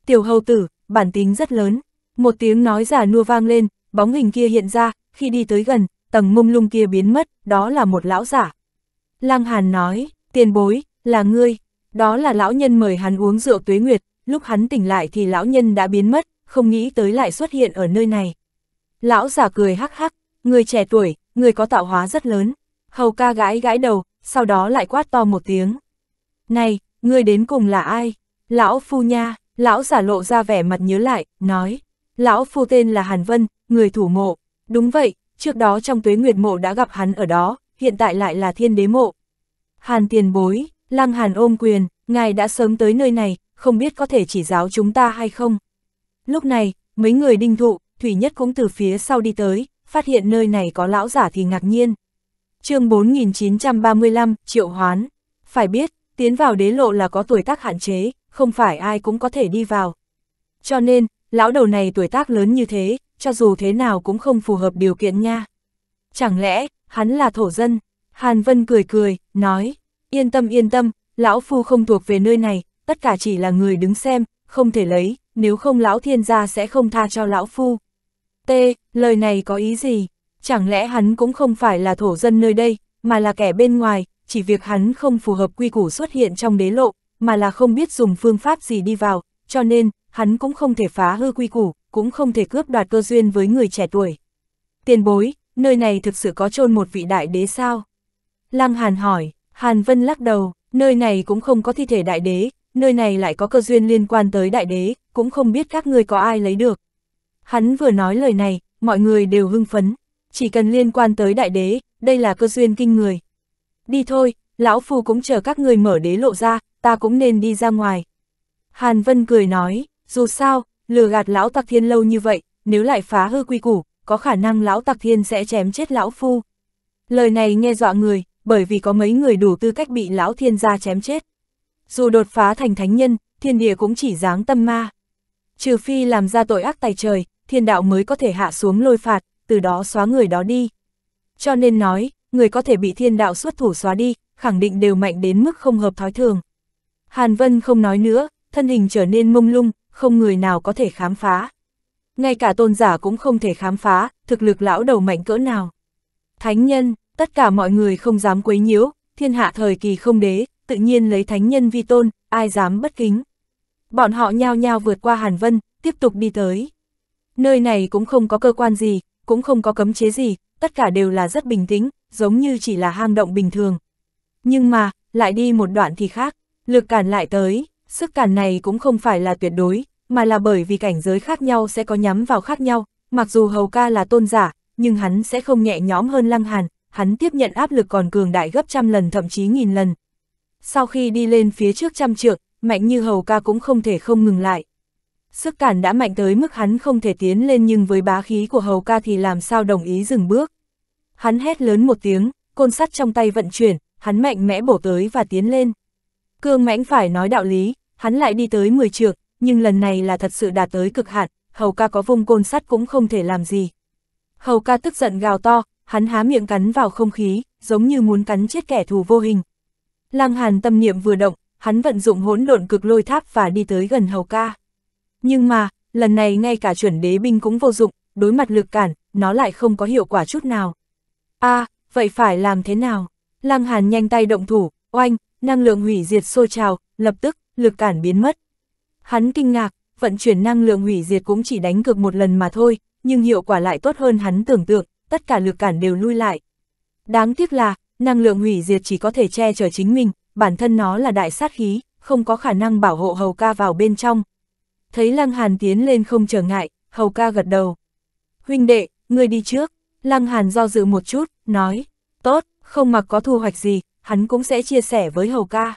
Tiểu hầu tử, bản tính rất lớn. Một tiếng nói giả nua vang lên, bóng hình kia hiện ra, khi đi tới gần, tầng mông lung kia biến mất, đó là một lão giả. Lăng Hàn nói, tiền bối, là ngươi, đó là lão nhân mời hắn uống rượu tuế nguyệt, lúc hắn tỉnh lại thì lão nhân đã biến mất, không nghĩ tới lại xuất hiện ở nơi này. Lão giả cười hắc hắc, người trẻ tuổi, người có tạo hóa rất lớn. Hầu ca gãi gãi đầu, sau đó lại quát to một tiếng. Này, người đến cùng là ai? Lão phu nha, lão giả lộ ra vẻ mặt nhớ lại, nói. Lão phu tên là Hàn Vân, người thủ mộ. Đúng vậy, trước đó trong tuế nguyệt mộ đã gặp hắn ở đó, hiện tại lại là thiên đế mộ. Hàn tiền bối, lăng hàn ôm quyền, ngài đã sớm tới nơi này, không biết có thể chỉ giáo chúng ta hay không. Lúc này, mấy người đinh thụ, Thủy Nhất cũng từ phía sau đi tới, phát hiện nơi này có lão giả thì ngạc nhiên. chương 4935, Triệu Hoán. Phải biết, tiến vào đế lộ là có tuổi tác hạn chế, không phải ai cũng có thể đi vào. Cho nên, lão đầu này tuổi tác lớn như thế, cho dù thế nào cũng không phù hợp điều kiện nha. Chẳng lẽ, hắn là thổ dân? Hàn Vân cười cười, nói, yên tâm yên tâm, lão phu không thuộc về nơi này, tất cả chỉ là người đứng xem, không thể lấy, nếu không lão thiên gia sẽ không tha cho lão phu. T, lời này có ý gì? Chẳng lẽ hắn cũng không phải là thổ dân nơi đây, mà là kẻ bên ngoài, chỉ việc hắn không phù hợp quy củ xuất hiện trong đế lộ, mà là không biết dùng phương pháp gì đi vào, cho nên, hắn cũng không thể phá hư quy củ, cũng không thể cướp đoạt cơ duyên với người trẻ tuổi. Tiền bối, nơi này thực sự có chôn một vị đại đế sao? Lăng Hàn hỏi, Hàn Vân lắc đầu, nơi này cũng không có thi thể đại đế, nơi này lại có cơ duyên liên quan tới đại đế, cũng không biết các ngươi có ai lấy được. Hắn vừa nói lời này, mọi người đều hưng phấn, chỉ cần liên quan tới đại đế, đây là cơ duyên kinh người. Đi thôi, lão phu cũng chờ các người mở đế lộ ra, ta cũng nên đi ra ngoài. Hàn Vân cười nói, dù sao, lừa gạt lão tặc thiên lâu như vậy, nếu lại phá hư quy củ, có khả năng lão tặc thiên sẽ chém chết lão phu. Lời này nghe dọa người, bởi vì có mấy người đủ tư cách bị lão thiên gia chém chết. Dù đột phá thành thánh nhân, thiên địa cũng chỉ dáng tâm ma. Trừ phi làm ra tội ác tài trời, thiên đạo mới có thể hạ xuống lôi phạt, từ đó xóa người đó đi. Cho nên nói, người có thể bị thiên đạo xuất thủ xóa đi, khẳng định đều mạnh đến mức không hợp thói thường. Hàn Vân không nói nữa, thân hình trở nên mông lung, không người nào có thể khám phá. Ngay cả tôn giả cũng không thể khám phá, thực lực lão đầu mạnh cỡ nào. Thánh nhân, tất cả mọi người không dám quấy nhiễu, thiên hạ thời kỳ không đế, tự nhiên lấy thánh nhân vi tôn, ai dám bất kính. Bọn họ nhao nhao vượt qua Hàn Vân, tiếp tục đi tới. Nơi này cũng không có cơ quan gì, cũng không có cấm chế gì, tất cả đều là rất bình tĩnh, giống như chỉ là hang động bình thường. Nhưng mà, lại đi một đoạn thì khác, lực cản lại tới, sức cản này cũng không phải là tuyệt đối, mà là bởi vì cảnh giới khác nhau sẽ có nhắm vào khác nhau, mặc dù hầu ca là tôn giả, nhưng hắn sẽ không nhẹ nhõm hơn lăng hàn, hắn tiếp nhận áp lực còn cường đại gấp trăm lần thậm chí nghìn lần. Sau khi đi lên phía trước trăm trượng, mạnh như hầu ca cũng không thể không ngừng lại. Sức cản đã mạnh tới mức hắn không thể tiến lên nhưng với bá khí của hầu ca thì làm sao đồng ý dừng bước. Hắn hét lớn một tiếng, côn sắt trong tay vận chuyển, hắn mạnh mẽ bổ tới và tiến lên. Cương mãnh phải nói đạo lý, hắn lại đi tới 10 trượng, nhưng lần này là thật sự đạt tới cực hạn, hầu ca có vung côn sắt cũng không thể làm gì. Hầu ca tức giận gào to, hắn há miệng cắn vào không khí, giống như muốn cắn chết kẻ thù vô hình. Lăng Hàn tâm niệm vừa động, hắn vận dụng hỗn độn cực lôi tháp và đi tới gần hầu ca. Nhưng mà, lần này ngay cả chuẩn đế binh cũng vô dụng, đối mặt lực cản, nó lại không có hiệu quả chút nào. a à, vậy phải làm thế nào? Lăng Hàn nhanh tay động thủ, oanh, năng lượng hủy diệt sôi trào, lập tức, lực cản biến mất. Hắn kinh ngạc, vận chuyển năng lượng hủy diệt cũng chỉ đánh cực một lần mà thôi, nhưng hiệu quả lại tốt hơn hắn tưởng tượng, tất cả lực cản đều lui lại. Đáng tiếc là, năng lượng hủy diệt chỉ có thể che chở chính mình, bản thân nó là đại sát khí, không có khả năng bảo hộ hầu ca vào bên trong. Thấy Lăng Hàn tiến lên không trở ngại, hầu ca gật đầu. Huynh đệ, ngươi đi trước. Lăng Hàn do dự một chút, nói, tốt, không mặc có thu hoạch gì, hắn cũng sẽ chia sẻ với hầu ca.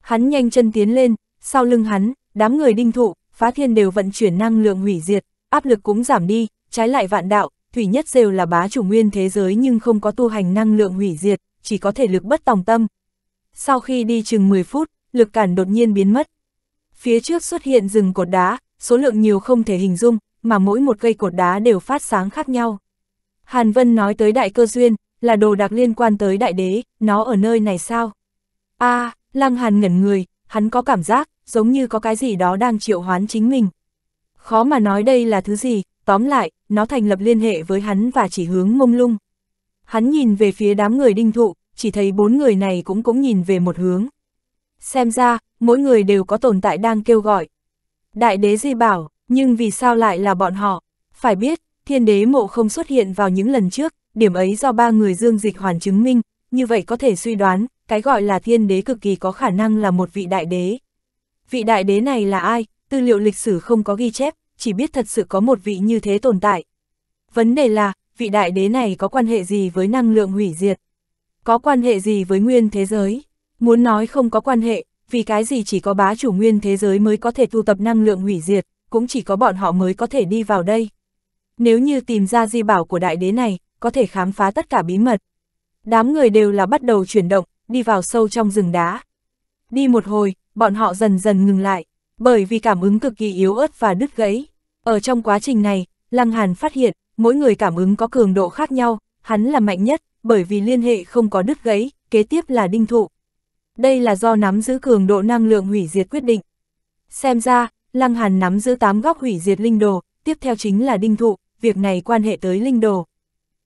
Hắn nhanh chân tiến lên, sau lưng hắn, đám người đinh thụ, phá thiên đều vận chuyển năng lượng hủy diệt, áp lực cũng giảm đi, trái lại vạn đạo, thủy nhất rêu là bá chủ nguyên thế giới nhưng không có tu hành năng lượng hủy diệt, chỉ có thể lực bất tòng tâm. Sau khi đi chừng 10 phút, lực cản đột nhiên biến mất. Phía trước xuất hiện rừng cột đá, số lượng nhiều không thể hình dung, mà mỗi một cây cột đá đều phát sáng khác nhau. Hàn Vân nói tới đại cơ duyên, là đồ đặc liên quan tới đại đế, nó ở nơi này sao? a à, Lăng Hàn ngẩn người, hắn có cảm giác, giống như có cái gì đó đang triệu hoán chính mình. Khó mà nói đây là thứ gì, tóm lại, nó thành lập liên hệ với hắn và chỉ hướng mông lung. Hắn nhìn về phía đám người đinh thụ, chỉ thấy bốn người này cũng cũng nhìn về một hướng. Xem ra, mỗi người đều có tồn tại đang kêu gọi. Đại đế di bảo, nhưng vì sao lại là bọn họ? Phải biết, thiên đế mộ không xuất hiện vào những lần trước, điểm ấy do ba người dương dịch hoàn chứng minh, như vậy có thể suy đoán, cái gọi là thiên đế cực kỳ có khả năng là một vị đại đế. Vị đại đế này là ai? Tư liệu lịch sử không có ghi chép, chỉ biết thật sự có một vị như thế tồn tại. Vấn đề là, vị đại đế này có quan hệ gì với năng lượng hủy diệt? Có quan hệ gì với nguyên thế giới? Muốn nói không có quan hệ, vì cái gì chỉ có bá chủ nguyên thế giới mới có thể tu tập năng lượng hủy diệt, cũng chỉ có bọn họ mới có thể đi vào đây. Nếu như tìm ra di bảo của đại đế này, có thể khám phá tất cả bí mật. Đám người đều là bắt đầu chuyển động, đi vào sâu trong rừng đá. Đi một hồi, bọn họ dần dần ngừng lại, bởi vì cảm ứng cực kỳ yếu ớt và đứt gãy. Ở trong quá trình này, Lăng Hàn phát hiện, mỗi người cảm ứng có cường độ khác nhau, hắn là mạnh nhất, bởi vì liên hệ không có đứt gãy, kế tiếp là đinh thụ. Đây là do nắm giữ cường độ năng lượng hủy diệt quyết định. Xem ra, Lăng Hàn nắm giữ 8 góc hủy diệt linh đồ, tiếp theo chính là đinh thụ, việc này quan hệ tới linh đồ.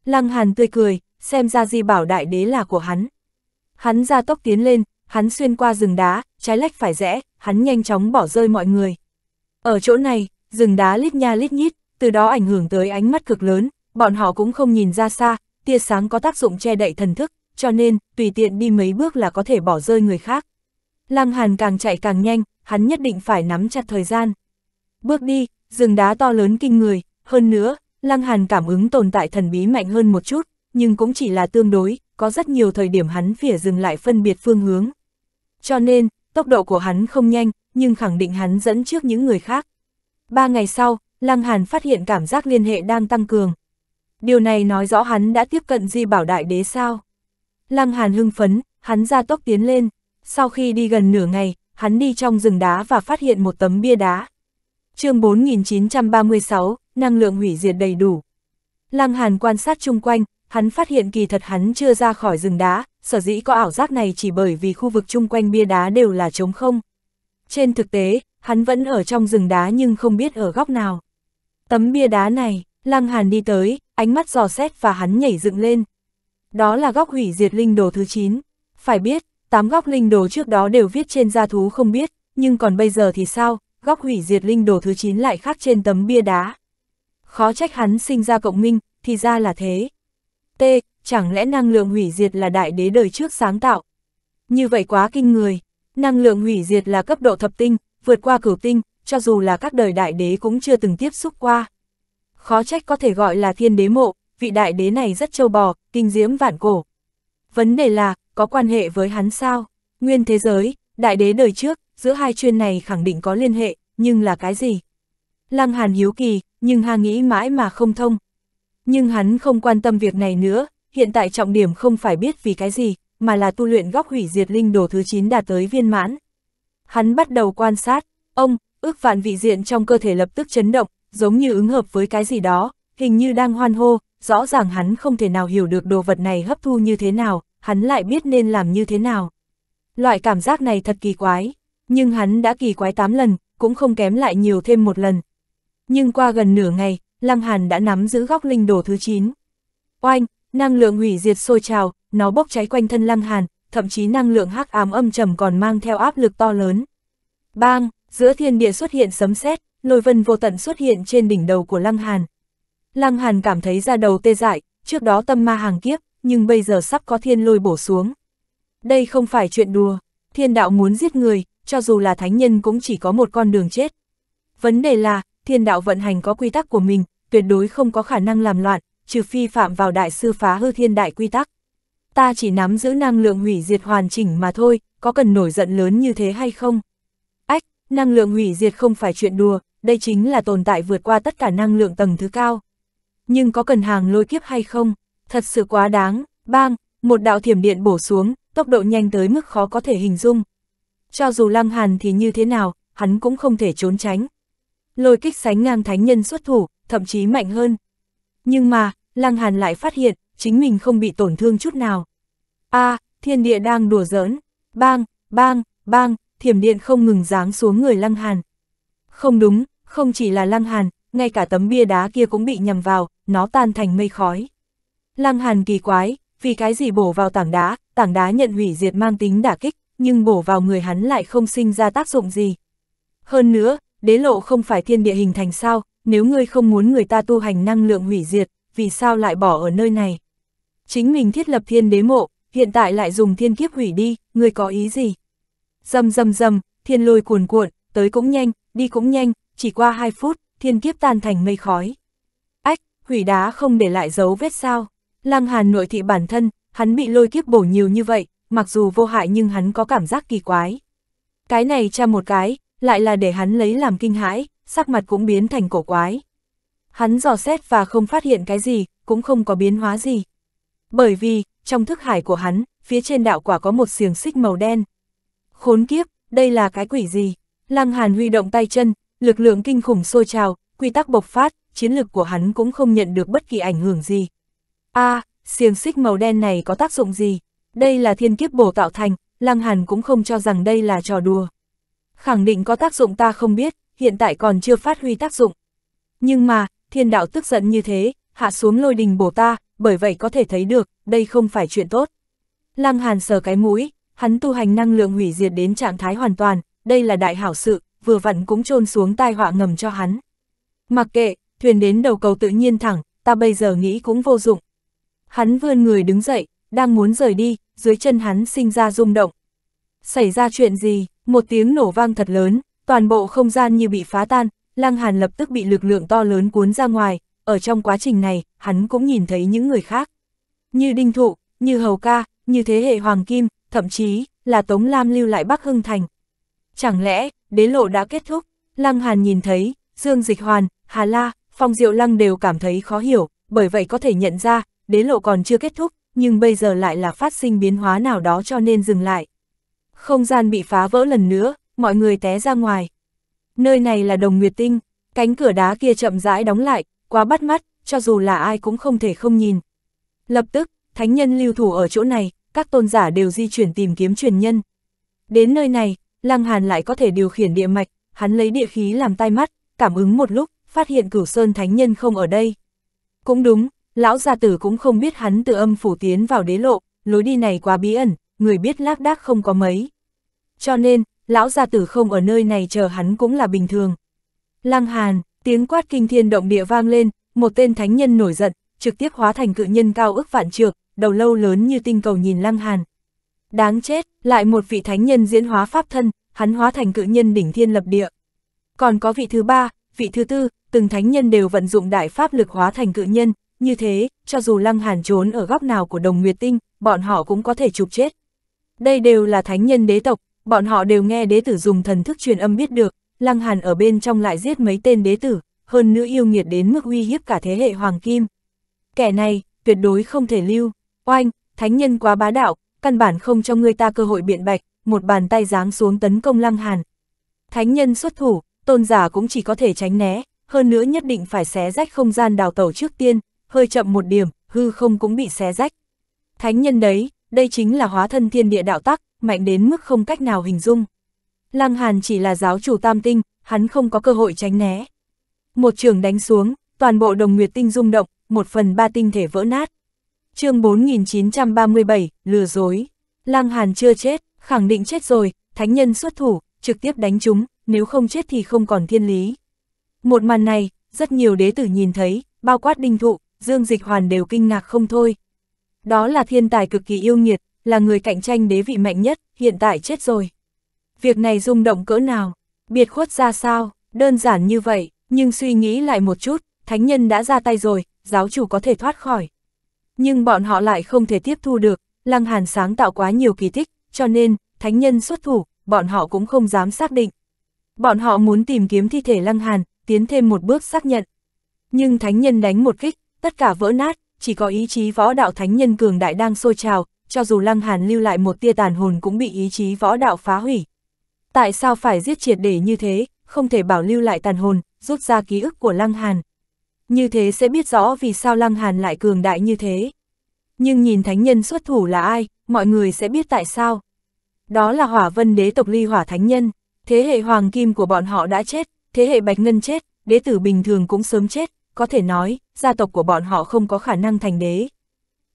Lăng Hàn tươi cười, xem ra di bảo đại đế là của hắn. Hắn ra tốc tiến lên, hắn xuyên qua rừng đá, trái lách phải rẽ, hắn nhanh chóng bỏ rơi mọi người. Ở chỗ này, rừng đá lít nha lít nhít, từ đó ảnh hưởng tới ánh mắt cực lớn, bọn họ cũng không nhìn ra xa, tia sáng có tác dụng che đậy thần thức, cho nên, tùy tiện đi mấy bước là có thể bỏ rơi người khác. Lăng Hàn càng chạy càng nhanh, hắn nhất định phải nắm chặt thời gian. Bước đi, rừng đá to lớn kinh người, hơn nữa, Lăng Hàn cảm ứng tồn tại thần bí mạnh hơn một chút, nhưng cũng chỉ là tương đối, có rất nhiều thời điểm hắn phỉa dừng lại phân biệt phương hướng. Cho nên, tốc độ của hắn không nhanh, nhưng khẳng định hắn dẫn trước những người khác. Ba ngày sau, Lăng Hàn phát hiện cảm giác liên hệ đang tăng cường. Điều này nói rõ hắn đã tiếp cận di bảo đại đế sao. Lăng Hàn hưng phấn, hắn ra tốc tiến lên. Sau khi đi gần nửa ngày, hắn đi trong rừng đá và phát hiện một tấm bia đá. chương 4936, năng lượng hủy diệt đầy đủ. Lăng Hàn quan sát chung quanh, hắn phát hiện kỳ thật hắn chưa ra khỏi rừng đá, sở dĩ có ảo giác này chỉ bởi vì khu vực chung quanh bia đá đều là trống không. Trên thực tế, hắn vẫn ở trong rừng đá nhưng không biết ở góc nào. Tấm bia đá này, Lăng Hàn đi tới, ánh mắt dò xét và hắn nhảy dựng lên. Đó là góc hủy diệt linh đồ thứ 9. Phải biết, tám góc linh đồ trước đó đều viết trên gia thú không biết, nhưng còn bây giờ thì sao, góc hủy diệt linh đồ thứ 9 lại khác trên tấm bia đá. Khó trách hắn sinh ra cộng minh, thì ra là thế. T, chẳng lẽ năng lượng hủy diệt là đại đế đời trước sáng tạo? Như vậy quá kinh người. Năng lượng hủy diệt là cấp độ thập tinh, vượt qua cửu tinh, cho dù là các đời đại đế cũng chưa từng tiếp xúc qua. Khó trách có thể gọi là thiên đế mộ, vị đại đế này rất châu bò, kinh diễm vạn cổ. Vấn đề là, có quan hệ với hắn sao? Nguyên thế giới, đại đế đời trước, giữa hai chuyên này khẳng định có liên hệ, nhưng là cái gì? Lăng Hàn hiếu kỳ, nhưng Hà nghĩ mãi mà không thông. Nhưng hắn không quan tâm việc này nữa, hiện tại trọng điểm không phải biết vì cái gì, mà là tu luyện góc hủy diệt linh đồ thứ 9 đạt tới viên mãn. Hắn bắt đầu quan sát, ông, ước vạn vị diện trong cơ thể lập tức chấn động, giống như ứng hợp với cái gì đó, hình như đang hoan hô, rõ ràng hắn không thể nào hiểu được đồ vật này hấp thu như thế nào, hắn lại biết nên làm như thế nào. Loại cảm giác này thật kỳ quái, nhưng hắn đã kỳ quái 8 lần, cũng không kém lại nhiều thêm một lần. Nhưng qua gần nửa ngày, Lăng Hàn đã nắm giữ góc linh đồ thứ 9. Oanh, năng lượng hủy diệt sôi trào, nó bốc cháy quanh thân Lăng Hàn, thậm chí năng lượng hắc ám âm trầm còn mang theo áp lực to lớn. Bang, giữa thiên địa xuất hiện sấm sét, lôi vân vô tận xuất hiện trên đỉnh đầu của Lăng Hàn. Lăng Hàn cảm thấy ra đầu tê dại, trước đó tâm ma hàng kiếp, nhưng bây giờ sắp có thiên lôi bổ xuống. Đây không phải chuyện đùa, thiên đạo muốn giết người, cho dù là thánh nhân cũng chỉ có một con đường chết. Vấn đề là, thiên đạo vận hành có quy tắc của mình, tuyệt đối không có khả năng làm loạn, trừ phi phạm vào đại sư phá hư thiên đại quy tắc. Ta chỉ nắm giữ năng lượng hủy diệt hoàn chỉnh mà thôi, có cần nổi giận lớn như thế hay không? Ách, Năng lượng hủy diệt không phải chuyện đùa, đây chính là tồn tại vượt qua tất cả năng lượng tầng thứ cao. Nhưng có cần hàng lôi kiếp hay không? Thật sự quá đáng, bang, một đạo thiểm điện bổ xuống, tốc độ nhanh tới mức khó có thể hình dung. Cho dù Lăng Hàn thì như thế nào, hắn cũng không thể trốn tránh. Lôi kích sánh ngang thánh nhân xuất thủ, thậm chí mạnh hơn. Nhưng mà, Lăng Hàn lại phát hiện, chính mình không bị tổn thương chút nào. a thiên địa đang đùa giỡn, bang, bang, bang, thiểm điện không ngừng giáng xuống người Lăng Hàn. Không đúng, không chỉ là Lăng Hàn, ngay cả tấm bia đá kia cũng bị nhầm vào, nó tan thành mây khói. Lăng Hàn kỳ quái, vì cái gì bổ vào tảng đá, tảng đá nhận hủy diệt mang tính đả kích, nhưng bổ vào người hắn lại không sinh ra tác dụng gì. Hơn nữa, đế lộ không phải thiên địa hình thành sao, nếu ngươi không muốn người ta tu hành năng lượng hủy diệt, vì sao lại bỏ ở nơi này? Chính mình thiết lập thiên đế mộ, hiện tại lại dùng thiên kiếp hủy đi, ngươi có ý gì? Dầm dầm dầm, thiên lôi cuồn cuộn, tới cũng nhanh, đi cũng nhanh, chỉ qua 2 phút, thiên kiếp tan thành mây khói. Ách, hủy đá không để lại dấu vết sao? Lăng Hàn nội thị bản thân, hắn bị lôi kiếp bổ nhiều như vậy, mặc dù vô hại nhưng hắn có cảm giác kỳ quái. Cái này tra một cái, lại là để hắn lấy làm kinh hãi, sắc mặt cũng biến thành cổ quái. Hắn dò xét và không phát hiện cái gì, cũng không có biến hóa gì. Bởi vì, trong thức hải của hắn, phía trên đạo quả có một xiềng xích màu đen. Khốn kiếp, đây là cái quỷ gì? Lăng Hàn huy động tay chân, lực lượng kinh khủng sôi trào, quy tắc bộc phát, chiến lực của hắn cũng không nhận được bất kỳ ảnh hưởng gì. a à, xiềng xích màu đen này có tác dụng gì? Đây là thiên kiếp bổ tạo thành, Lăng Hàn cũng không cho rằng đây là trò đùa. Khẳng định có tác dụng ta không biết, hiện tại còn chưa phát huy tác dụng. Nhưng mà, thiên đạo tức giận như thế, hạ xuống lôi đình bổ ta, bởi vậy có thể thấy được, đây không phải chuyện tốt. Lăng Hàn sờ cái mũi, hắn tu hành năng lượng hủy diệt đến trạng thái hoàn toàn, đây là đại hảo sự, vừa vặn cũng trôn xuống tai họa ngầm cho hắn. Mặc kệ, thuyền đến đầu cầu tự nhiên thẳng, ta bây giờ nghĩ cũng vô dụng. Hắn vươn người đứng dậy, đang muốn rời đi, dưới chân hắn sinh ra rung động. Xảy ra chuyện gì, một tiếng nổ vang thật lớn, toàn bộ không gian như bị phá tan, Lăng Hàn lập tức bị lực lượng to lớn cuốn ra ngoài, ở trong quá trình này, hắn cũng nhìn thấy những người khác. Như Đinh Thụ, như Hầu Ca, như thế hệ Hoàng Kim, thậm chí là Tống Lam lưu lại Bắc Hưng Thành. Chẳng lẽ, đế lộ đã kết thúc? Lăng Hàn nhìn thấy, Dương Dịch Hoàn, Hà La, Phong Diệu Lăng đều cảm thấy khó hiểu, bởi vậy có thể nhận ra, đế lộ còn chưa kết thúc, nhưng bây giờ lại là phát sinh biến hóa nào đó cho nên dừng lại. Không gian bị phá vỡ lần nữa, mọi người té ra ngoài. Nơi này là đồng nguyệt tinh, cánh cửa đá kia chậm rãi đóng lại, quá bắt mắt, cho dù là ai cũng không thể không nhìn. Lập tức, thánh nhân lưu thủ ở chỗ này, các tôn giả đều di chuyển tìm kiếm truyền nhân. Đến nơi này, Lăng Hàn lại có thể điều khiển địa mạch, hắn lấy địa khí làm tai mắt, cảm ứng một lúc, phát hiện cửu sơn thánh nhân không ở đây. Cũng đúng, lão gia tử cũng không biết hắn từ âm phủ tiến vào đế lộ, lối đi này quá bí ẩn, người biết lác đác không có mấy. Cho nên, lão gia tử không ở nơi này chờ hắn cũng là bình thường. Lăng Hàn, tiếng quát kinh thiên động địa vang lên, một tên thánh nhân nổi giận, trực tiếp hóa thành cự nhân cao ức vạn trượng, đầu lâu lớn như tinh cầu nhìn Lăng Hàn. Đáng chết, lại một vị thánh nhân diễn hóa pháp thân, hắn hóa thành cự nhân đỉnh thiên lập địa. Còn có vị thứ ba, vị thứ tư, từng thánh nhân đều vận dụng đại pháp lực hóa thành cự nhân, như thế, cho dù Lăng Hàn trốn ở góc nào của đồng Nguyệt Tinh, bọn họ cũng có thể chụp chết. Đây đều là thánh nhân đế tộc, bọn họ đều nghe đế tử dùng thần thức truyền âm biết được, Lăng Hàn ở bên trong lại giết mấy tên đế tử, hơn nữa yêu nghiệt đến mức uy hiếp cả thế hệ hoàng kim. Kẻ này, tuyệt đối không thể lưu, oanh, thánh nhân quá bá đạo, căn bản không cho người ta cơ hội biện bạch, một bàn tay giáng xuống tấn công Lăng Hàn. Thánh nhân xuất thủ, tôn giả cũng chỉ có thể tránh né, hơn nữa nhất định phải xé rách không gian đào tẩu trước tiên, hơi chậm một điểm, hư không cũng bị xé rách. Thánh nhân đấy, đây chính là hóa thân thiên địa đạo tắc, mạnh đến mức không cách nào hình dung. Lăng Hàn chỉ là giáo chủ tam tinh, hắn không có cơ hội tránh né. Một trường đánh xuống, toàn bộ đồng nguyệt tinh rung động, một phần ba tinh thể vỡ nát chương 4937, lừa dối. Lăng Hàn chưa chết, khẳng định chết rồi, thánh nhân xuất thủ, trực tiếp đánh chúng, nếu không chết thì không còn thiên lý. Một màn này, rất nhiều đế tử nhìn thấy, bao quát đinh thụ, Dương Dịch Hoàn đều kinh ngạc không thôi. Đó là thiên tài cực kỳ yêu nghiệt, là người cạnh tranh đế vị mạnh nhất, hiện tại chết rồi. Việc này rung động cỡ nào, biệt khuất ra sao, đơn giản như vậy, nhưng suy nghĩ lại một chút, thánh nhân đã ra tay rồi, giáo chủ có thể thoát khỏi. Nhưng bọn họ lại không thể tiếp thu được, Lăng Hàn sáng tạo quá nhiều kỳ tích, cho nên, thánh nhân xuất thủ, bọn họ cũng không dám xác định. Bọn họ muốn tìm kiếm thi thể Lăng Hàn, tiến thêm một bước xác nhận. Nhưng thánh nhân đánh một kích, tất cả vỡ nát, chỉ có ý chí võ đạo thánh nhân cường đại đang sôi trào, cho dù Lăng Hàn lưu lại một tia tàn hồn cũng bị ý chí võ đạo phá hủy. Tại sao phải giết triệt để như thế, không thể bảo lưu lại tàn hồn, rút ra ký ức của Lăng Hàn. Như thế sẽ biết rõ vì sao Lăng Hàn lại cường đại như thế. Nhưng nhìn thánh nhân xuất thủ là ai, mọi người sẽ biết tại sao. Đó là hỏa vân đế tộc ly hỏa thánh nhân, thế hệ hoàng kim của bọn họ đã chết, thế hệ bạch ngân chết, đế tử bình thường cũng sớm chết, có thể nói, gia tộc của bọn họ không có khả năng thành đế.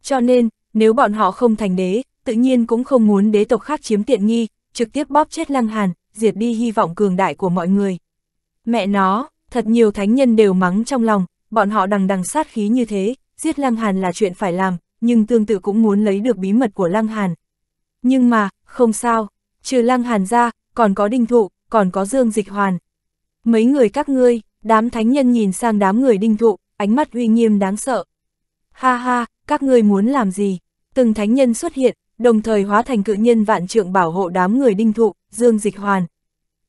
Cho nên, nếu bọn họ không thành đế, tự nhiên cũng không muốn đế tộc khác chiếm tiện nghi, trực tiếp bóp chết Lăng Hàn, diệt đi hy vọng cường đại của mọi người. Mẹ nó, thật nhiều thánh nhân đều mắng trong lòng, bọn họ đằng đằng sát khí như thế, giết Lăng Hàn là chuyện phải làm, nhưng tương tự cũng muốn lấy được bí mật của Lăng Hàn. Nhưng mà, không sao, trừ Lăng Hàn ra, còn có Đinh Thụ, còn có Dương Dịch Hoàn. Mấy người các ngươi, đám thánh nhân nhìn sang đám người Đinh Thụ, ánh mắt uy nghiêm đáng sợ. Ha ha, các ngươi muốn làm gì? Từng thánh nhân xuất hiện, đồng thời hóa thành cự nhân vạn trượng bảo hộ đám người Đinh Thụ, Dương Dịch Hoàn.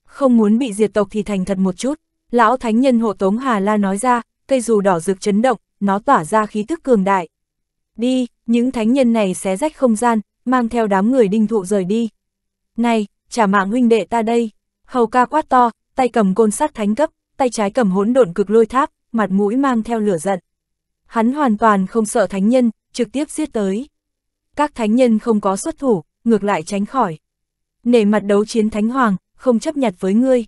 Không muốn bị diệt tộc thì thành thật một chút, lão thánh nhân hộ tống Hà La nói ra, cây dù đỏ rực chấn động, nó tỏa ra khí tức cường đại. Đi, những thánh nhân này xé rách không gian, mang theo đám người đinh thụ rời đi. Này, trả mạng huynh đệ ta đây. Hầu ca quát to, tay cầm côn sắt thánh cấp, tay trái cầm hỗn độn cực lôi tháp, mặt mũi mang theo lửa giận. Hắn hoàn toàn không sợ thánh nhân, trực tiếp giết tới. Các thánh nhân không có xuất thủ, ngược lại tránh khỏi. Nể mặt đấu chiến thánh hoàng, không chấp nhặt với ngươi.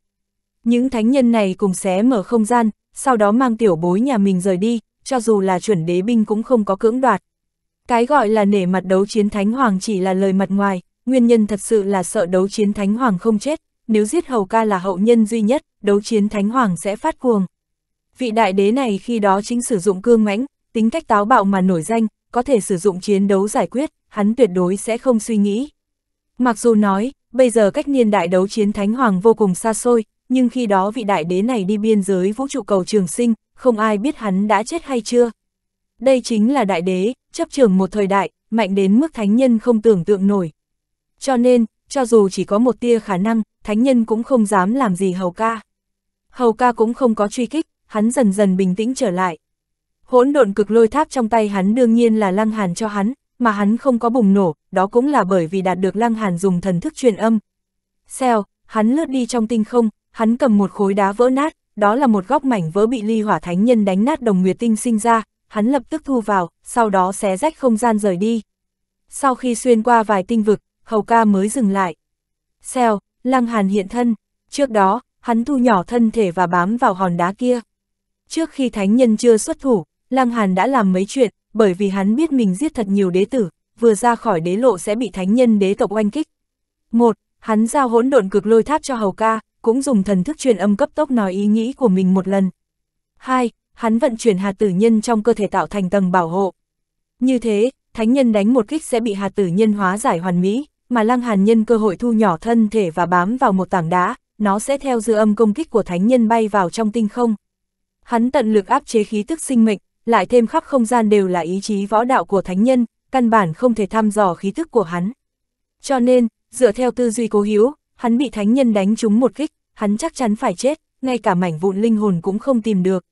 Những thánh nhân này cùng xé mở không gian, sau đó mang tiểu bối nhà mình rời đi, cho dù là chuẩn đế binh cũng không có cưỡng đoạt. Cái gọi là nể mặt đấu chiến thánh hoàng chỉ là lời mặt ngoài, nguyên nhân thật sự là sợ đấu chiến thánh hoàng không chết, nếu giết hầu ca là hậu nhân duy nhất, đấu chiến thánh hoàng sẽ phát cuồng. Vị đại đế này khi đó chính sử dụng cương mãnh, tính cách táo bạo mà nổi danh, có thể sử dụng chiến đấu giải quyết, hắn tuyệt đối sẽ không suy nghĩ. Mặc dù nói, bây giờ cách niên đại đấu chiến thánh hoàng vô cùng xa xôi, nhưng khi đó vị đại đế này đi biên giới vũ trụ cầu trường sinh, không ai biết hắn đã chết hay chưa. Đây chính là đại đế, chấp trường một thời đại, mạnh đến mức thánh nhân không tưởng tượng nổi. Cho nên, cho dù chỉ có một tia khả năng, thánh nhân cũng không dám làm gì hầu ca. Hầu ca cũng không có truy kích, hắn dần dần bình tĩnh trở lại. Hỗn độn cực lôi tháp trong tay hắn đương nhiên là lăng hàn cho hắn, mà hắn không có bùng nổ, đó cũng là bởi vì đạt được lăng hàn dùng thần thức truyền âm. Xèo, hắn lướt đi trong tinh không, hắn cầm một khối đá vỡ nát, đó là một góc mảnh vỡ bị ly hỏa thánh nhân đánh nát đồng nguyệt tinh sinh ra, hắn lập tức thu vào, sau đó xé rách không gian rời đi. Sau khi xuyên qua vài tinh vực, hầu ca mới dừng lại. Xèo, lăng hàn hiện thân, trước đó, hắn thu nhỏ thân thể và bám vào hòn đá kia. Trước khi thánh nhân chưa xuất thủ, lăng hàn đã làm mấy chuyện, bởi vì hắn biết mình giết thật nhiều đế tử, vừa ra khỏi đế lộ sẽ bị thánh nhân đế tộc oanh kích. Một, hắn giao hỗn độn cực lôi tháp cho hầu ca, cũng dùng thần thức truyền âm cấp tốc nói ý nghĩ của mình một lần. Hai, hắn vận chuyển hạt tử nhân trong cơ thể tạo thành tầng bảo hộ. Như thế, thánh nhân đánh một kích sẽ bị hạt tử nhân hóa giải hoàn mỹ, mà lăng hàn nhân cơ hội thu nhỏ thân thể và bám vào một tảng đá, nó sẽ theo dư âm công kích của thánh nhân bay vào trong tinh không. Hắn tận lực áp chế khí tức sinh mệnh, lại thêm khắp không gian đều là ý chí võ đạo của thánh nhân, căn bản không thể thăm dò khí tức của hắn. Cho nên, dựa theo tư duy cố hiếu, hắn bị thánh nhân đánh trúng một kích, hắn chắc chắn phải chết, ngay cả mảnh vụn linh hồn cũng không tìm được.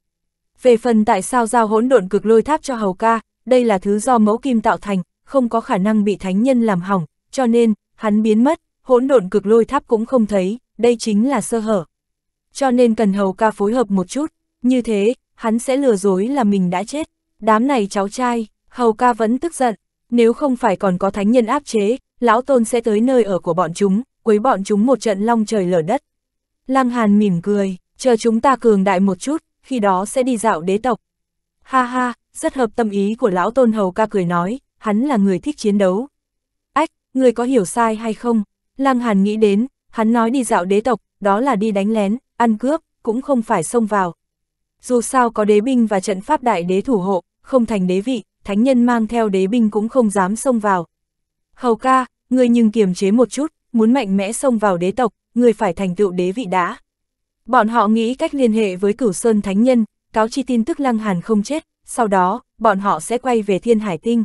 Về phần tại sao giao hỗn độn cực lôi tháp cho hầu ca, đây là thứ do mẫu kim tạo thành, không có khả năng bị thánh nhân làm hỏng, cho nên, hắn biến mất, hỗn độn cực lôi tháp cũng không thấy, đây chính là sơ hở. Cho nên cần hầu ca phối hợp một chút, như thế, hắn sẽ lừa dối là mình đã chết. Đám này cháu trai, hầu ca vẫn tức giận, nếu không phải còn có thánh nhân áp chế, lão tôn sẽ tới nơi ở của bọn chúng, quấy bọn chúng một trận long trời lở đất. Lăng Hàn mỉm cười, chờ chúng ta cường đại một chút, khi đó sẽ đi dạo đế tộc. Ha ha, rất hợp tâm ý của lão tôn hầu ca cười nói, hắn là người thích chiến đấu. Ách, người có hiểu sai hay không? Lăng Hàn nghĩ đến, hắn nói đi dạo đế tộc, đó là đi đánh lén, ăn cướp, cũng không phải xông vào. Dù sao có đế binh và trận pháp đại đế thủ hộ, không thành đế vị, thánh nhân mang theo đế binh cũng không dám xông vào. Hầu ca, người nhưng kiềm chế một chút, muốn mạnh mẽ xông vào đế tộc, người phải thành tựu đế vị đã. Bọn họ nghĩ cách liên hệ với cửu sơn thánh nhân, cáo chi tin tức Lăng Hàn không chết, sau đó, bọn họ sẽ quay về thiên hải tinh.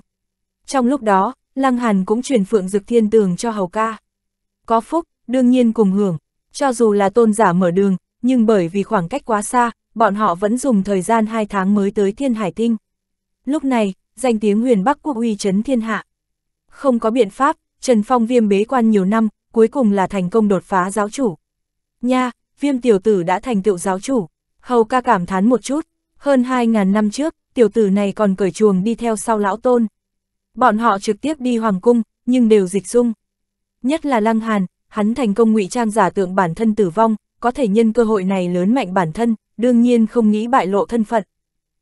Trong lúc đó, Lăng Hàn cũng truyền phượng dực thiên tường cho hầu ca. Có phúc, đương nhiên cùng hưởng. Cho dù là tôn giả mở đường, nhưng bởi vì khoảng cách quá xa, bọn họ vẫn dùng thời gian 2 tháng mới tới Thiên Hải Tinh. Lúc này, danh tiếng huyền Bắc quốc uy chấn thiên hạ. Không có biện pháp, Trần Phong viêm bế quan nhiều năm, cuối cùng là thành công đột phá giáo chủ. Nha, viêm tiểu tử đã thành tựu giáo chủ. Hầu ca cảm thán một chút, hơn 2.000 năm trước, tiểu tử này còn cởi chuồng đi theo sau lão tôn. Bọn họ trực tiếp đi hoàng cung, nhưng đều dịch dung. Nhất là Lăng Hàn, hắn thành công ngụy trang giả tượng bản thân tử vong, có thể nhân cơ hội này lớn mạnh bản thân, đương nhiên không nghĩ bại lộ thân phận.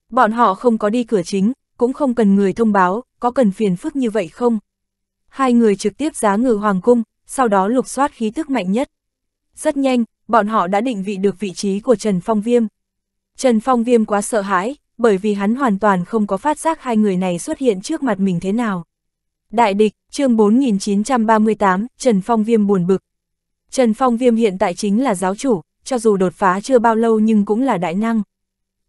Bọn họ không có đi cửa chính, cũng không cần người thông báo, có cần phiền phức như vậy không? Hai người trực tiếp giá ngự hoàng cung, sau đó lục soát khí thức mạnh nhất. Rất nhanh, bọn họ đã định vị được vị trí của Trần Phong Viêm. Trần Phong Viêm quá sợ hãi, bởi vì hắn hoàn toàn không có phát giác hai người này xuất hiện trước mặt mình thế nào. Đại địch, chương 4938, Trần Phong Viêm buồn bực. Trần Phong Viêm hiện tại chính là giáo chủ, cho dù đột phá chưa bao lâu nhưng cũng là đại năng.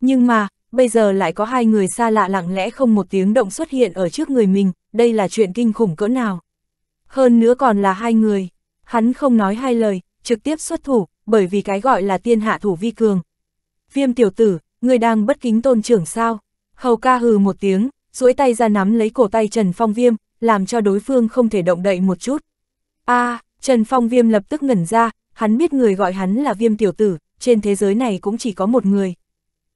Nhưng mà, bây giờ lại có hai người xa lạ lặng lẽ không một tiếng động xuất hiện ở trước người mình, đây là chuyện kinh khủng cỡ nào. Hơn nữa còn là hai người, hắn không nói hai lời, trực tiếp xuất thủ, bởi vì cái gọi là tiên hạ thủ vi cường. Viêm tiểu tử, người đang bất kính tôn trưởng sao? Hầu ca hừ một tiếng, duỗi tay ra nắm lấy cổ tay Trần Phong Viêm, làm cho đối phương không thể động đậy một chút. a Trần Phong Viêm lập tức ngẩn ra, hắn biết người gọi hắn là Viêm tiểu tử, trên thế giới này cũng chỉ có một người.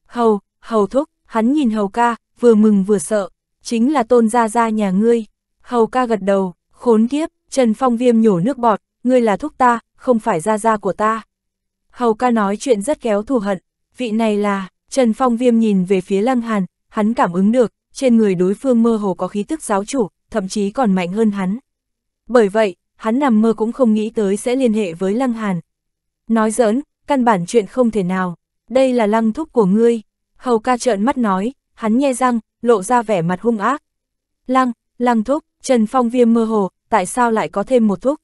Hầu, hầu thúc, hắn nhìn hầu ca, vừa mừng vừa sợ, chính là tôn gia gia nhà ngươi. Hầu ca gật đầu, khốn kiếp, Trần Phong Viêm nhổ nước bọt, ngươi là thúc ta, không phải gia gia của ta. Hầu ca nói chuyện rất kéo thù hận, vị này là, Trần Phong Viêm nhìn về phía Lăng Hàn, hắn cảm ứng được, trên người đối phương mơ hồ có khí tức giáo chủ, thậm chí còn mạnh hơn hắn. Bởi vậy, hắn nằm mơ cũng không nghĩ tới sẽ liên hệ với Lăng Hàn. Nói giỡn, căn bản chuyện không thể nào, đây là lăng thúc của ngươi. Hầu ca trợn mắt nói, hắn nhe răng, lộ ra vẻ mặt hung ác. Lăng, lăng thúc, Trần Phong viêm mơ hồ, tại sao lại có thêm một thuốc?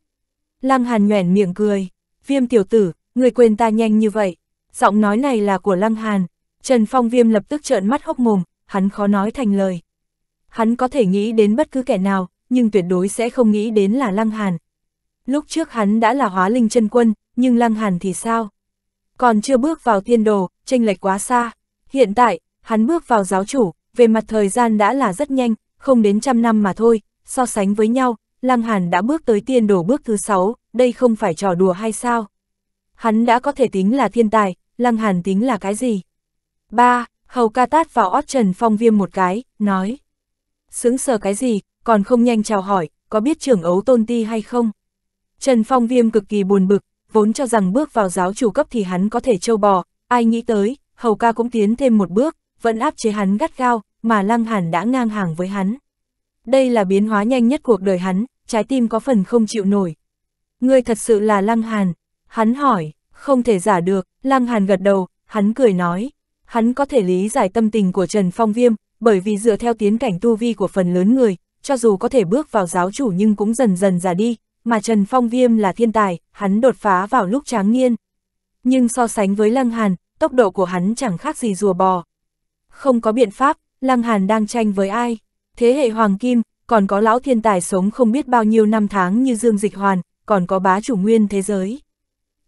Lăng hàn nhoẻn miệng cười, viêm tiểu tử, người quên ta nhanh như vậy. Giọng nói này là của Lăng Hàn. Trần Phong viêm lập tức trợn mắt hốc mồm, hắn khó nói thành lời. Hắn có thể nghĩ đến bất cứ kẻ nào, nhưng tuyệt đối sẽ không nghĩ đến là Lăng Hàn. Lúc trước hắn đã là hóa linh chân quân, nhưng Lăng Hàn thì sao? Còn chưa bước vào thiên đồ, tranh lệch quá xa. Hiện tại, hắn bước vào giáo chủ, về mặt thời gian đã là rất nhanh, không đến trăm năm mà thôi, so sánh với nhau, Lăng Hàn đã bước tới tiên đồ bước thứ sáu, đây không phải trò đùa hay sao? Hắn đã có thể tính là thiên tài, Lăng Hàn tính là cái gì? Ba, Hầu ca tát vào ót Trần Phong Viêm một cái, nói. Sướng sờ cái gì, còn không nhanh chào hỏi, có biết trưởng ấu tôn ti hay không? Trần Phong Viêm cực kỳ buồn bực, vốn cho rằng bước vào giáo chủ cấp thì hắn có thể trâu bò, ai nghĩ tới, hầu ca cũng tiến thêm một bước, vẫn áp chế hắn gắt gao, mà Lăng Hàn đã ngang hàng với hắn. Đây là biến hóa nhanh nhất cuộc đời hắn, trái tim có phần không chịu nổi. Ngươi thật sự là Lăng Hàn, hắn hỏi, không thể giả được, Lăng Hàn gật đầu, hắn cười nói, hắn có thể lý giải tâm tình của Trần Phong Viêm, bởi vì dựa theo tiến cảnh tu vi của phần lớn người, cho dù có thể bước vào giáo chủ nhưng cũng dần dần già đi, mà Trần Phong Viêm là thiên tài, hắn đột phá vào lúc tráng niên. Nhưng so sánh với Lăng Hàn, tốc độ của hắn chẳng khác gì rùa bò. Không có biện pháp, Lăng Hàn đang tranh với ai? Thế hệ Hoàng Kim, còn có lão thiên tài sống không biết bao nhiêu năm tháng như Dương Dịch Hoàn, còn có bá chủ nguyên thế giới.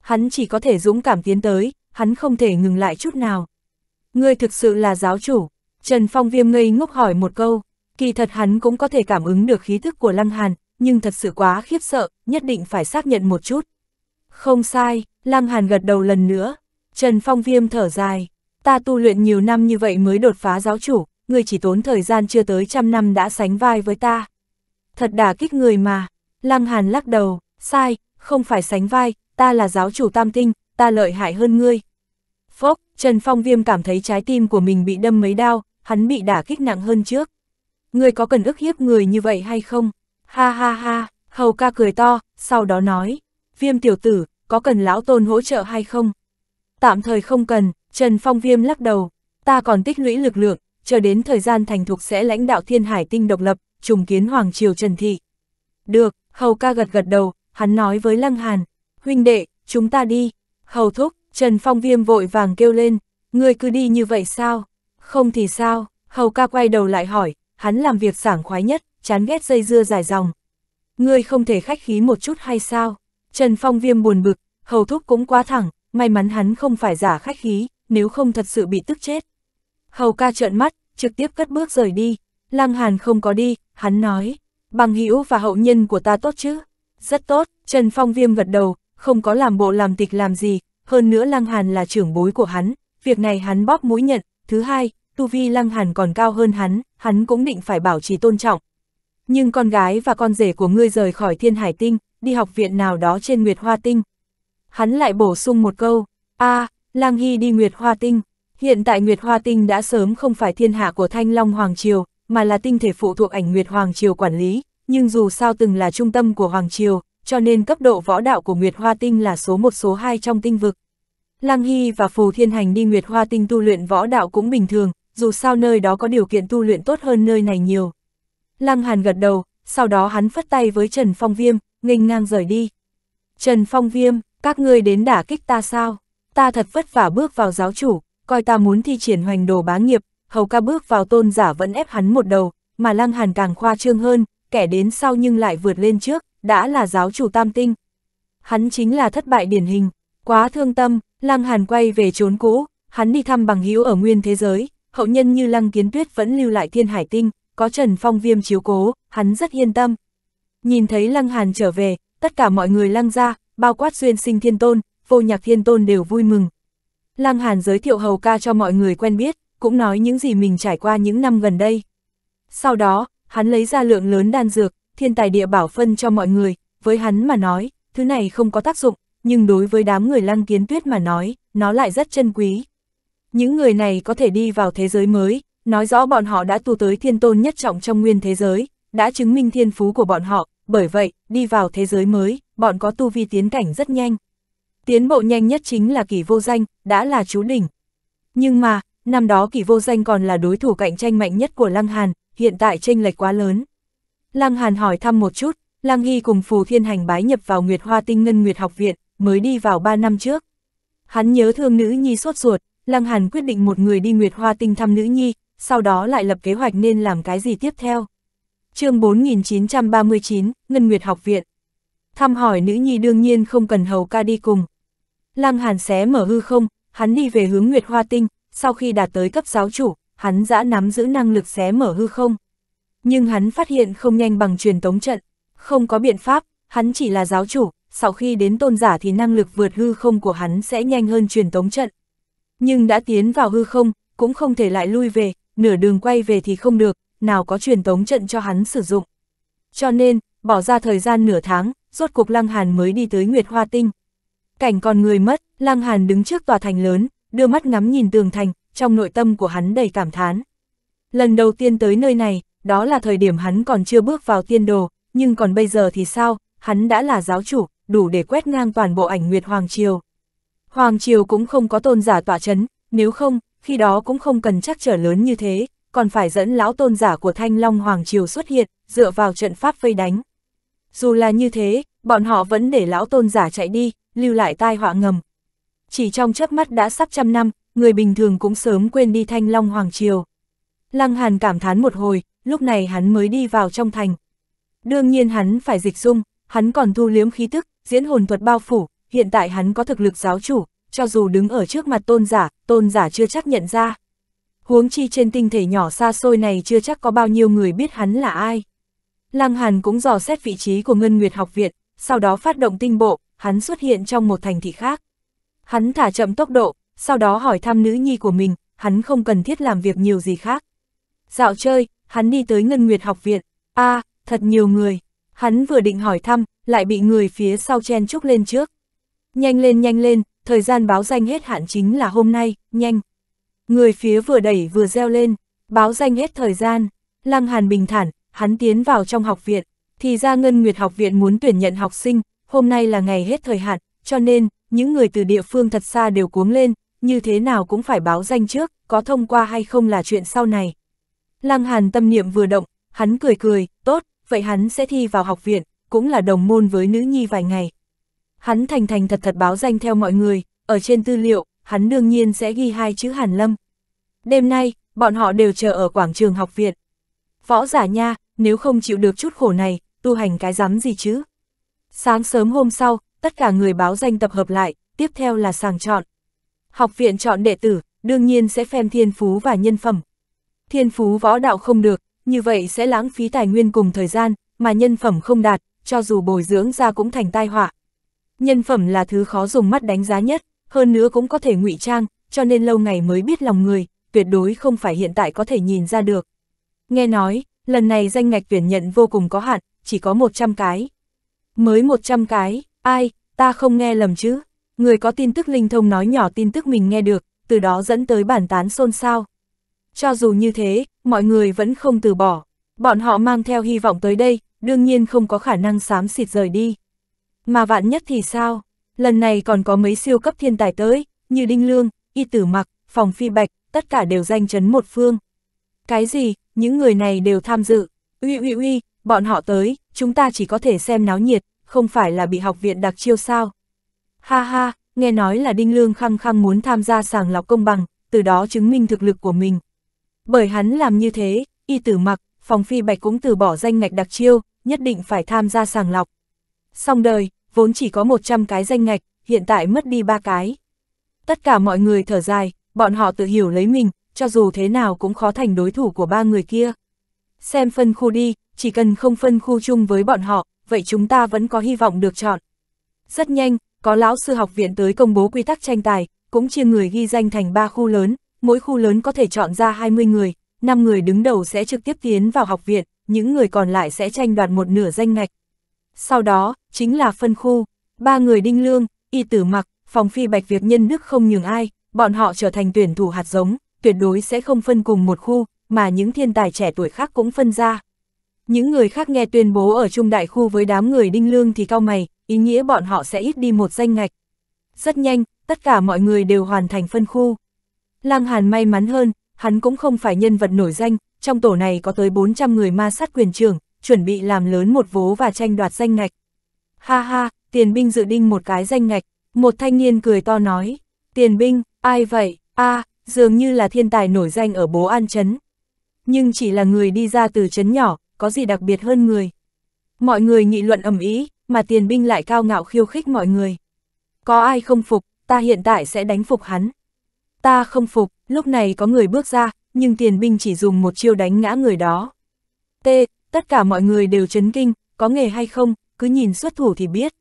Hắn chỉ có thể dũng cảm tiến tới, hắn không thể ngừng lại chút nào. Ngươi thực sự là giáo chủ, Trần Phong Viêm ngây ngốc hỏi một câu, kỳ thật hắn cũng có thể cảm ứng được khí thức của Lăng Hàn, nhưng thật sự quá khiếp sợ, nhất định phải xác nhận một chút. Không sai, Lăng Hàn gật đầu lần nữa. Trần Phong Viêm thở dài. Ta tu luyện nhiều năm như vậy mới đột phá giáo chủ, người chỉ tốn thời gian chưa tới trăm năm đã sánh vai với ta. Thật đả kích người mà. Lăng Hàn lắc đầu, sai, không phải sánh vai, ta là giáo chủ tam tinh, ta lợi hại hơn ngươi. Phốc, Trần Phong Viêm cảm thấy trái tim của mình bị đâm mấy đau, hắn bị đả kích nặng hơn trước. Ngươi có cần ức hiếp người như vậy hay không? Ha ha ha, hầu ca cười to, sau đó nói, viêm tiểu tử, có cần lão tôn hỗ trợ hay không? Tạm thời không cần, Trần Phong Viêm lắc đầu, ta còn tích lũy lực lượng, chờ đến thời gian thành thục sẽ lãnh đạo thiên hải tinh độc lập, trùng kiến Hoàng Triều Trần Thị. Được, hầu ca gật gật đầu, hắn nói với Lăng Hàn, huynh đệ, chúng ta đi, hầu thúc, Trần Phong Viêm vội vàng kêu lên, ngươi cứ đi như vậy sao? Không thì sao? Hầu ca quay đầu lại hỏi, hắn làm việc sảng khoái nhất, chán ghét dây dưa dài dòng. Ngươi không thể khách khí một chút hay sao? Trần Phong Viêm buồn bực, hầu thúc cũng quá thẳng, may mắn hắn không phải giả khách khí, nếu không thật sự bị tức chết. Hầu ca trợn mắt, trực tiếp cất bước rời đi, Lăng Hàn không có đi, hắn nói, bằng hữu và hậu nhân của ta tốt chứ? Rất tốt, Trần Phong Viêm gật đầu, không có làm bộ làm tịch làm gì, hơn nữa Lăng Hàn là trưởng bối của hắn, việc này hắn bóp mũi nhận, thứ hai, tu vi Lăng Hàn còn cao hơn hắn, hắn cũng định phải bảo trì tôn trọng. Nhưng con gái và con rể của ngươi rời khỏi thiên hải tinh, đi học viện nào đó trên Nguyệt Hoa Tinh. Hắn lại bổ sung một câu, a à, Lang Hy đi Nguyệt Hoa Tinh. Hiện tại Nguyệt Hoa Tinh đã sớm không phải thiên hạ của Thanh Long Hoàng Triều, mà là tinh thể phụ thuộc ảnh Nguyệt Hoàng Triều quản lý, nhưng dù sao từng là trung tâm của Hoàng Triều, cho nên cấp độ võ đạo của Nguyệt Hoa Tinh là số một số hai trong tinh vực. Lăng Hy và Phù Thiên Hành đi Nguyệt Hoa Tinh tu luyện võ đạo cũng bình thường, dù sao nơi đó có điều kiện tu luyện tốt hơn nơi này nhiều. Lăng Hàn gật đầu, sau đó hắn phất tay với Trần Phong Viêm, nghênh ngang rời đi. Trần Phong Viêm, các ngươi đến đả kích ta sao? Ta thật vất vả bước vào giáo chủ, coi ta muốn thi triển hoành đồ bá nghiệp, hầu ca bước vào tôn giả vẫn ép hắn một đầu, mà Lăng Hàn càng khoa trương hơn, kẻ đến sau nhưng lại vượt lên trước, đã là giáo chủ tam tinh. Hắn chính là thất bại điển hình, quá thương tâm, Lăng Hàn quay về trốn cũ, hắn đi thăm bằng hữu ở nguyên thế giới, hậu nhân như Lăng Kiến Tuyết vẫn lưu lại thiên hải tinh, có Trần Phong Viêm chiếu cố, hắn rất yên tâm. Nhìn thấy Lăng Hàn trở về, tất cả mọi người lăng ra, bao quát duyên sinh thiên tôn, vô nhạc thiên tôn đều vui mừng. Lăng Hàn giới thiệu hầu ca cho mọi người quen biết, cũng nói những gì mình trải qua những năm gần đây. Sau đó, hắn lấy ra lượng lớn đan dược, thiên tài địa bảo phân cho mọi người, với hắn mà nói, thứ này không có tác dụng, nhưng đối với đám người lăng kiến tuyết mà nói, nó lại rất chân quý. Những người này có thể đi vào thế giới mới, nói rõ bọn họ đã tu tới thiên tôn nhất trọng trong nguyên thế giới, đã chứng minh thiên phú của bọn họ, bởi vậy, đi vào thế giới mới, bọn có tu vi tiến cảnh rất nhanh. Tiến bộ nhanh nhất chính là kỷ vô danh, đã là chú đỉnh. Nhưng mà, năm đó kỷ vô danh còn là đối thủ cạnh tranh mạnh nhất của Lăng Hàn, hiện tại tranh lệch quá lớn. Lăng Hàn hỏi thăm một chút, Lăng Hy cùng Phù Thiên Hành bái nhập vào Nguyệt Hoa Tinh Ngân Nguyệt học viện, mới đi vào 3 năm trước. Hắn nhớ thương nữ nhi sốt ruột, Lăng Hàn quyết định một người đi Nguyệt Hoa Tinh thăm nữ nhi, sau đó lại lập kế hoạch nên làm cái gì tiếp theo. chương 4939, Ngân Nguyệt học viện. Thăm hỏi nữ nhi đương nhiên không cần hầu ca đi cùng. Lăng Hàn xé mở hư không, hắn đi về hướng Nguyệt Hoa Tinh, sau khi đạt tới cấp giáo chủ, hắn dã nắm giữ năng lực xé mở hư không. Nhưng hắn phát hiện không nhanh bằng truyền tống trận, không có biện pháp, hắn chỉ là giáo chủ, sau khi đến tôn giả thì năng lực vượt hư không của hắn sẽ nhanh hơn truyền tống trận. Nhưng đã tiến vào hư không, cũng không thể lại lui về, nửa đường quay về thì không được, nào có truyền tống trận cho hắn sử dụng. Cho nên, bỏ ra thời gian nửa tháng, rốt cuộc Lăng Hàn mới đi tới Nguyệt Hoa Tinh. Cảnh con người mất, Lăng Hàn đứng trước tòa thành lớn, đưa mắt ngắm nhìn tường thành, trong nội tâm của hắn đầy cảm thán. Lần đầu tiên tới nơi này, đó là thời điểm hắn còn chưa bước vào tiên đồ, nhưng còn bây giờ thì sao, hắn đã là giáo chủ, đủ để quét ngang toàn bộ ảnh Nguyệt Hoàng Triều. Hoàng Triều cũng không có tôn giả tỏa chấn, nếu không, khi đó cũng không cần chắc trở lớn như thế, còn phải dẫn lão tôn giả của Thanh Long Hoàng Triều xuất hiện, dựa vào trận pháp vây đánh. Dù là như thế, bọn họ vẫn để lão tôn giả chạy đi, lưu lại tai họa ngầm. Chỉ trong chớp mắt đã sắp trăm năm, người bình thường cũng sớm quên đi Thanh Long Hoàng Triều. Lăng Hàn cảm thán một hồi, lúc này hắn mới đi vào trong thành. Đương nhiên hắn phải dịch dung, hắn còn thu liếm khí tức, diễn hồn thuật bao phủ, hiện tại hắn có thực lực giáo chủ, cho dù đứng ở trước mặt tôn giả, tôn giả chưa chắc nhận ra. Huống chi trên tinh thể nhỏ xa xôi này chưa chắc có bao nhiêu người biết hắn là ai. Lăng Hàn cũng dò xét vị trí của Ngân Nguyệt học viện, sau đó phát động tinh bộ, hắn xuất hiện trong một thành thị khác. Hắn thả chậm tốc độ, sau đó hỏi thăm nữ nhi của mình, hắn không cần thiết làm việc nhiều gì khác. Dạo chơi, hắn đi tới Ngân Nguyệt học viện, a à, thật nhiều người, hắn vừa định hỏi thăm, lại bị người phía sau chen chúc lên trước. Nhanh lên nhanh lên, thời gian báo danh hết hạn chính là hôm nay, nhanh. Người phía vừa đẩy vừa reo lên, báo danh hết thời gian, Lăng Hàn bình thản, hắn tiến vào trong học viện, thì ra Ngân Nguyệt học viện muốn tuyển nhận học sinh, hôm nay là ngày hết thời hạn, cho nên, những người từ địa phương thật xa đều cuống lên, như thế nào cũng phải báo danh trước, có thông qua hay không là chuyện sau này. Lăng Hàn tâm niệm vừa động, hắn cười cười, tốt, vậy hắn sẽ thi vào học viện, cũng là đồng môn với nữ nhi vài ngày. Hắn thành thành thật thật báo danh theo mọi người, ở trên tư liệu, hắn đương nhiên sẽ ghi hai chữ Hàn Lâm. Đêm nay, bọn họ đều chờ ở quảng trường học viện. Võ giả nha, nếu không chịu được chút khổ này, tu hành cái rắm gì chứ? Sáng sớm hôm sau, tất cả người báo danh tập hợp lại, tiếp theo là sàng chọn. Học viện chọn đệ tử, đương nhiên sẽ phem thiên phú và nhân phẩm. Thiên phú võ đạo không được, như vậy sẽ lãng phí tài nguyên cùng thời gian, mà nhân phẩm không đạt, cho dù bồi dưỡng ra cũng thành tai họa. Nhân phẩm là thứ khó dùng mắt đánh giá nhất, hơn nữa cũng có thể ngụy trang, cho nên lâu ngày mới biết lòng người, tuyệt đối không phải hiện tại có thể nhìn ra được. Nghe nói, lần này danh ngạch tuyển nhận vô cùng có hạn, chỉ có 100 cái. Mới 100 cái, ai, ta không nghe lầm chứ. Người có tin tức linh thông nói nhỏ tin tức mình nghe được, từ đó dẫn tới bản tán xôn xao. Cho dù như thế, mọi người vẫn không từ bỏ. Bọn họ mang theo hy vọng tới đây, đương nhiên không có khả năng xám xịt rời đi. Mà vạn nhất thì sao? Lần này còn có mấy siêu cấp thiên tài tới, như Đinh Lương, Y Tử Mặc, Phòng Phi Bạch, tất cả đều danh chấn một phương. Cái gì, những người này đều tham dự. Uy uy uy, bọn họ tới, chúng ta chỉ có thể xem náo nhiệt, không phải là bị học viện đặc chiêu sao. Ha ha, nghe nói là Đinh Lương khăng khăng muốn tham gia sàng lọc công bằng, từ đó chứng minh thực lực của mình. Bởi hắn làm như thế, y tử mặc, phòng phi bạch cũng từ bỏ danh ngạch đặc chiêu, nhất định phải tham gia sàng lọc. Xong đời, vốn chỉ có 100 cái danh ngạch, hiện tại mất đi ba cái. Tất cả mọi người thở dài, bọn họ tự hiểu lấy mình, cho dù thế nào cũng khó thành đối thủ của ba người kia. Xem phân khu đi, chỉ cần không phân khu chung với bọn họ, vậy chúng ta vẫn có hy vọng được chọn. Rất nhanh, có lão sư học viện tới công bố quy tắc tranh tài, cũng chia người ghi danh thành ba khu lớn, mỗi khu lớn có thể chọn ra 20 người, 5 người đứng đầu sẽ trực tiếp tiến vào học viện, những người còn lại sẽ tranh đoạt một nửa danh ngạch. Sau đó, chính là phân khu, ba người đinh lương, y tử mặc, phòng phi bạch việc nhân đức không nhường ai, bọn họ trở thành tuyển thủ hạt giống, tuyệt đối sẽ không phân cùng một khu, mà những thiên tài trẻ tuổi khác cũng phân ra. Những người khác nghe tuyên bố ở trung đại khu với đám người đinh lương thì cao mày, ý nghĩa bọn họ sẽ ít đi một danh ngạch. Rất nhanh, tất cả mọi người đều hoàn thành phân khu. Lăng Hàn may mắn hơn, hắn cũng không phải nhân vật nổi danh, trong tổ này có tới 400 người ma sát quyền trưởng, chuẩn bị làm lớn một vố và tranh đoạt danh ngạch. Ha ha, tiền binh dự định một cái danh ngạch, một thanh niên cười to nói, tiền binh, ai vậy, a dường như là thiên tài nổi danh ở bố An Trấn. Nhưng chỉ là người đi ra từ trấn nhỏ, có gì đặc biệt hơn người. Mọi người nghị luận ầm ý, mà tiền binh lại cao ngạo khiêu khích mọi người. Có ai không phục, ta hiện tại sẽ đánh phục hắn. Ta không phục, lúc này có người bước ra, nhưng tiền binh chỉ dùng một chiêu đánh ngã người đó. T, tất cả mọi người đều chấn kinh, có nghề hay không, cứ nhìn xuất thủ thì biết.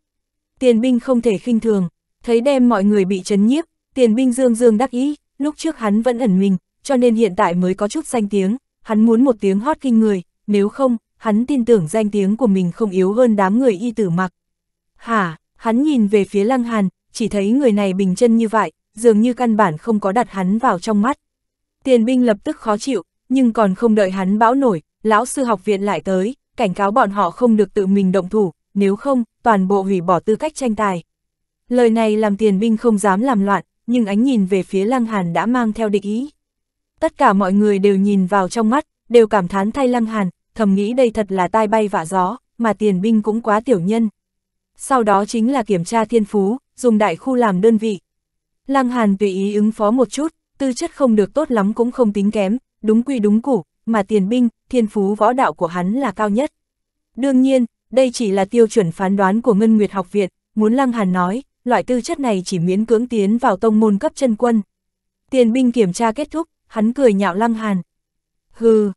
Tiền binh không thể khinh thường, thấy đem mọi người bị chấn nhiếp, tiền binh dương dương đắc ý, lúc trước hắn vẫn ẩn mình, cho nên hiện tại mới có chút danh tiếng, hắn muốn một tiếng hót kinh người, nếu không, hắn tin tưởng danh tiếng của mình không yếu hơn đám người y tử mặc. Hả, hắn nhìn về phía lăng hàn, chỉ thấy người này bình chân như vậy, dường như căn bản không có đặt hắn vào trong mắt. Tiền binh lập tức khó chịu, nhưng còn không đợi hắn bão nổi, lão sư học viện lại tới, cảnh cáo bọn họ không được tự mình động thủ, nếu không, toàn bộ hủy bỏ tư cách tranh tài. Lời này làm tiền binh không dám làm loạn, nhưng ánh nhìn về phía Lăng Hàn đã mang theo địch ý. Tất cả mọi người đều nhìn vào trong mắt, đều cảm thán thay Lăng Hàn, thầm nghĩ đây thật là tai bay vạ gió, mà tiền binh cũng quá tiểu nhân. Sau đó chính là kiểm tra thiên phú, dùng đại khu làm đơn vị. Lăng Hàn tùy ý ứng phó một chút, tư chất không được tốt lắm cũng không tính kém, đúng quy đúng củ, mà tiền binh, thiên phú võ đạo của hắn là cao nhất. Đương nhiên, đây chỉ là tiêu chuẩn phán đoán của Ngân Nguyệt học viện, muốn Lăng Hàn nói, loại tư chất này chỉ miễn cưỡng tiến vào tông môn cấp chân quân. Tiền binh kiểm tra kết thúc, hắn cười nhạo Lăng Hàn. Hừ,